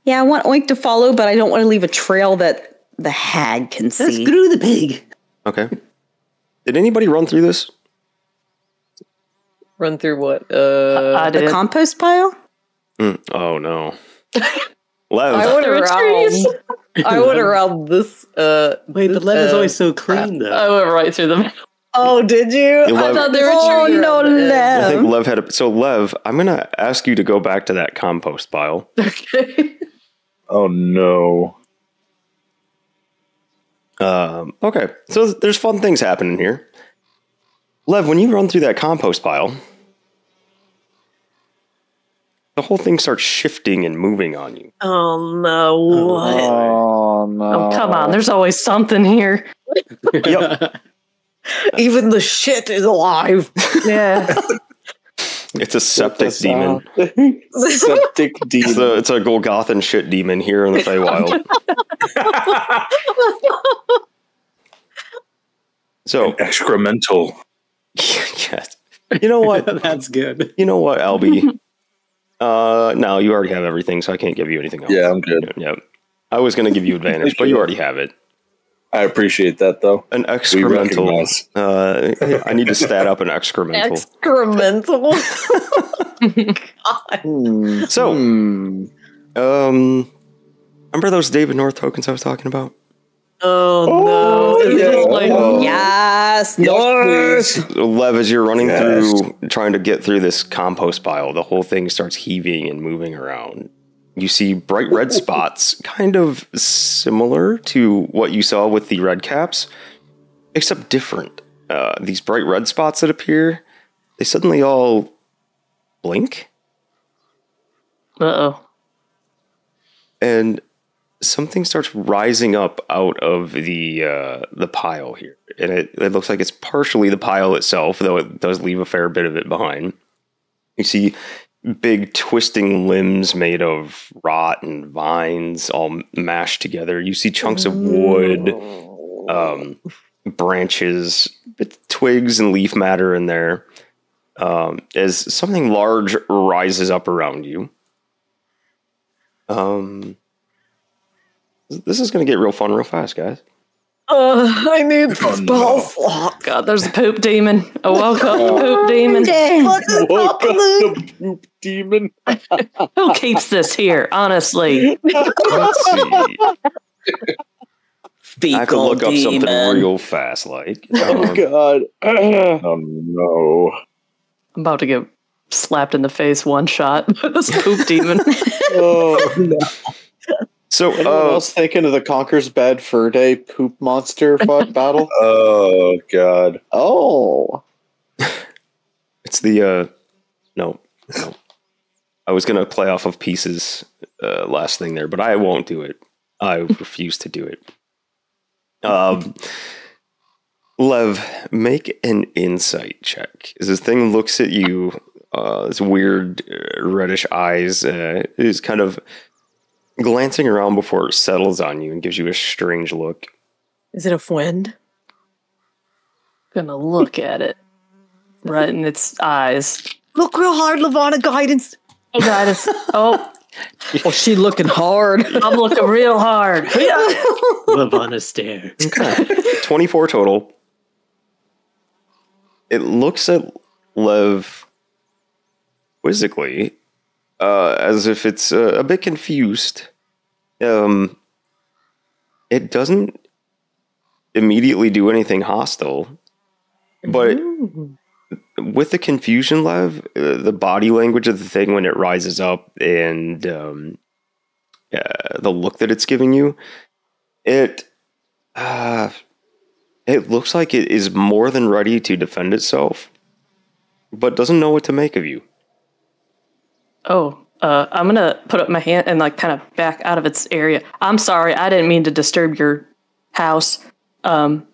Yeah, I want Oink to follow, but I don't want to leave a trail that the hag can Let's see. screw the pig. Okay. Did anybody run through this? Run through what? Uh, I The did. compost pile? Mm, oh no. *laughs* Lev. I went There around. *laughs* I went around this. Uh, Wait, but this, Lev is uh, always so clean, though. I went right through them. Oh, did you? You I thought there were Oh trees no, around the edge. I think Lev. Lev had a so Lev, I'm gonna ask you to go back to that compost pile. *laughs* Okay. Oh no. Um, okay, so there's fun things happening here. Lev, when you run through that compost pile, the whole thing starts shifting and moving on you. Oh no! What? Oh no! Oh, come on. There's always something here. Yep, *laughs* Even the shit is alive. *laughs* *laughs* Yeah. It's a septic demon. *laughs* Septic It's demon. a, it's a Golgothan shit demon here in the Feywild. *laughs* so, Excremental. *laughs* yes. You know what? That's good. You know what, Albie? uh, no, you already have everything, so I can't give you anything else. Yeah, I'm good. Yep. I was going to give you advantage, but you already have it. I appreciate that though. An We excremental. Uh, I need to stat up an excremental. Excremental. *laughs* *laughs* Hmm. So- Hmm. Um, remember those Devin Night tokens I was talking about? oh no! Is it yeah. just like Oh. Yes, Yes, please. Lev, as you're running Yes. through, trying to get through this compost pile, the whole thing starts heaving and moving around. You see bright red *laughs* spots, kind of similar to what you saw with the red caps, except different. Uh, these bright red spots that appear, they suddenly all blink, Uh oh. and something starts rising up out of the uh, the pile here, and it, it looks like it's partially the pile itself, though it does leave a fair bit of it behind. You see big twisting limbs made of rot and vines all mashed together. You see chunks of wood, um, branches, twigs, and leaf matter in there. Um, as something large rises up around you. Um, this is going to get real fun real fast, guys. Uh, I need Oh, spell no. slots. God, there's a poop demon. Oh, woke up the poop demon. Dang. What is Woke up, up the poop demon. *laughs* Who keeps this here, honestly? Let's see. Fecal I could look up something real fast, like. Oh um, god. *clears throat* Oh no. I'm about to get slapped in the face one shot *laughs* by this poop demon. *laughs* oh no. So, Anyone uh, else thinking of the Conker's Bad Fur Day poop monster fight *laughs* battle? Oh god. Oh. *laughs* it's the uh, no, no. I was gonna play off of pieces uh, last thing there, but I won't do it. I *laughs* refuse to do it. Um, Lev, make an insight check. As this thing looks at you, uh, this weird uh, reddish eyes uh, is kind of glancing around before it settles on you and gives you a strange look. Is it a friend? Gonna look at it right in its eyes. Look real hard, Lavana. Guidance. Oh, God, it's, oh, Oh, she looking hard. I'm looking real hard. *laughs* *laughs* Lavana stare. Okay. 24 total. It looks at Lev quizzically, uh, as if it's uh, a bit confused. Um, it doesn't immediately do anything hostile, but with the confusion, Lev, uh, the body language of the thing when it rises up and um, uh, the look that it's giving you, it uh, it looks like it is more than ready to defend itself, but doesn't know what to make of you. Oh, uh, I'm gonna put up my hand and like kind of back out of its area. I'm sorry, I didn't mean to disturb your house. Um,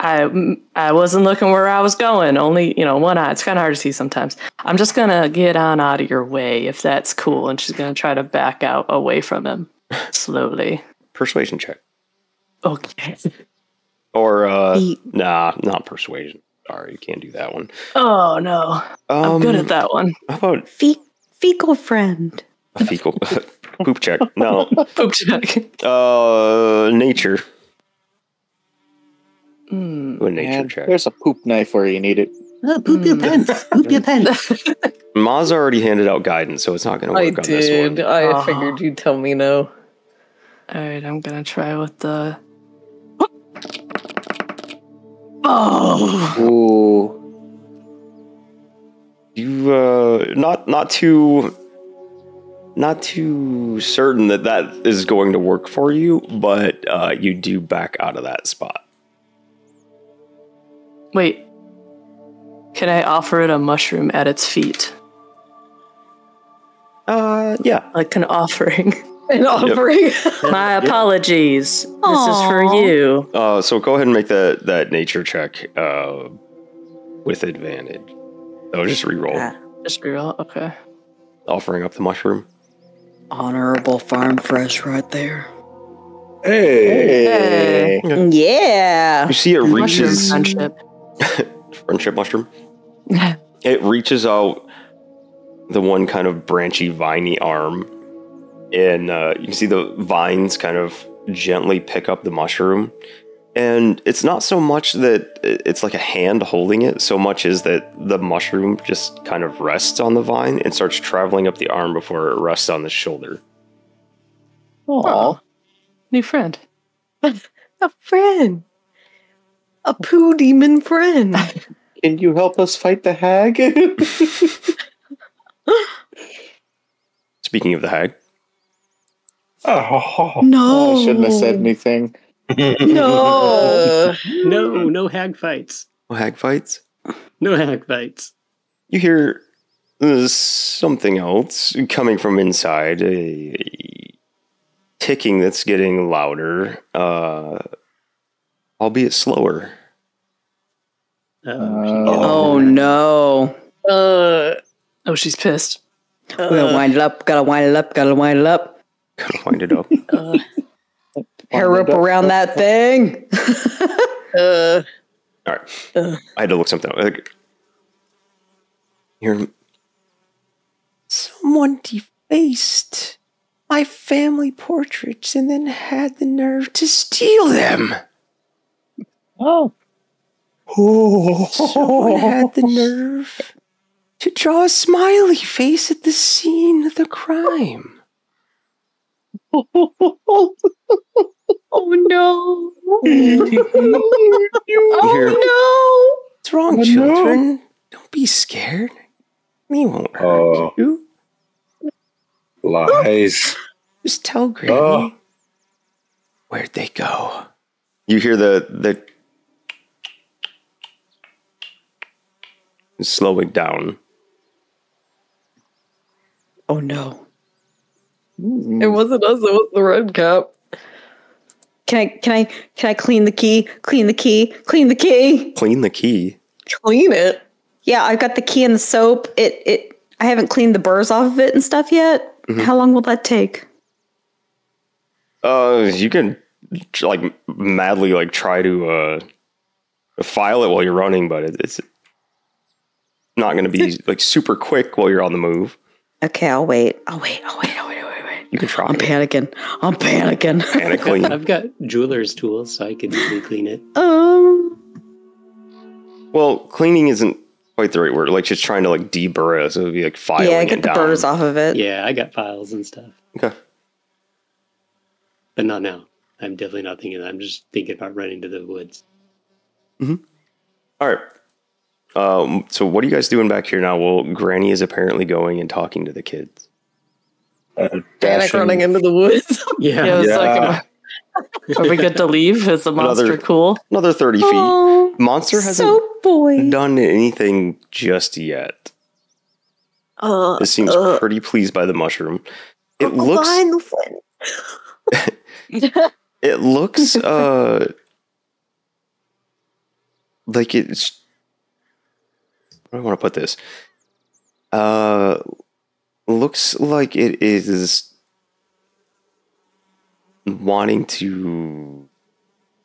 I I wasn't looking where I was going. Only you know one eye. It's kind of hard to see sometimes. I'm just gonna get on out of your way if that's cool. And she's gonna try to back out away from him *laughs* slowly. Persuasion check. Okay. Or, uh, He- nah, not persuasion. Sorry, you can't do that one. Oh no, I'm Um, good at that one. How about Fe- fecal friend. a fecal *laughs* poop check? No. *laughs* Poop check. Uh, nature. Hmm. A nature And check. there's a poop knife where you need it. Oh, poop your pants. Poop your pants. *laughs* Maz already handed out guidance, so it's not going to I work on this did. one. I Oh. figured you'd tell me no. All right, I'm gonna try with the. Oh, Ooh. You uh, not not too not too certain that that is going to work for you, but uh, you do back out of that spot. wait. Can I offer it a mushroom at its feet, Uh, yeah. like an offering? *laughs* An offering. *laughs* My apologies. This is for you. Uh, so go ahead and make that that nature check uh, with advantage. Oh, just reroll, Ah. Just reroll. Okay. offering up the mushroom. Honorable farm fresh right there. Hey. Hey. Yeah. You see, it Mushroom reaches friendship. *laughs* friendship mushroom. *laughs* it reaches out the one kind of branchy, viney arm, and uh, you can see the vines kind of gently pick up the mushroom. And it's not so much that it's like a hand holding it, so much as that the mushroom just kind of rests on the vine and starts traveling up the arm before it rests on the shoulder. Aw. New friend. *laughs* a friend. A poo demon friend. *laughs* Can you help us fight the hag? *laughs* Speaking of the hag, Oh. No. I shouldn't have said anything. *laughs* no. No, no hag fights. oh, hag fights. No hag fights. You hear uh, something else coming from inside, a ticking that's getting louder, uh, albeit slower. Uh, Oh no. Uh, Oh, she's pissed. We gotta wind it up, gotta wind it up, gotta wind it up. Kind of wind it up. Uh, Hair up around that thing. uh, *laughs* All right. I had to look something up. Like, You're, someone defaced my family portraits and then had the nerve to steal them. Oh. Someone had the nerve to draw a smiley face at the scene of the crime. Oh no. Oh no. What's wrong, oh, children? Don't be scared. Me won't hurt Oh. you. Lies. Just tell Granny. Oh. Where'd they go? You hear the the slowing down. Oh no. It wasn't us, it was the red cap. Can I can I can I clean the key? Clean the key. Clean the key. Clean the key. Clean it. Yeah, I've got the key and the soap. It it I haven't cleaned the burrs off of it and stuff yet. How long will that take? Uh, you can like madly like try to uh file it while you're running, but it, it's not going to be like super quick while you're on the move. Okay, I'll wait. I'll wait. I'll wait. I'll wait. You can try. I'm panicking. I'm panicking. *laughs* Panic clean. I've got jeweler's tools, so I can easily clean it. um. Well, cleaning isn't quite the right word. Like just trying to like deburr it, so it would be like filing Yeah, it get the down. burrs off of it. Yeah, I got files and stuff, Okay. but not now. I'm definitely not thinking that. I'm just thinking about running to the woods. Hmm. All right. Um, so what are you guys doing back here now? Well, Granny is apparently going and talking to the kids. Uh, Panic dashing- running into the woods. *laughs* Yeah. yeah, it's Yeah. like, are we good to leave? Is the monster Another- cool? Another 30 feet. Oh, Monster hasn't soap boy. done anything just yet. Uh, It seems uh, pretty pleased by the mushroom. It Uncle looks Lion the friend. it looks *laughs* uh like it's how do I want to put this? Uh looks like it is wanting to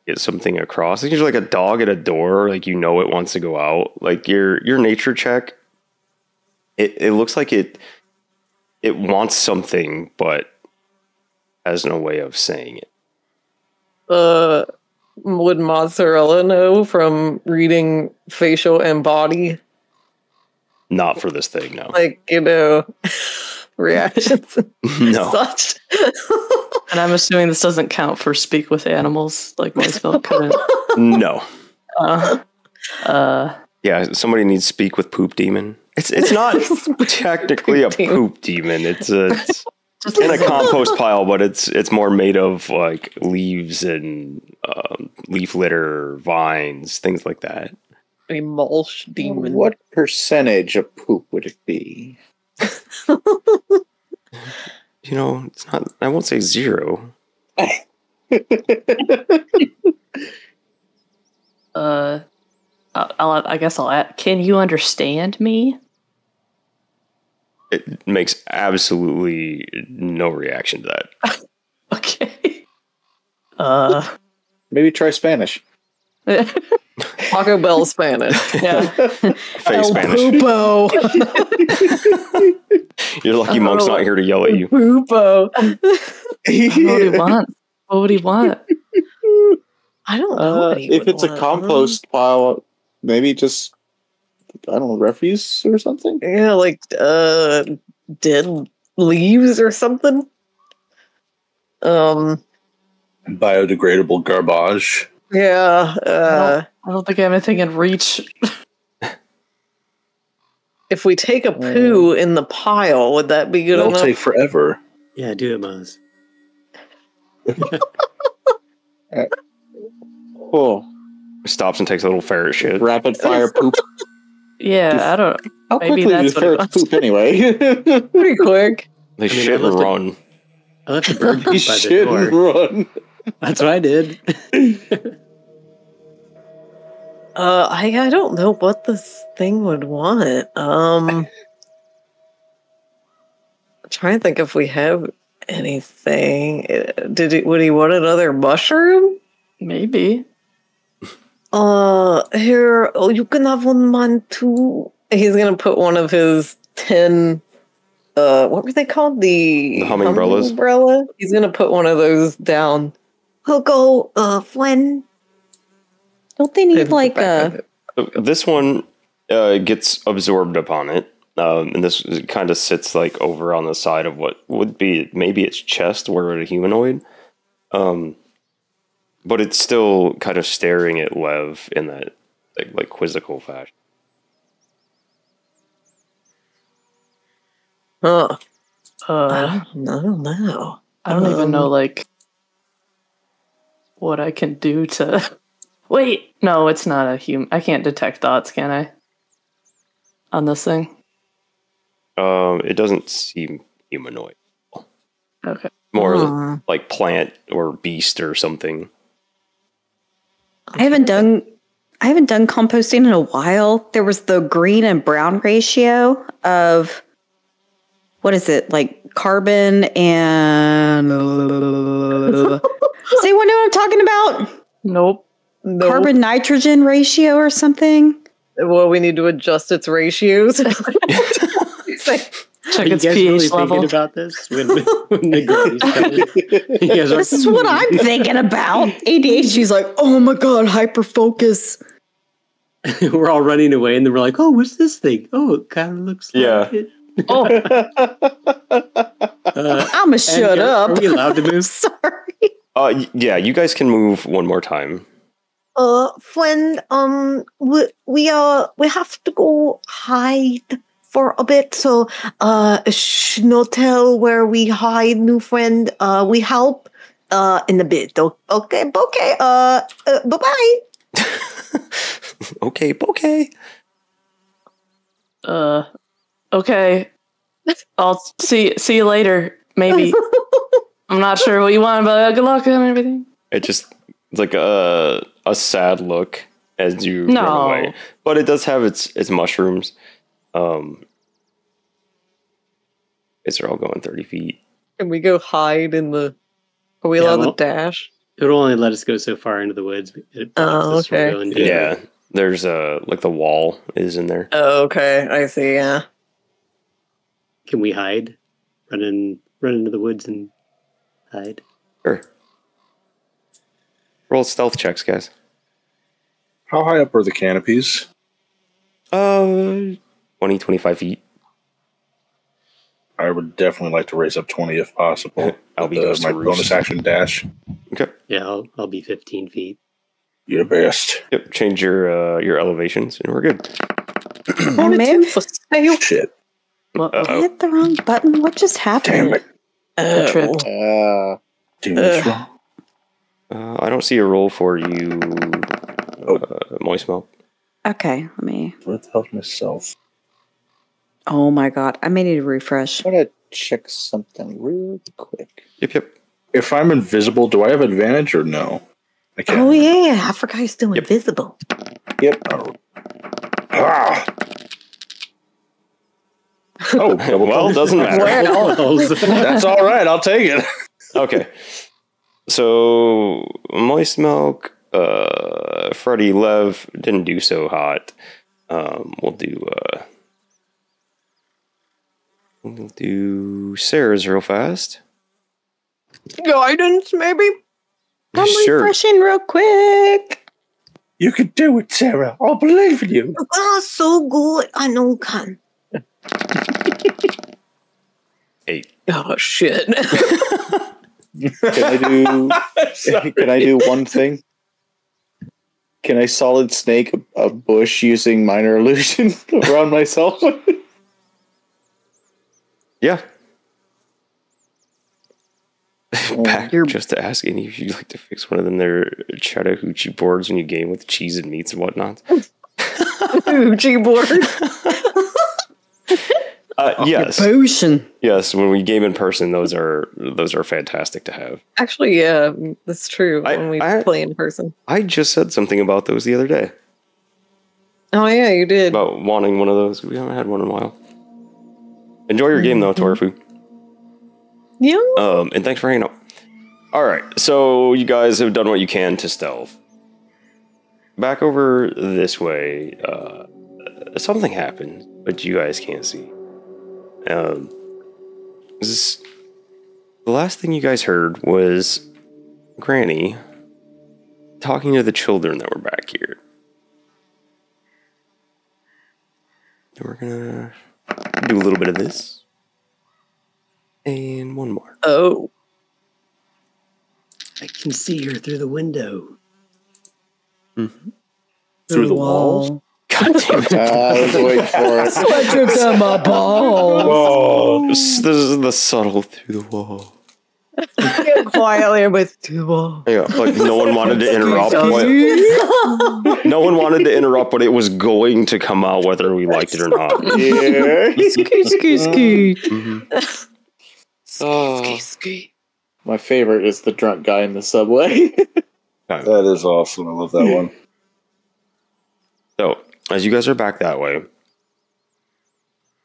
get something across. Like you're like a dog at a door, like you know it wants to go out. Like your your nature check, it it looks like it it wants something, but has no way of saying it. Uh, would mozzarella know from reading facial and body? Not for this thing, no. Like, you know, *laughs* reactions *laughs* no. such. And I'm assuming this doesn't count for speak with animals, like my spell couldn't. *laughs* No. Uh, uh, Yeah, somebody needs speak with poop demon. It's it's not technically a Poop demon. poop demon. It's a it's in a compost pile, but it's it's more made of like leaves and um, leaf litter, vines, things like that. A mulch demon. What percentage of poop would it be? *laughs* You know, it's not. I won't say zero. *laughs* uh, I'll, I'll, I guess I'll add, can you understand me? It makes absolutely no reaction to that. *laughs* Okay. Uh, Maybe try Spanish. Yeah. *laughs* Taco Bell Spanish. *laughs* Yeah. Face Spanish. Poopo. *laughs* You're lucky monk's not here to yell at you. Poopo. What would he want? What would he want? I don't know. Uh, what he if would it's a compost pile, maybe just I don't know refuse or something. Yeah, like uh dead leaves or something. Um Biodegradable garbage. Yeah, uh I don't think I have anything in reach. if we take a poo in the pile, would that be good It'll enough? take forever. Yeah, do it, Moz. *laughs* Oh, Stops and takes a little ferret shit. rapid fire *laughs* poop. Yeah, I don't. How Maybe quickly that's do it ferrets was. poop anyway? *laughs* Pretty quick. They I mean, shit and run. I left the bird he by the door. run. That's what I did. Uh I I don't know what this thing would want. Um I'm *laughs* trying to think if we have anything. Did it would he want another mushroom? Maybe. Uh, here, oh, you can have one man too. He's gonna put one of his ten. Uh, what were they called? The, The humming umbrellas? Umbrella. He's gonna put one of those down. He'll go. Uh, when Don't they need like a This one uh, gets absorbed upon it, um, and this kind of sits like over on the side of what would be maybe its chest, where it's a humanoid. Um, but it's still kind of staring at Lev in that like, like quizzical fashion. Huh? I Uh, don't, I don't know. I don't even know Um, like what I can do to. Wait, no, it's not a human. I can't detect thoughts, can I? On this thing. Um, it doesn't seem humanoid, Okay. more Hmm. like plant or beast or something. I haven't done I haven't done composting in a while. There was the green and brown ratio of what is it? Like carbon and *laughs* Does anyone know what I'm talking about? Nope. No. Carbon nitrogen ratio or something? Well, we need to adjust its ratios. *laughs* It's like, Check its pH really level. thinking about this when, when the girlie's coming? *laughs* You guys This is what I'm thinking about. ADHD's like, oh my god, hyper focus. *laughs* we're all running away, and then we're like, "Oh, what's this thing? Oh, it kind of looks Yeah. like it." Oh, Uh, I'ma shut up. Are we allowed to move? Sorry. Uh, yeah, you guys can move one more time. Uh, friend, um, we we uh we have to go hide for a bit. So, uh, sh- no tell where we hide, new friend. Uh, we help. Uh, in a bit. Okay, okay. Uh, uh bye bye. *laughs* okay, okay. uh, okay. I'll see see you later. Maybe. *laughs* I'm not sure what you want, but uh, good luck and everything. It just it's like a a sad look as you No. run away, but it does have its its mushrooms. Um, it's all going thirty feet. Can we go hide in the? Are we Yeah, allowed well- to dash? It'll only let us go so far into the woods. It blocks Oh, okay. Yeah. There's a like the wall is in there. Oh, okay. I see. Yeah. Can we hide? Run in, run into the woods and hide. Sure. Roll stealth checks, guys. How high up are the canopies? Uh 20, 25 feet. I would definitely like to raise up 20 if possible. *laughs* I'll be With, uh, my to bonus action dash. Okay. Yeah, I'll, I'll be 15 feet. You're the best. Yep. Change your uh, your elevations and we're good. I may have Shit. Uh-oh. hit the wrong button. What just happened? Damn it. I tripped. Uh, Doing this wrong. Uh, I don't see a role for you, Oh. uh, Moistmilk. Okay, let me. Let's help myself? Oh my god, I may need to refresh. I want to check something real quick. Yep, yep. If I'm invisible, do I have advantage or no? I can't. Oh yeah, I forgot he's still Yep. invisible. Yep. Ah! *laughs* Oh, double well, doesn't matter. *laughs* That's all right. I'll take it. okay. *laughs* So Moistmilk, uh, Freddie Lev didn't do so hot. Um, we'll do uh, we'll do Sarah's real fast. Guidance, maybe. I'm sure. refreshing real quick. You can do it, Sarah. I'll believe in you. *laughs* Oh, so good. I know can. Eight. Oh shit. *laughs* Can I do? *laughs* *laughs* can I do one thing? Can I solid snake a, a bush using minor illusion *laughs* around myself? Yeah. Oh, Back You're- just to ask any of you like to fix one of them their charcuterie boards when you game with cheese and meats and whatnot. Uchi board. Uh, yes, Potion. yes. When we game in person, those are those are fantastic to have. Actually, yeah, that's true. I- when we I- play in person. I just said something about those the other day Oh yeah, you did. about wanting one of those. We haven't had one in a while. Enjoy your game though, Torfu. Yeah. Um, and thanks for hanging out. All right, so you guys have done what you can to stealth. Back over this way, uh, something happened, but you guys can't see. Um, this, the last thing you guys heard was Granny talking to the children that were back here. We're gonna do a little bit of this. And one more. Oh. I can see her through the window. Through the walls. God damn it. Uh, I was waiting for it. *laughs* I took down my ball. Oh, This, this is the subtle through the wall. Quietly with two balls. Yeah, like no one wanted to *laughs* interrupt. What, *laughs* no one wanted to interrupt, but it was going to come out whether we liked it or not. Yeah. ski, ski, ski. Mhm. Oh, my favorite is the drunk guy in the subway. that is awesome. I love that one. So, as you guys are back that way,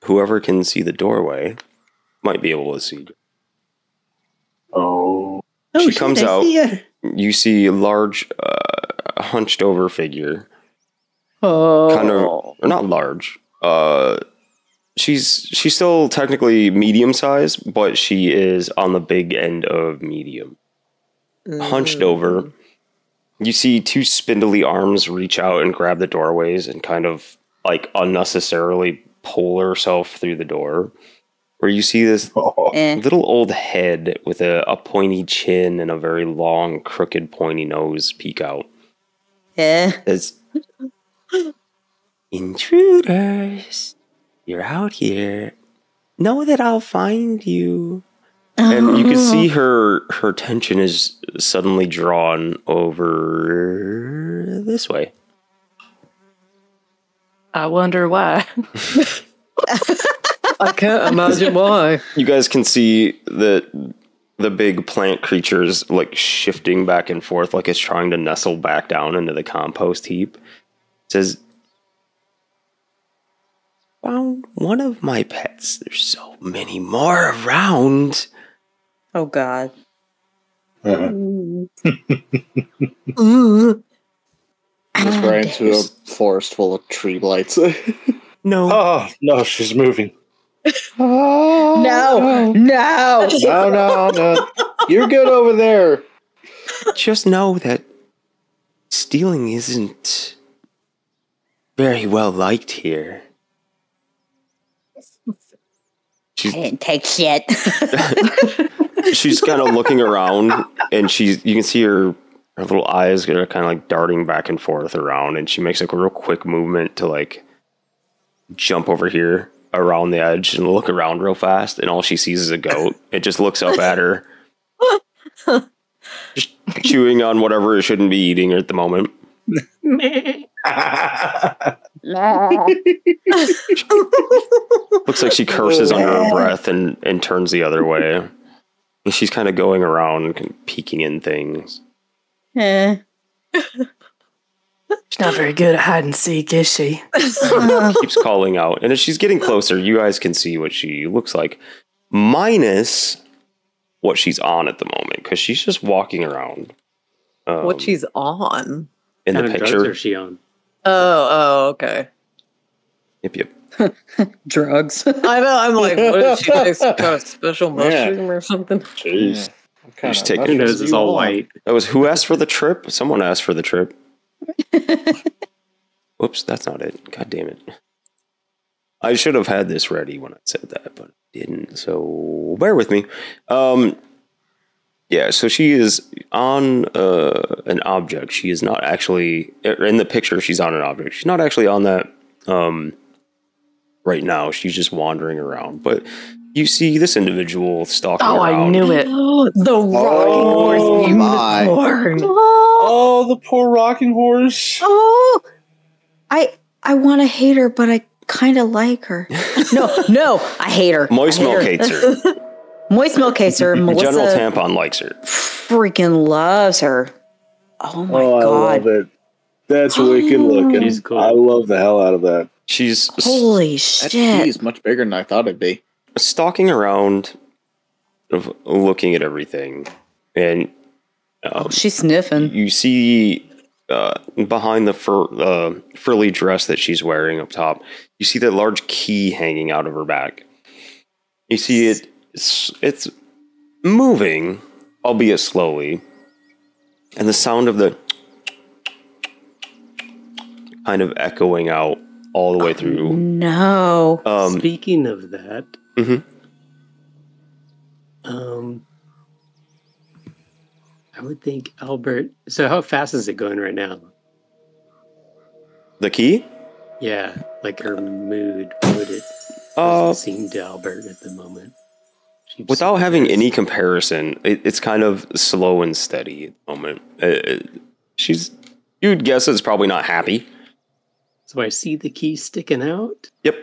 whoever can see the doorway might be able to see. Oh, she comes out. You see a large, uh, hunched over figure. Oh. kind of or not large uh she's she's still technically medium size but she is on the big end of medium hunched over you see two spindly arms reach out and grab the doorways and kind of like unnecessarily pull herself through the door where you see this. *laughs* Eh. little old head with a, a pointy chin and a very long crooked pointy nose peek out says, Intruders, you're out here. Know that I'll find you. And you can see *laughs* her her attention is suddenly drawn over this way. I wonder why. *laughs* I can't imagine why. You guys can see that the big plant creatures like shifting back and forth like it's trying to nestle back down into the compost heap. It says found one of my pets. There's so many more around. Oh God. Uh-huh. Ooh. Just ran into a forest full of tree lights. *laughs* No. Oh no, she's moving. *laughs* No, no. no, no, no. You're good over there. Just know that stealing isn't very well liked here. She's I didn't take shit. *laughs* she's kind of looking around and she's you can see her her little eyes are kind of like darting back and forth around and she makes like a real quick movement to like jump over here around the edge and look around real fast and all she sees is a goat. It just looks up at her. *laughs* Just chewing on whatever it shouldn't be eating at the moment. *laughs* Looks like she curses under her breath and and turns the other way. and she's kind of going around and peeking in things Eh. She's not very good at hide and seek, is *laughs* she? keeps calling out. And as she's getting closer, you guys can see what she looks like, minus what she's on at the moment, because she's just walking around. Um, what she's on. in the kind of drugs picture. are she on? Oh, oh, okay. Yep, yep. *laughs* Drugs. I know. I'm like, what is she like? Some kind of special Yeah. mushroom or something? Jeez. What Just of take Who Who knows? It's all want? white. That was who asked for the trip? Someone asked for the trip. *laughs* Whoops, that's not it. God damn it. I should have had this ready when I said that, but I didn't. So bear with me. Um, yeah, so she is on uh, an object. She is not actually in the picture. She's on an object. She's not actually on that um, right now. She's just wandering around. But you see this individual stalking Oh, I knew it. *gasps* the oh rocking Oh, horse my. unicorn. oh, *laughs* Oh, the poor rocking horse. oh. I I want to hate her, but I kind of like her. *laughs* No, no, I hate her. Moist I hate milk her. hates her. *laughs* Moistmilk hates her. Melissa General Tampon likes her. freaking loves her. Oh my oh, I god! love it. That's wicked *gasps* looking. She's cool. I love the hell out of that. She's s- Holy That shit! key is much bigger than I thought it'd be. stalking around, looking at everything, and um, Oh, she's sniffing. you see uh, behind the fur, uh, frilly dress that she's wearing up top, you see that large key hanging out of her back. You see it, it's, it's moving, albeit slowly, and the sound of the kind of echoing out all the way through. No. Um, Speaking of that, mhm. um, I would think Albert. So, how fast is it going right now? the key? Yeah, like her mood. Would it Uh, seem to Albert at the moment? She Without having any comparison, it, it's kind of slow and steady at the moment. Uh, Uh, she's, you'd guess it's probably not happy. So I see the key sticking out. Yep.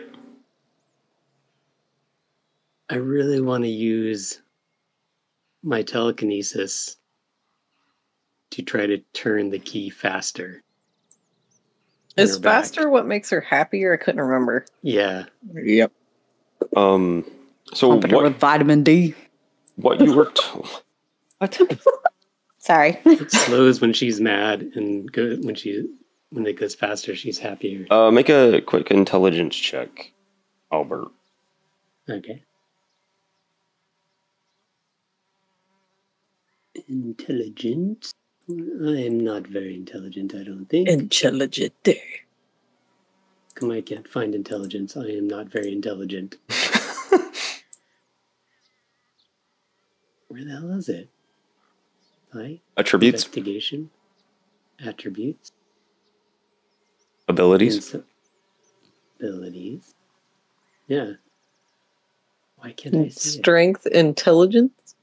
I really want to use my telekinesis to try to turn the key faster. Is her back. faster what makes her happier? I couldn't remember. Yeah. Yep. Um. So Pumping her what? with vitamin D. What you were told? *laughs* What? *laughs* Sorry. It *laughs* slows when she's mad and go, when she when it goes faster, she's happier. Uh, make a quick intelligence check, Albert. Okay. Intelligent. I am not very intelligent, I don't think. Intelligent. Come, I can't find intelligence. I am not very intelligent. *laughs* Where the hell is it? Hi. Attributes, Investigation. Attributes. Abilities. Insi- Abilities. Yeah. Why can't I see it? Strength, intelligence.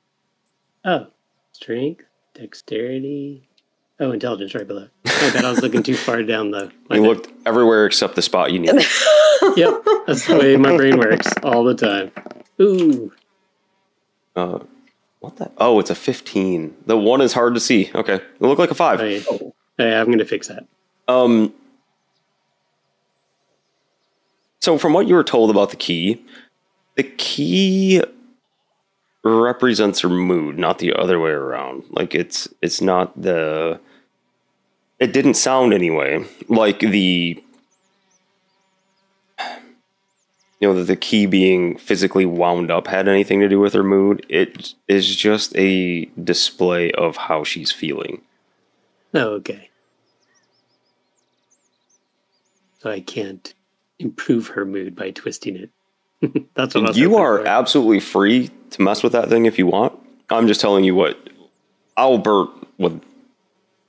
Oh, strength, dexterity. Oh, intelligence right below. I bet I was looking too far down the. my *laughs* You thing. looked everywhere except the spot you needed. *laughs* Yep, that's the way my brain works all the time. Ooh, Uh, what the? Oh, it's a fifteen. The one is hard to see. Okay, it looked like a five. I, I, I'm gonna fix that. Um. So, from what you were told about the key, the key represents her mood, not the other way around. Like it's it's not the it didn't sound anyway like the you know the key being physically wound up had anything to do with her mood. It is just a display of how she's feeling. Oh, okay. So I can't improve her mood by twisting it. *laughs* That's what you are for. absolutely free to mess with that thing if you want. I'm just telling you what Albert would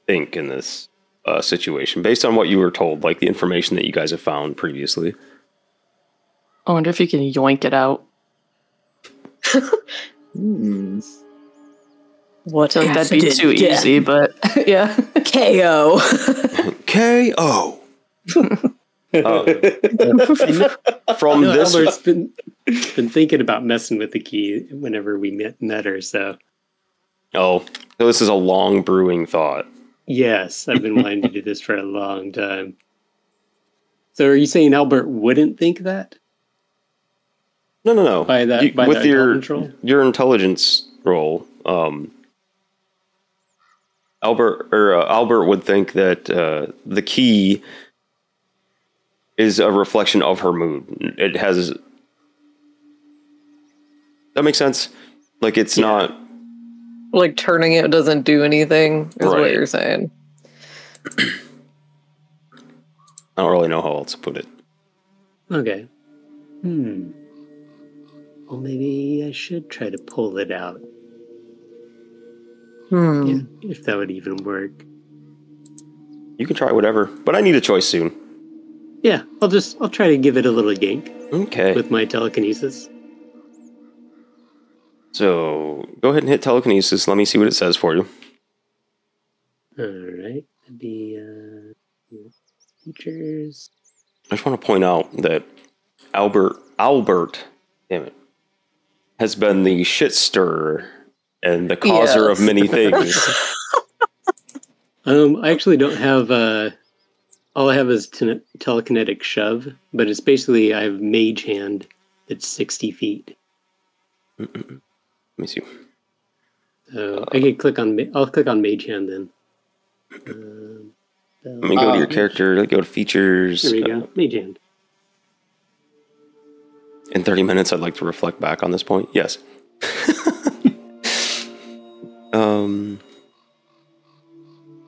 think in this uh, situation based on what you were told, like the information that you guys have found previously. I wonder if you can yoink it out. Hmm. What? So that'd be too death. easy, but *laughs* yeah. KO. K.O. *laughs* Uh, *laughs* *laughs* from No, this, Albert's been been thinking about messing with the key whenever we met, met her. So oh, so this is a long brewing thought. yes, I've been wanting to do this for a long time. So are you saying Albert wouldn't think that? No, no, no. By that- You- by with the your intelligence roll? your intelligence roll, um, Albert or uh, Albert would think that uh, the key is a reflection of her mood. It has that makes sense. Like it's not Like turning it doesn't do anything, is what you're saying. I don't really know how else to put it. Okay. Hmm. Well, maybe I should try to pull it out. Hmm. Yeah, if that would even work. You can try whatever, but I need a choice soon. Yeah, I'll just I'll try to give it a little yank Okay. with my telekinesis. So go ahead and hit telekinesis. Let me see what it says for you. All right, that'd uh, features. I just want to point out that Albert Albert, damn it, has been the shit stirrer and the causer of many things. *laughs* Um, I actually don't have. Uh, all I have is tele- telekinetic shove, but it's basically I have mage hand that's sixty feet. Let me see. So I can click on. ma- I'll click on mage hand then. Um, Let me go to your Um, character. Let go to features. There we Uh, go. Mage hand. in 30 minutes, I'd like to reflect back on this point. Yes. *laughs* um,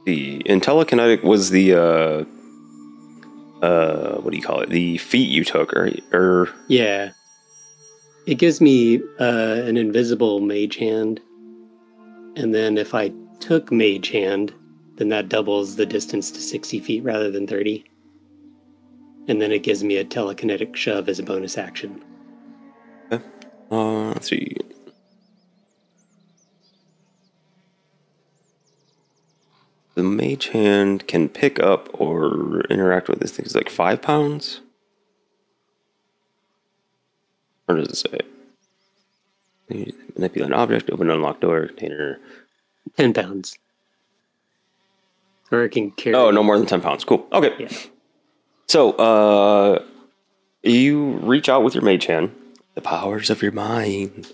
the in telekinetic was the uh, uh, what do you call it? The feat you took, right? Or Yeah. It gives me uh, an invisible mage hand. And then if I took mage hand, then that doubles the distance to 60 feet rather than 30. And then it gives me a telekinetic shove as a bonus action. uh, let's see. The mage hand can pick up or interact with this thing. It's like five pounds. Or does it say? Manipulate an object, open an unlocked door, container. 10 pounds. Or it can carry. Oh, no more than 10 pounds. Cool. Okay. Yeah. So, uh, you reach out with your mage hand, the powers of your mind,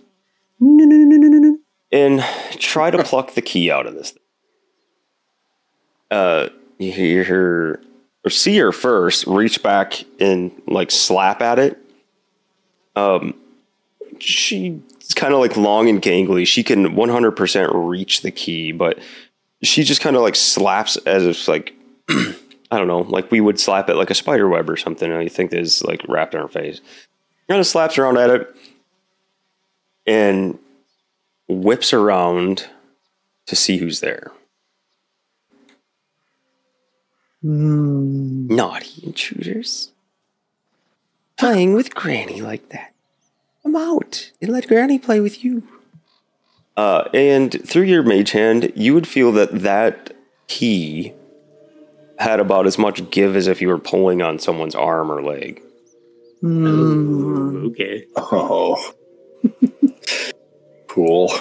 and try to pluck the key out of this. thing. Uh, you hear her, or see her first, reach back and like slap at it. Um, she's kind of like long and gangly. She can 100% reach the key, but she just kind of like slaps as if like *clears throat* I don't know, like we would slap it like a spider web or something. And I think is like wrapped in her face. Kind of slaps around at it and whips around to see who's there. Naughty intruders. Playing with Granny like that. Come out and let Granny play with you. Uh, and through your mage hand, you would feel that that key had about as much give as if you were pulling on someone's arm or leg. Ooh, okay. Oh. *laughs* cool.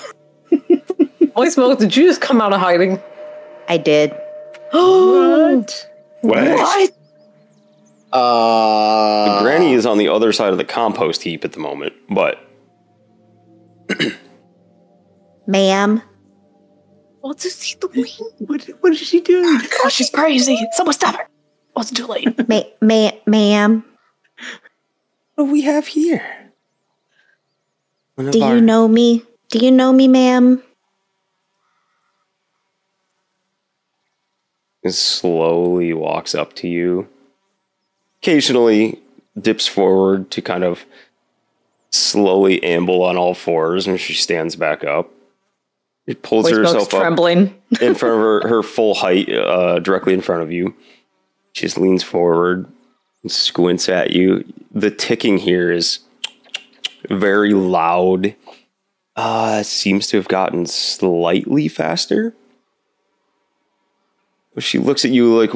*laughs* Holy smoke, did you just come out of hiding? I did. *gasps* what? What? Uh, Granny is on the other side of the compost heap at the moment, but Ma'am. What is to see the wing? What, what is she doing? Oh, she's crazy. Someone stop her. Oh, it's too late. Ma- ma- ma'am. What do we have here? One of Do our- you know me? Do you know me, ma'am? Slowly walks up to you. Occasionally dips forward to kind of slowly amble on all fours and she stands back up. She pulls Voice herself up trembling. *laughs* in front of her, her *laughs* full height, uh, directly in front of you. She just leans forward and squints at you. The ticking here is very loud. Uh, seems to have gotten slightly faster. She looks at you like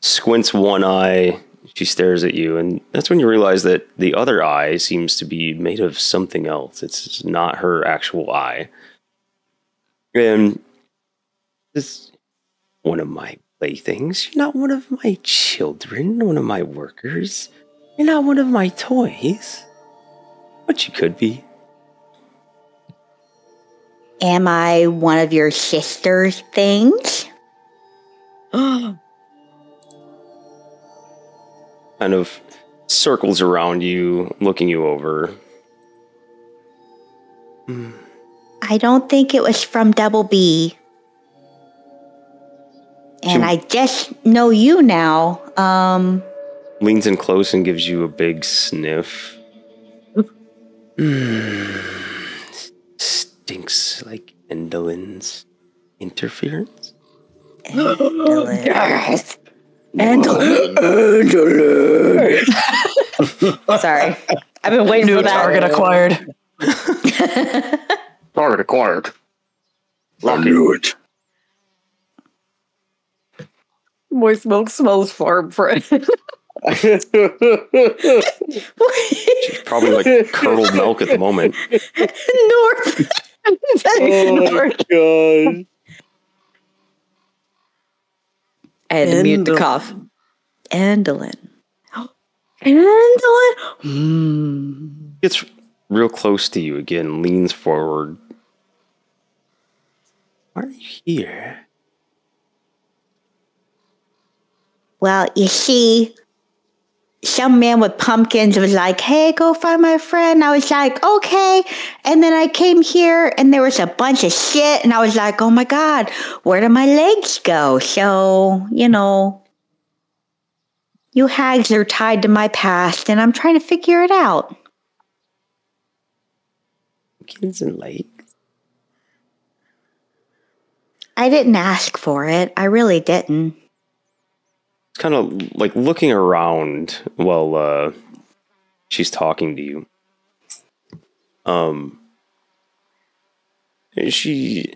squints one eye. She stares at you, and that's when you realize that the other eye seems to be made of something else. It's not her actual eye. And this one of my playthings. You're not one of my children, one of my workers. You're not one of my toys. But you could be. Am I one of your sister's things? *gasps* Kind of circles around you, looking you over. I don't think it was from Double B. And She- I just know you now. Um, Leans in close and gives you a big sniff. *sighs* Stinks like Endelyn's interference. *gasps* Dylan. Sorry. I've been waiting New for that. target acquired. *laughs* Target acquired. I knew it. Moist milk smells farm fresh. She's probably like curdled milk at the moment. *laughs* North. oh *laughs* North. God. I had to mute the cough. Andolin. Andolin. *gasps* Hmm. Gets real close to you again, leans forward. Why are you here? Well, you see, some man with pumpkins was like, hey, go find my friend. I was like, okay. And then I came here and there was a bunch of shit. And I was like, oh my God, where do my legs go? So, you know, you hags are tied to my past and I'm trying to figure it out. Kids and legs. I didn't ask for it. I really didn't. Kind of like looking around while uh, she's talking to you. Um, she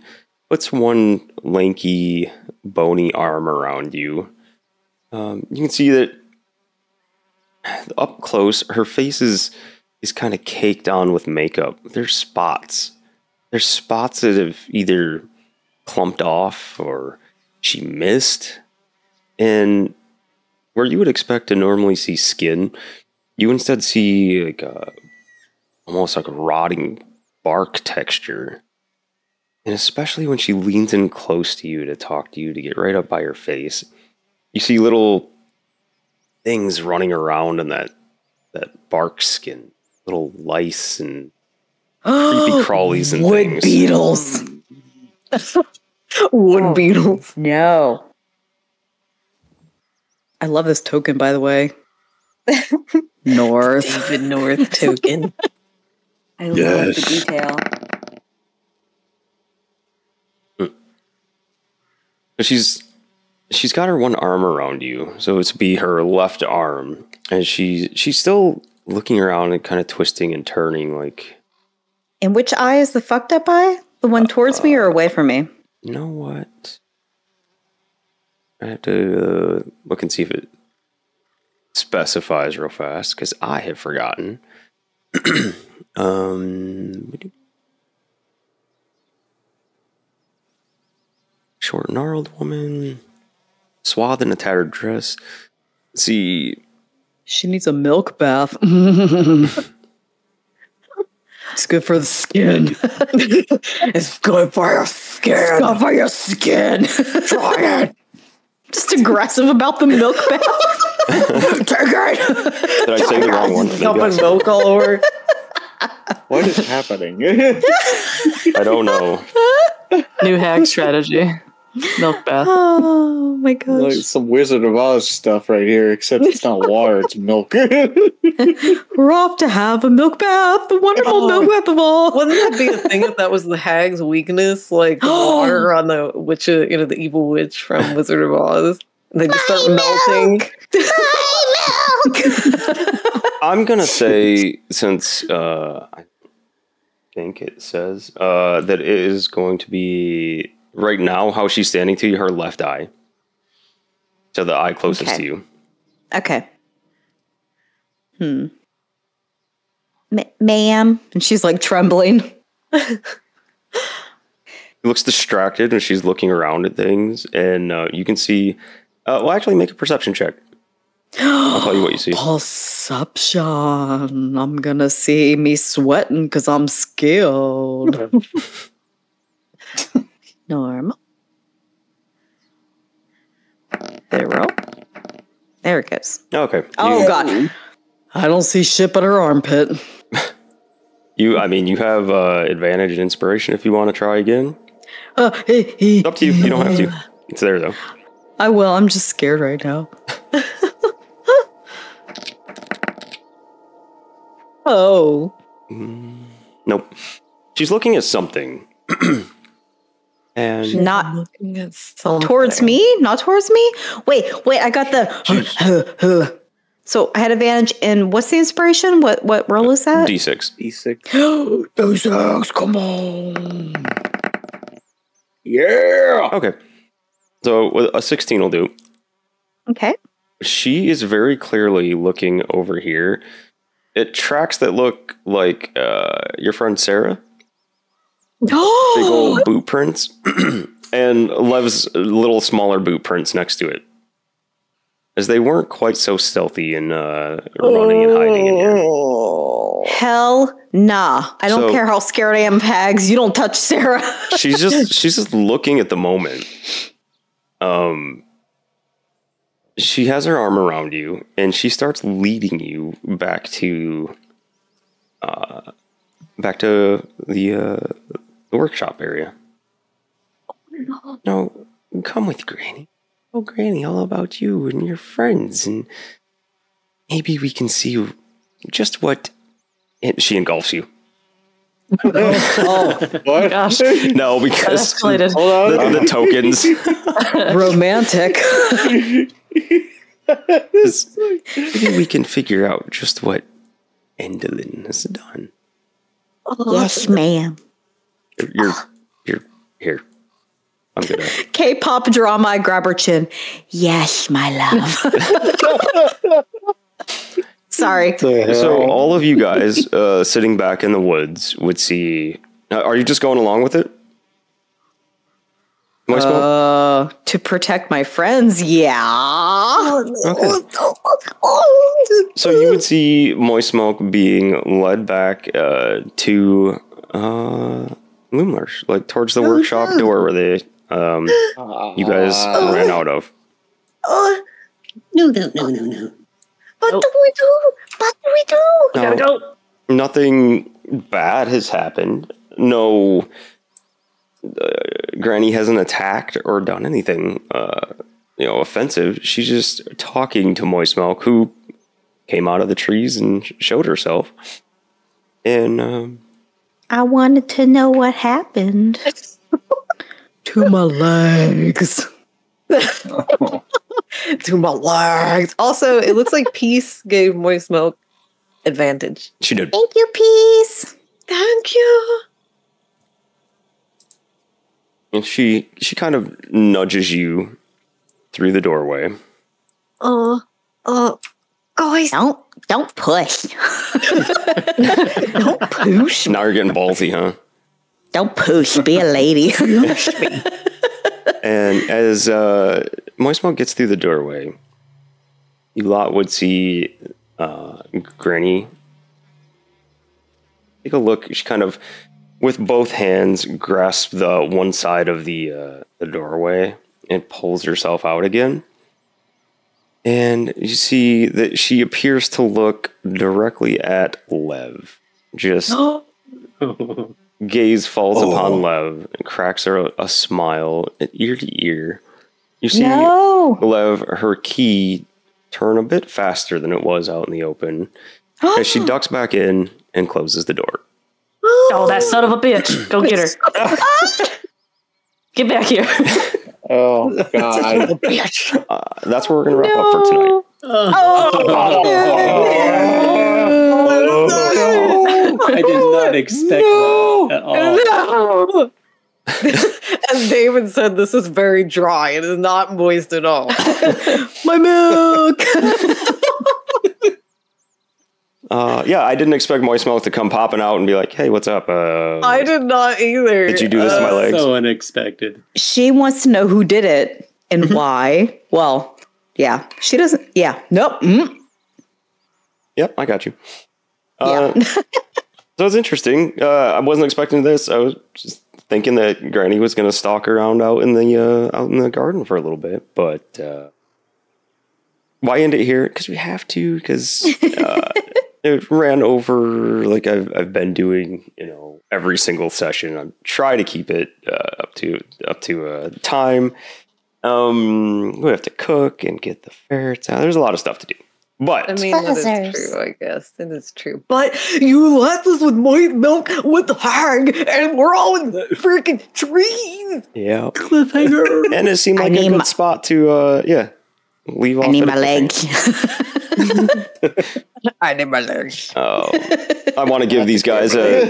puts one lanky, bony arm around you. Um, you can see that up close, her face is is kind of caked on with makeup. There's spots. There's spots that have either clumped off or she missed. And where you would expect to normally see skin, you instead see like a almost like a rotting bark texture. And especially when she leans in close to you to talk to you, to get right up by your face, you see little things running around in that that bark skin, little lice and creepy oh, crawlies and things. Wood things. beetles. *laughs* Wood oh, beetles. No. I love this token, by the way. *laughs* North. David North token. I love Yes. the detail. She's she's got her one arm around you, so it's be her left arm, and she she's still looking around and kind of twisting and turning, like And which eye is the fucked up eye? The one towards me or uh, away from me? you know what? I have to uh, look and see if it specifies real fast because I have forgotten. *clears throat* um, short, gnarled woman, swathed in a tattered dress. Let's see, She needs a milk bath. *laughs* It's good for the skin. *laughs* It's good for your skin. It's good for your skin. Try it. Just aggressive about the milk bath. Take it. Did I say the wrong one? for the Dumping guys? milk all over. *laughs* What is happening? *laughs* *laughs* I don't know. New hack strategy. Milk *laughs* bath. oh my like gosh. some Wizard of Oz stuff right here, except it's not water, it's milk. *laughs* We're off to have a milk bath, the wonderful Oh. milk bath of all. Wouldn't that be a thing if that was the hag's weakness? Like the *gasps* water on the witch, uh, you know, the evil witch from Wizard of Oz. And they just start melting. *laughs* I'm gonna say since uh, I think it says uh, that it is going to be right now how she's standing to you, her left eye. So the eye closest Okay. to you. Okay. Hmm. Ma- ma'am. And she's like trembling. Looks distracted and she's looking around at things, and uh, you can see. Uh, well, actually, make a perception check. I'll tell you what you see. *gasps* Perception. I'm gonna see me sweating because I'm *laughs* scared. Normal. There roll. There it goes. Okay. Oh you, god. I don't see shit but her armpit. *laughs* You, I mean, you have uh, advantage and inspiration if you want to try again. Uh, he, he, It's up to you. You don't have to. It's there though. I will. I'm just scared right now. *laughs* oh. Nope. She's looking at something. *clears throat* and Not Looking at towards me? Not towards me? Wait, wait, I got the *laughs* So I had advantage in what's the inspiration? What what roll is that? D6. E6. Those eggs, come on. Yeah! Okay. So with a 16 will do. Okay. She is very clearly looking over here. It tracks that look like uh, your friend Sarah. *gasps* Big old boot prints. *clears throat* and Lev's little smaller boot prints next to it. As they weren't quite so stealthy and uh, running and hiding in here. Hell nah. I don't So- care how scared I am of hags. You don't touch Sarah. *laughs* she's just she's just looking at the moment. Um she has her arm around you and she starts leading you back to uh back to the uh the workshop area. No, come with Granny. Oh Granny, all about you and your friends and maybe we can see just what and she engulfs you. Oh, oh. *laughs* what? Gosh. No, because escalated. Hold on. the, the tokens. *laughs* Romantic. *laughs* Maybe we can figure out just what Endelyn has done. yes, ma'am. You're, you're, you're here. I'm gonna. *laughs* K-pop drama. I grab her chin. Yes, my love. *laughs* Sorry. So all of you guys uh, sitting back in the woods would see. Uh, are you just going along with it? Moist Ball? Uh, to protect my friends, yeah. Okay. So you would see Moist Smoke being led back uh, to uh, Loomlurch, like towards the workshop door where they, um, you guys ran out of. Oh, no, no, no, no, no. What Nope. do we do? What do we do? Now, go. nothing bad has happened. No, uh, Granny hasn't attacked or done anything, uh, you know, offensive. She's just talking to Moist Milk, who came out of the trees and sh- showed herself. And um, I wanted to know what happened. *laughs* to my legs. *laughs* to my legs. Also, it looks like Peace gave Moist Milk advantage. she did. Thank you, peace. Thank you. And she she kind of nudges you through the doorway. Uh, uh, guys, Don't don't push. *laughs* don't push. Now you're getting ballsy, huh? Don't push. Be a lady. *laughs* And as uh, Moist Milk gets through the doorway, you lot would see uh, Granny take a look. She kind of, with both hands, grasps the one side of the uh, the doorway and pulls herself out again. And you see that she appears to look directly at Lev. Just *gasps* gaze falls oh. upon Lev and cracks her a, a smile ear to ear. You see No. Lev, her key turn a bit faster than it was out in the open as she *gasps* ducks back in and closes the door. *gasps* Oh, that son of a bitch. Go get her. *laughs* Get back here. *laughs* Oh *laughs* god. Uh, that's where we're going to wrap up for tonight. I did not expect that at all. *laughs* As David said, this is very dry. It is not moist at all. *laughs* My milk. Uh, yeah, I didn't expect Moist Milk to come popping out and be like, hey, what's up? Uh, I did not either. Did you do this to my legs? So unexpected. she wants to know who did it and why. Well, yeah, she doesn't. Yeah, nope. Mm, Yep, I got you. Uh, yeah. *laughs* so it's interesting. Uh, I wasn't expecting this. I was just thinking that Granny was going to stalk around out in the uh, out in the garden for a little bit, but uh, why end it here? Because we have to. Because uh, *laughs* it ran over like I've I've been doing. You know, every single session. I'm trying to keep it uh, up to up to uh, time. Um, we have to cook and get the ferrets out. There's a lot of stuff to do. But I mean, that is true, I guess. It is true. But you left us with moist milk with the hag, and we're all in the freaking trees. yeah, Cliffhanger. and it seemed I like a need good spot to uh yeah leave off *laughs* I need my a leg. I need my legs. oh i want to *laughs* give these guys a,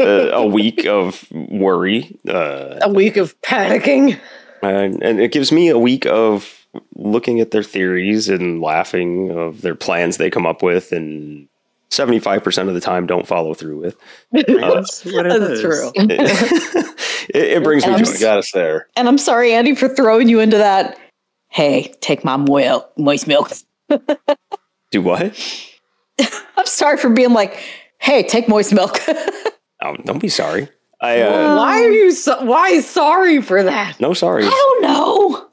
a a week of worry uh A week of panicking. and, and it gives me a week of looking at their theories and laughing of their plans they come up with and 75% of the time don't follow through with That's what it That's true. *laughs* it, it brings me And I'm joy You got us there. and I'm sorry, Andy, for throwing you into that. Hey, take my mo- moist milk. do what I'm sorry for being like, hey, take moist milk. *laughs* oh, don't be sorry i uh Why are you so? Why sorry for that? no sorry I don't know.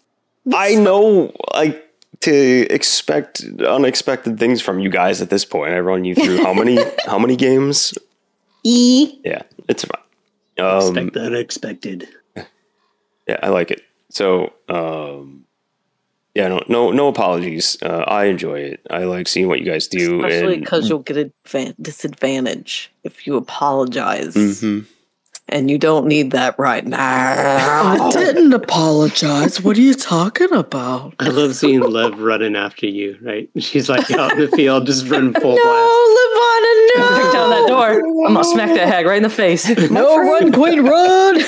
I know like to expect unexpected things from you guys at this point. I run you through how many *laughs* how many games? E. Yeah, it's fine. Um, Expect the unexpected. *laughs* yeah, I like it. So, um, yeah, no, no, no apologies. Uh, I enjoy it. I like seeing what you guys do. Especially and because you'll get a advan- disadvantage if you apologize, Mhm. and you don't need that right now. I didn't apologize. What are you talking about? I love seeing Lev running after you, right? She's like out in the field, just running full blast. Livana, no. Break down that door. I'm gonna smack that hag right in the face. No, run, queen, run. *laughs*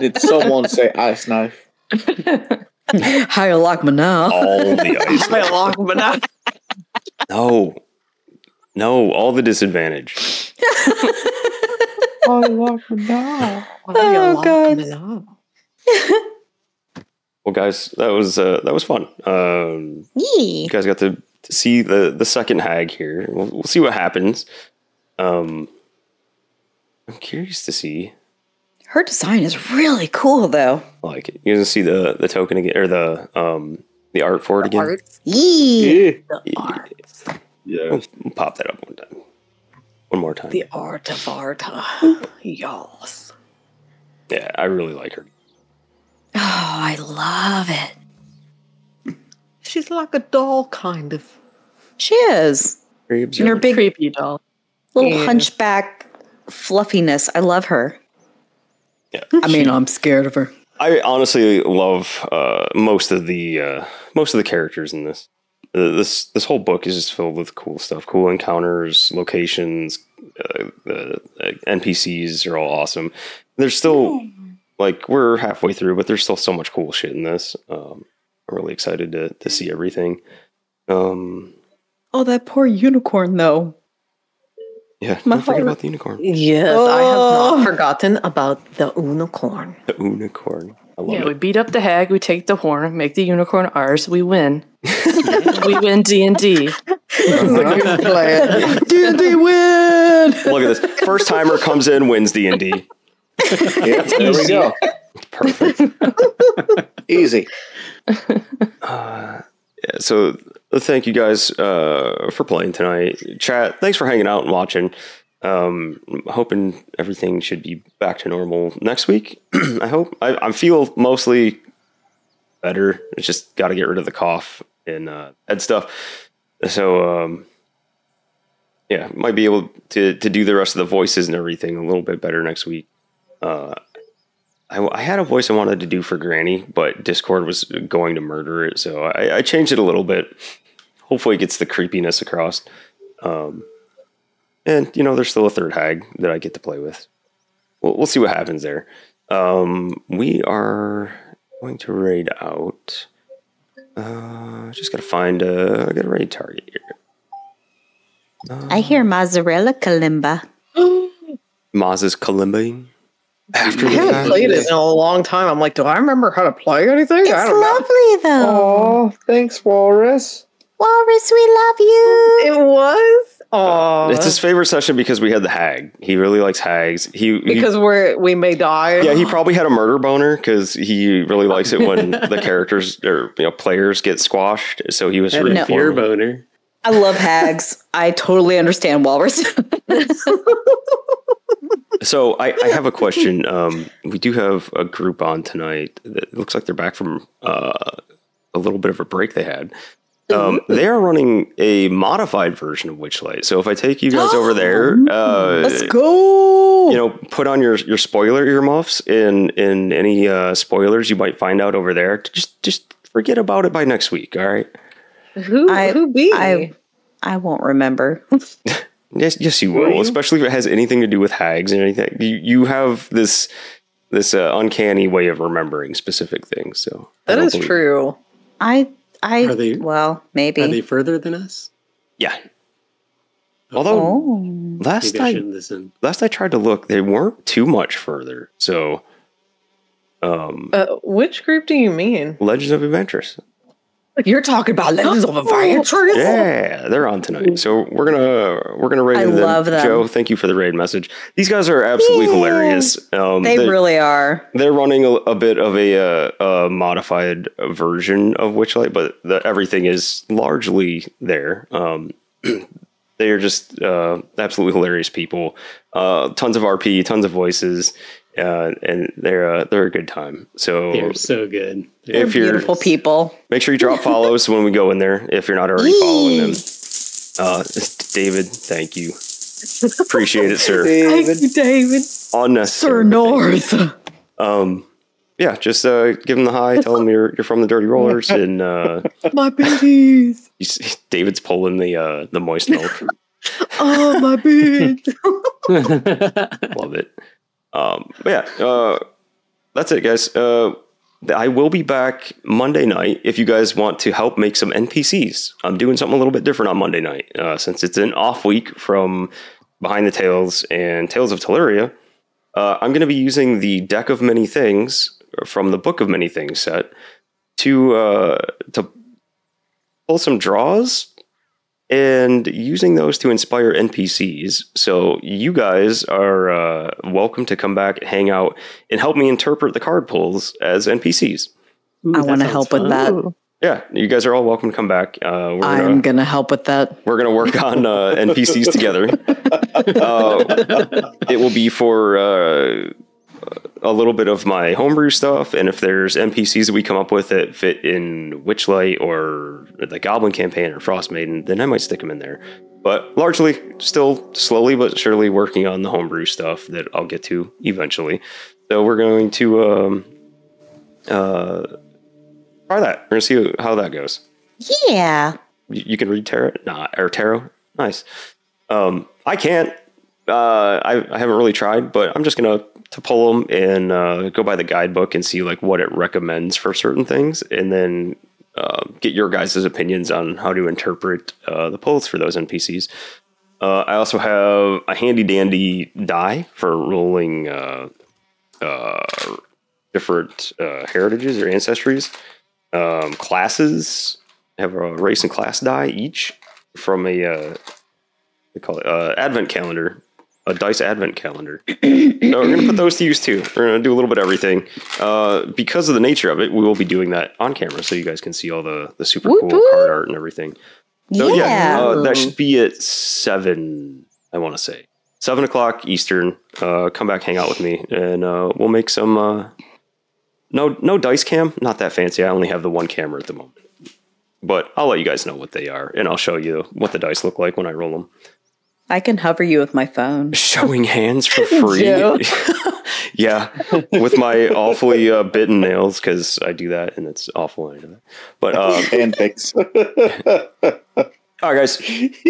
Did someone say ice knife? *laughs* How you like me now? all the *laughs* ice. I lock them out. No, no, all the disadvantage. Oh, God. Well, guys, that was uh, that was fun. Um, you guys got to, to see the the second hag here. We'll, we'll see what happens. Um, I'm curious to see. Her design is really cool, though. I like it. You guys see the the token again or the um the art for it again? Arts, Yee. the arts, Yeah. We'll, we'll pop that up one time. One more time. the art of art. yes. *gasps* Yeah, I really like her. Oh, I love it. She's like a doll, kind of. She is. Very And her big Creepy doll. little Yeah. hunchback fluffiness. I love her. Yeah. I mean, I'm scared of her. I honestly love uh, most of the uh, most of the characters in this. Uh, this this whole book is just filled with cool stuff, cool encounters, locations. Uh, the uh, NPCs are all awesome. There's still like we're halfway through, but there's still so much cool shit in this. Um, I'm really excited to to see everything. Um, Oh, that poor unicorn, though. Yeah, My don't forget about the unicorn. Yes, I have Oh. not forgotten about the unicorn. The unicorn. Yeah, it. we beat up the hag. We take the horn, make the unicorn ours. We win. *laughs* we win D and D. D&D *laughs* win! Look at this. First timer comes in, wins D and D. *laughs* Yep, there we go. Perfect. Easy. Yeah, so uh, thank you guys uh, for playing tonight. Chat, thanks for hanging out and watching. Um, hoping everything should be back to normal next week. *clears throat* I hope. I, I feel mostly better. It's just got to get rid of the cough and uh, head stuff. So um, yeah, might be able to to do the rest of the voices and everything a little bit better next week. Uh, I, I had a voice I wanted to do for Granny, but Discord was going to murder it, so I, I changed it a little bit. Hopefully, it gets the creepiness across. Um, and you know, there's still a third hag that I get to play with. We'll, we'll see what happens there. Um, we are going to raid out. Uh, just gotta find a, I got a raid target here. I hear mozzarella kalimba. *gasps* Maz's Kalimba. After I haven't fact. played it in a long time. I'm like, do I remember how to play anything? It's I don't know. lovely though. Oh, thanks, Walrus. Walrus, we love you. It was. Oh, It's his favorite session because we had the hag. He really likes hags. He, he because we're we may die. yeah, he probably had a murder boner because he really likes it when *laughs* the characters or you know players get squashed. So he was Had rooting a fear boner. I love hags. I totally understand Walrus. *laughs* So I, I have a question. Um, we do have a group on tonight that looks like they're back from uh, a little bit of a break they had. Um, they are running a modified version of Witchlight. So if I take you guys over there, *gasps* uh, Let's go. you know, put on your your spoiler earmuffs and in any uh, spoilers you might find out over there. Just just forget about it by next week. All right. Who I- who be? I I won't remember. *laughs* Yes, yes, you Will will. you? Especially if it has anything to do with hags and anything. You you have this this uh, uncanny way of remembering specific things. So that is that don't is believe- true. I I Are they- well maybe. Are they further than us? Yeah. Although oh. last Maybe I I listen. last I tried to look, they weren't too much further. So, um, Uh, which group do you mean? Legends of Adventures. You're talking about Legends of Adventures. *gasps* Yeah, they're on tonight. So we're gonna we're gonna raid I them. love them. Joe, thank you for the raid message. These guys are absolutely Yeah. hilarious. Um, They really are. they're running a, a bit of a, uh, a modified version of Witchlight, but the, everything is largely there. Um, *clears throat* they are just uh, absolutely hilarious people. Uh, tons of RP, tons of voices, uh, and they're uh, they're a good time. So They're so good. if you're Beautiful people. make sure you drop follows when we go in there if you're not already following them. Uh, David, thank you. Appreciate it, sir. David. Thank you, David. Unnecessary. Sir North. Um, yeah, just uh, give them the hi. Tell them you're you're from the Dirty Rollers, *laughs* and uh, My babies. *laughs* David's pulling the uh, the moist milk. *laughs* Oh, my babies. Love it. Um, but yeah, uh, that's it, guys. Uh, I will be back Monday night if you guys want to help make some NPCs. I'm doing something a little bit different on Monday night uh, since it's an off week from Behind the Tales and Tales of Teleria. Uh, I'm going to be using the Deck of Many Things from the Book of Many Things set to uh, to pull some draws and using those to inspire NPCs. So you guys are uh, welcome to come back, hang out, and help me interpret the card pulls as NPCs. Ooh, I want to help fun. with that. Yeah, you guys are all welcome to come back. Uh, we're I'm gonna gonna help with that. we're gonna work on uh, NPCs together. *laughs* Uh, it will be for uh, a little bit of my homebrew stuff, and if there's NPCs that we come up with that fit in Witchlight or the Goblin campaign or Frost Maiden, then I might stick them in there. But largely, still slowly but surely working on the homebrew stuff that I'll get to eventually. So we're going to um, uh, try that. We're gonna see how that goes. Yeah. You, can read tarot, nah, or tarot. Nice. Um, I can't. Uh, I, I haven't really tried, but I'm just gonna to pull them and uh, go by the guidebook and see like what it recommends for certain things, and then uh, get your guys' opinions on how to interpret uh, the pulls for those NPCs. Uh, I also have a handy dandy die for rolling uh, uh, different heritages or ancestries. Um, classes have a race and class die each from a they call it advent calendar, a dice advent calendar. *clears throat* so we're gonna put those to use too. We're gonna do a little bit of everything. Uh, because of the nature of it, we will be doing that on camera, so you guys can see all the the super Woot cool woot. card art and everything. So yeah, Yeah. uh, that should be at seven. I want to say seven o'clock Eastern. Uh, come back, hang out with me, and uh, we'll make some. Uh, no, no dice cam. Not that fancy. I only have the one camera at the moment, but I'll let you guys know what they are, and I'll show you what the dice look like when I roll them. I can hover you with my phone. *laughs* Showing hands for *laughs* free. *laughs* Yeah, with my awfully uh, bitten nails because I do that, and it's awful. I know that. But um, and picks. All right, guys,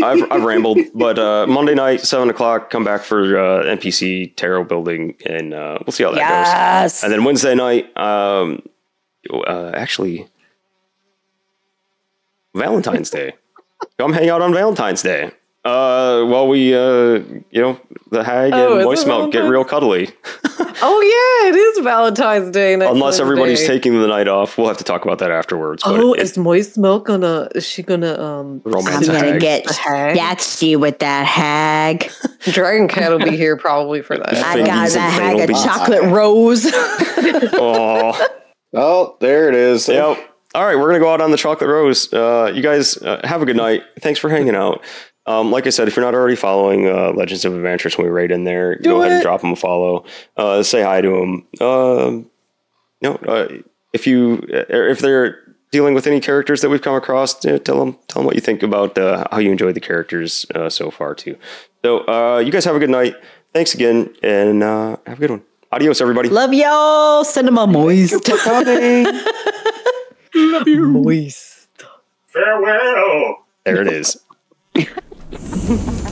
I've, I've rambled, but uh, Monday night, seven o'clock, come back for uh, NPC tarot building, and uh, we'll see how that Yes. goes. And then Wednesday night, um, uh, actually, Valentine's Day. Come hang out on Valentine's Day. Uh, while we, uh, you know, the hag Oh, and is moist milk get real cuddly. *laughs* Oh yeah, it is Valentine's Day. Next Unless everybody's taking the night off, we'll have to talk about that afterwards. But Oh, it- is Moist Milk gonna? Is she gonna? Um, I'm romance gonna hag. get The hag? with that hag. *laughs* Dragon Cat will be here probably for that. I got and that hag fatal a beasts. chocolate rose. *laughs* Aw. oh, there it is. Yep. All right, we're gonna go out on the chocolate rose. Uh, you guys uh, have a good night. Thanks for hanging out. Um, like I said, if you're not already following uh, Legends of Adventures, when we right in there, go ahead and drop them a follow. Uh, say hi to them. Um, you know, uh, if you uh, if they're dealing with any characters that we've come across, uh, tell them tell them what you think about uh, how you enjoyed the characters uh, so far too. So uh, you guys have a good night. Thanks again, and uh, have a good one. Adios, everybody. Love y'all. Send them a moist. *laughs* Moist. Farewell. There it is. *laughs* Thank *laughs* you.